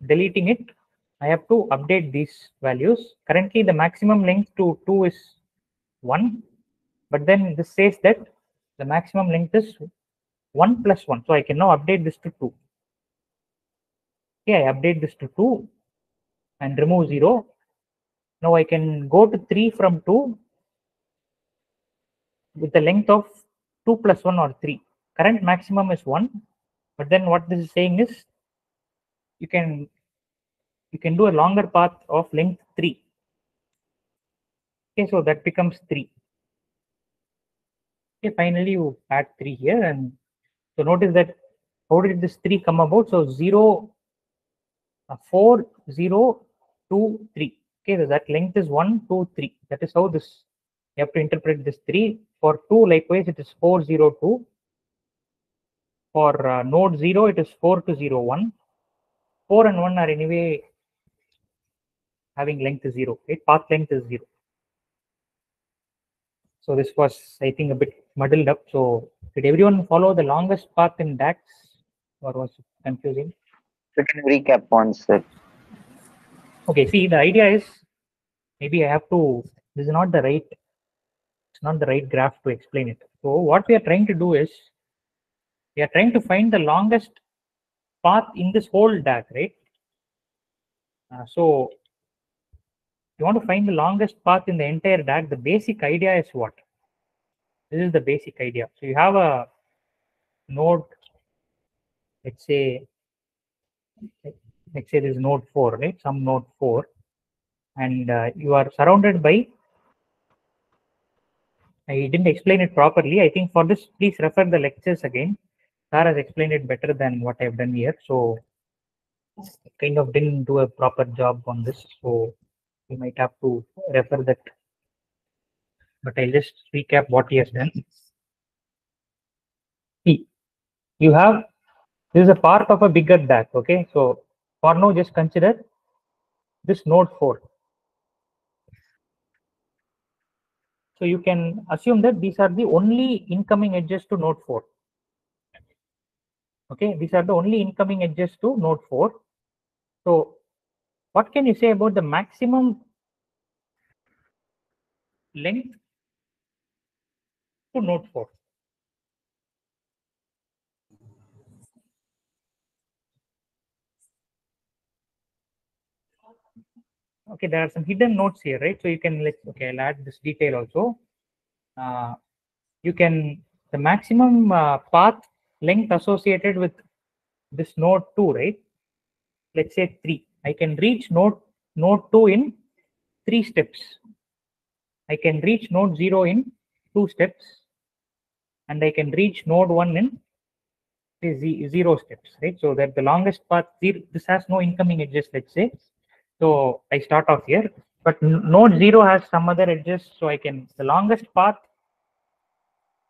deleting it, I have to update these values. Currently, the maximum length to 2 is 1. But then this says that the maximum length is 1 plus 1. So I can now update this to 2. Okay, I update this to 2 and remove 0. Now I can go to 3 from 2 with the length of 2 plus 1 or 3. Current maximum is 1. But then what this is saying is you can you can do a longer path of length 3. Okay, so that becomes 3. Okay, finally you add 3 here and so notice that how did this 3 come about? So 0, uh, 4, 0, 2, 3. Okay, so that length is 1, 2, 3. That is how this, you have to interpret this 3. For 2, likewise, it is 4, 0, 2. For uh, node 0, it is 4 to 0, 1. 4 and 1 are anyway having length 0. Right? Path length is 0. So this was, I think, a bit muddled up. So did everyone follow the longest path in DAGs or was it confusing? You can recap once, sir. Okay, see, the idea is maybe I have to, this is not the right, it's not the right graph to explain it. So what we are trying to do is, we are trying to find the longest path in this whole DAG, right? Uh, so you want to find the longest path in the entire DAG, the basic idea is what? This is the basic idea. So you have a node, let's say, let's say this node 4, right? Some node 4. And uh, you are surrounded by, I didn't explain it properly. I think for this, please refer the lectures again. Sar has explained it better than what I've done here. So kind of didn't do a proper job on this. So you might have to refer that. But I'll just recap what he has done. See, you have, this is a part of a bigger DAG, okay? So for now, just consider this node 4. So you can assume that these are the only incoming edges to node 4. Okay, these are the only incoming edges to node 4. So what can you say about the maximum length to node 4? Okay there are some hidden nodes here right? So you can let okay i'll add this detail also. Uh, you can the maximum uh, path length associated with this node 2 right? Let's say 3 i can reach node node 2 in 3 steps. I can reach node 0 in 2 steps. And i can reach node 1 in say, 0 steps right? So that the longest path this has no incoming edges let's say so I start off here, but node 0 has some other edges. So I can, the longest path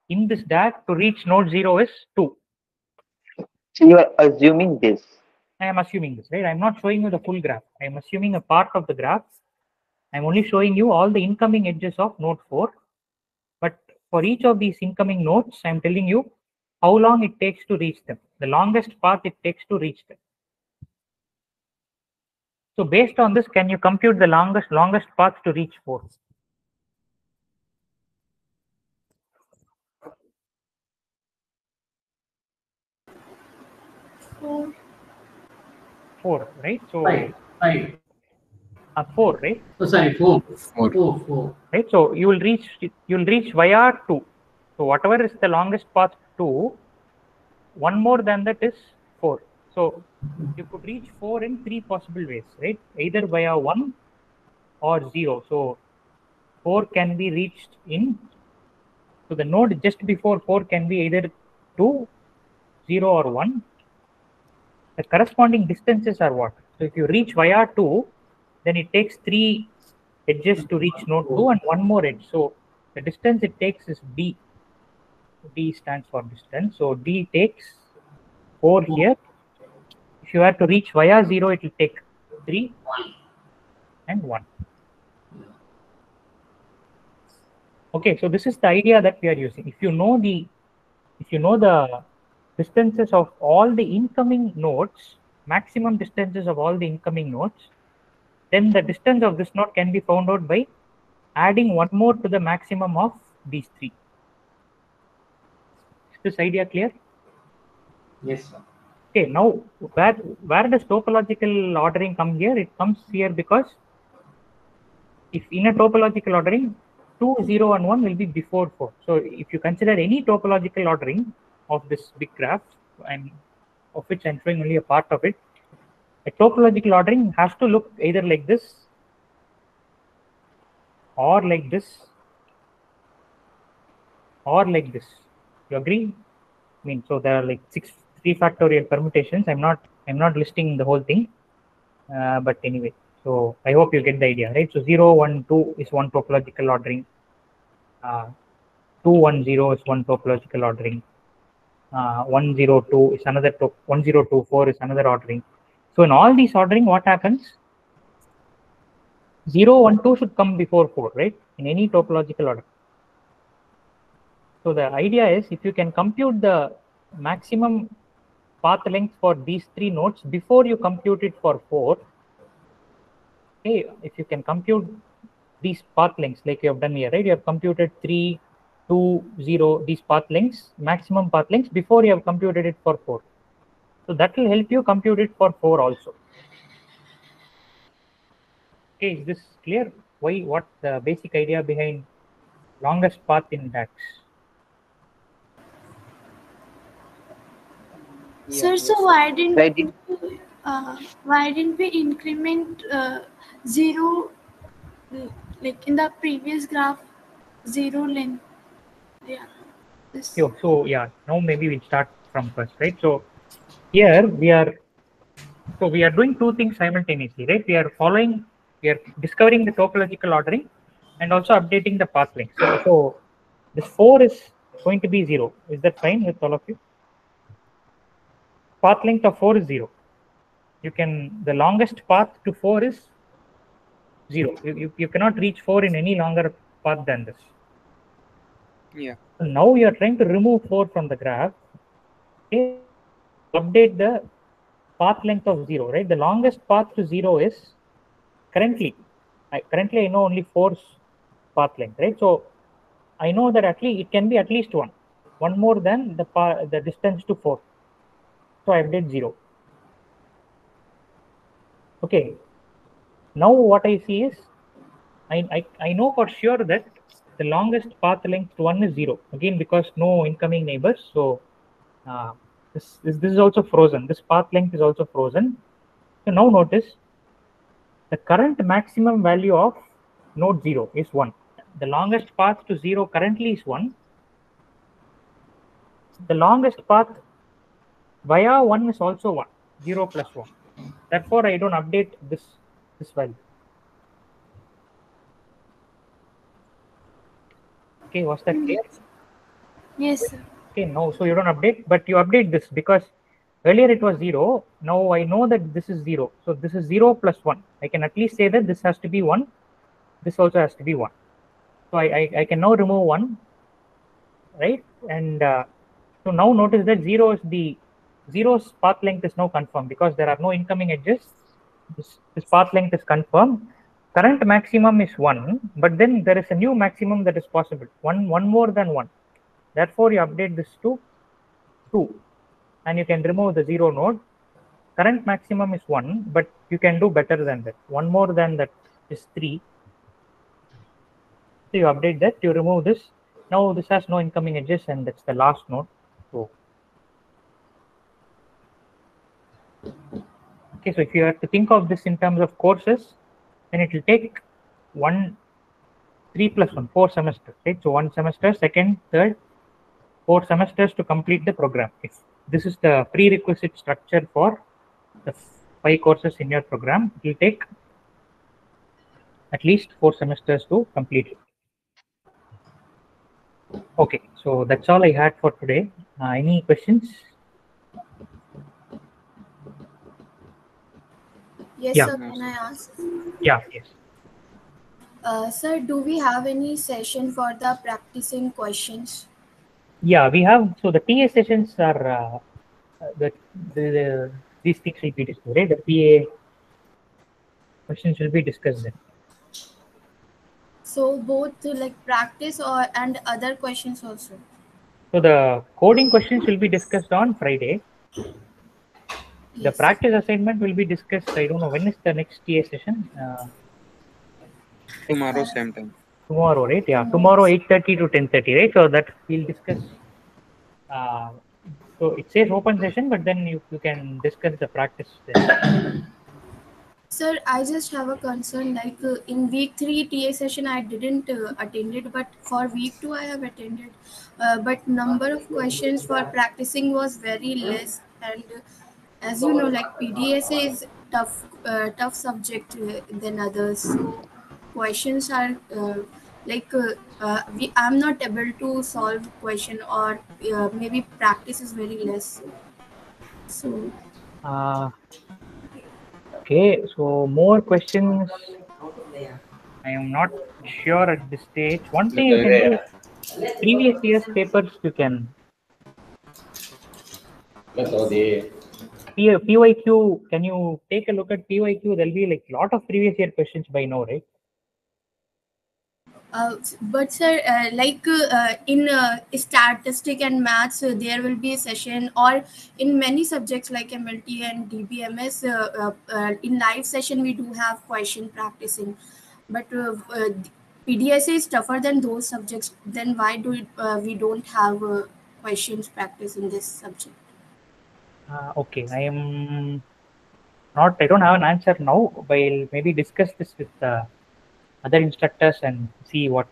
in this DAG to reach node 0 is 2. So you are assuming this. I am assuming this, right? I'm not showing you the full graph. I am assuming a part of the graph. I'm only showing you all the incoming edges of node 4. But for each of these incoming nodes, I'm telling you how long it takes to reach them, the longest path it takes to reach them. So based on this, can you compute the longest longest path to reach 4? Four. 4, right? So Five. Five. Uh, 4, right? Oh, sorry, four. Four. Four, four. Right? So you will reach you will reach via 2. So whatever is the longest path 2, one more than that is 4. So you could reach 4 in three possible ways, right? Either via 1 or 0. So 4 can be reached in so the node just before 4 can be either 2, 0 or 1. The corresponding distances are what? So if you reach via 2, then it takes 3 edges to reach node 2 and one more edge. So the distance it takes is d. d stands for distance. So d takes 4 here. If you have to reach via 0, it will take 3 and 1. Okay, so this is the idea that we are using. If you know the if you know the distances of all the incoming nodes, maximum distances of all the incoming nodes, then the distance of this node can be found out by adding one more to the maximum of these three. Is this idea clear? Yes, sir. Okay, now where where does topological ordering come here? It comes here because if in a topological ordering, 2, 0 and 1 will be before 4. So if you consider any topological ordering of this big graph, and of which I'm showing only a part of it, a topological ordering has to look either like this or like this or like this. You agree? I mean, so there are like six three factorial permutations. I'm not I'm not listing the whole thing, uh, but anyway. So I hope you get the idea, right? So 0, 1, 2 is one topological ordering. Uh, 2, 1, 0 is one topological ordering. Uh, 1, 0, 2 is another, top, 1, 0, 2, 4 is another ordering. So in all these ordering, what happens? 0, 1, 2 should come before 4, right? In any topological order. So the idea is if you can compute the maximum path length for these three nodes before you compute it for 4, okay, if you can compute these path lengths like you have done here, right? You have computed three, two, zero, these path lengths, maximum path lengths before you have computed it for 4. So that will help you compute it for 4 also. Okay, is this clear? Why, what the basic idea behind longest path in DAGs? Sir, so why didn't Right, it- we, uh, why didn't we increment uh, zero like in the previous graph zero length? Yeah. This. So, so yeah, now maybe we'll start from first, right? So here we are, so we are doing two things simultaneously, right? We are following, we are discovering the topological ordering and also updating the path length. So, so this four is going to be zero. Is that fine with all of you? Path length of four is zero. You can, the longest path to four is zero. You, you, you cannot reach four in any longer path than this. Yeah. Now you are trying to remove 4 from the graph. Okay. Update the path length of 0, right? The longest path to 0 is currently, I, currently I know only 4's path length, right? So I know that at least it can be at least 1, one more than the, the distance to 4. So I update 0. Okay. Now what I see is, I, I, I know for sure that the longest path length to 1 is 0 again because no incoming neighbors. So uh, this, this this is also frozen. This path length is also frozen. So now notice the current maximum value of node 0 is 1 the longest path to 0 currently is 1 the longest path via 1 is also 1 0 plus 1 therefore i don't update this this value. Okay was that clear? Yes, sir. okay no so you don't update but you update this because earlier it was 0 now i know that this is 0 so this is 0 plus 1 i can at least say that this has to be 1 this also has to be 1 so i i, I can now remove 1 right? And uh, so now notice that 0 is the zero's path length is now confirmed because there are no incoming edges. This, this path length is confirmed. Current maximum is 1 but then there is a new maximum that is possible. One one more than 1 therefore you update this to 2 and you can remove the 0 node. Current maximum is 1 but you can do better than that. One more than that is 3. So you update that, you remove this. Now this has no incoming edges and that's the last node. So okay, so if you have to think of this in terms of courses, then it will take one three plus one, four semesters, right? So one semester, second, third, four semesters to complete the program. If this is the prerequisite structure for the five courses in your program, it will take at least four semesters to complete it. Okay, so that's all I had for today. Uh, any questions? Yes, Yeah. sir. Can I ask? Yeah, yes. Uh, sir, do we have any session for the practicing questions? Yeah, we have, so the TA sessions are, uh, the, the, the, these things will be discussed, right? The PA questions will be discussed then. So both like practice or and other questions also. So the coding questions will be discussed on Friday. The Yes. practice assignment will be discussed, I don't know, when is the next TA session? Uh, Tomorrow same time. tomorrow, right? Yeah, tomorrow 8.30 to 10.30, right? So that we'll discuss. Uh, so it says open session, but then you, you can discuss the practice then. Sir, I just have a concern. Like uh, in week three TA session, I didn't uh, attend it, but for week two, I have attended. Uh, but number of questions for practicing was very less, and uh, as you know, like PDSA is tough, uh, tough subject uh, than others. So questions are uh, like uh, uh, we, I'm not able to solve question or uh, maybe practice is very less. So Uh, okay, so more questions. I am not sure at this stage. One thing you can do, previous year's papers you can P- PYQ, can you take a look at PYQ? There'll be like lot of previous year questions by now, right? Uh, but sir, uh, like uh, in uh, statistic and maths, uh, there will be a session, or in many subjects like MLT and DBMS, uh, uh, in live session we do have question practicing. But PDSA is tougher than those subjects. Then why do we don't have questions practice in this subject? Uh, okay, I am not, I don't have an answer now, but I'll maybe discuss this with uh, other instructors and see what,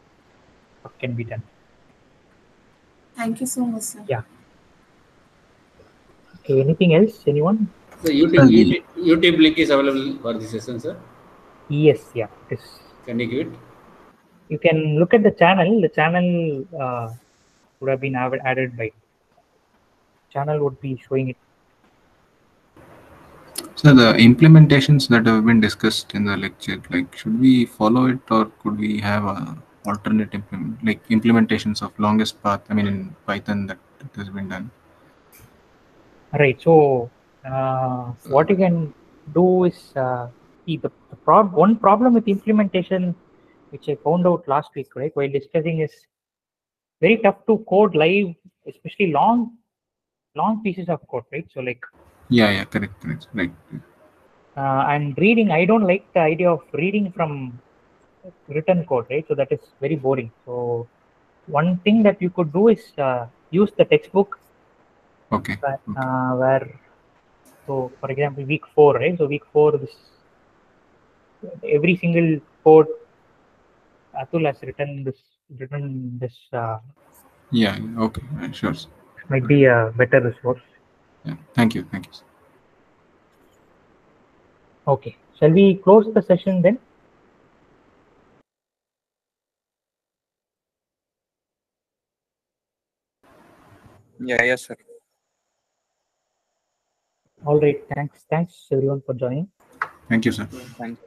what can be done. Thank you so much, sir. Yeah. Okay, anything else? Anyone? So YouTube, YouTube, YouTube link is available for this session, sir. Yes, yeah. This Can you give it? you can look at the channel. The channel uh, would have been added added by channel would be showing it. So the implementations that have been discussed in the lecture, like should we follow it or could we have a alternate implement, like implementations of longest path? I mean, in Python that has been done. Right. So uh, what you can do is uh, see the, the prob- one problem with implementation, which I found out last week, right, while discussing is very tough to code live, especially long, long pieces of code, right? So like Yeah, yeah, correct, correct, right. uh, and reading, I don't like the idea of reading from written code, right? So that is very boring. So one thing that you could do is uh, use the textbook Okay. where, uh, where so for example week four right so week four this every single code atul has written this written this uh, Yeah, okay, sure. might be a better resource Yeah, thank you, thank you. sir. okay shall we close the session then Yeah, yes, sir. all right thanks thanks everyone for joining Thank you, sir. Thanks.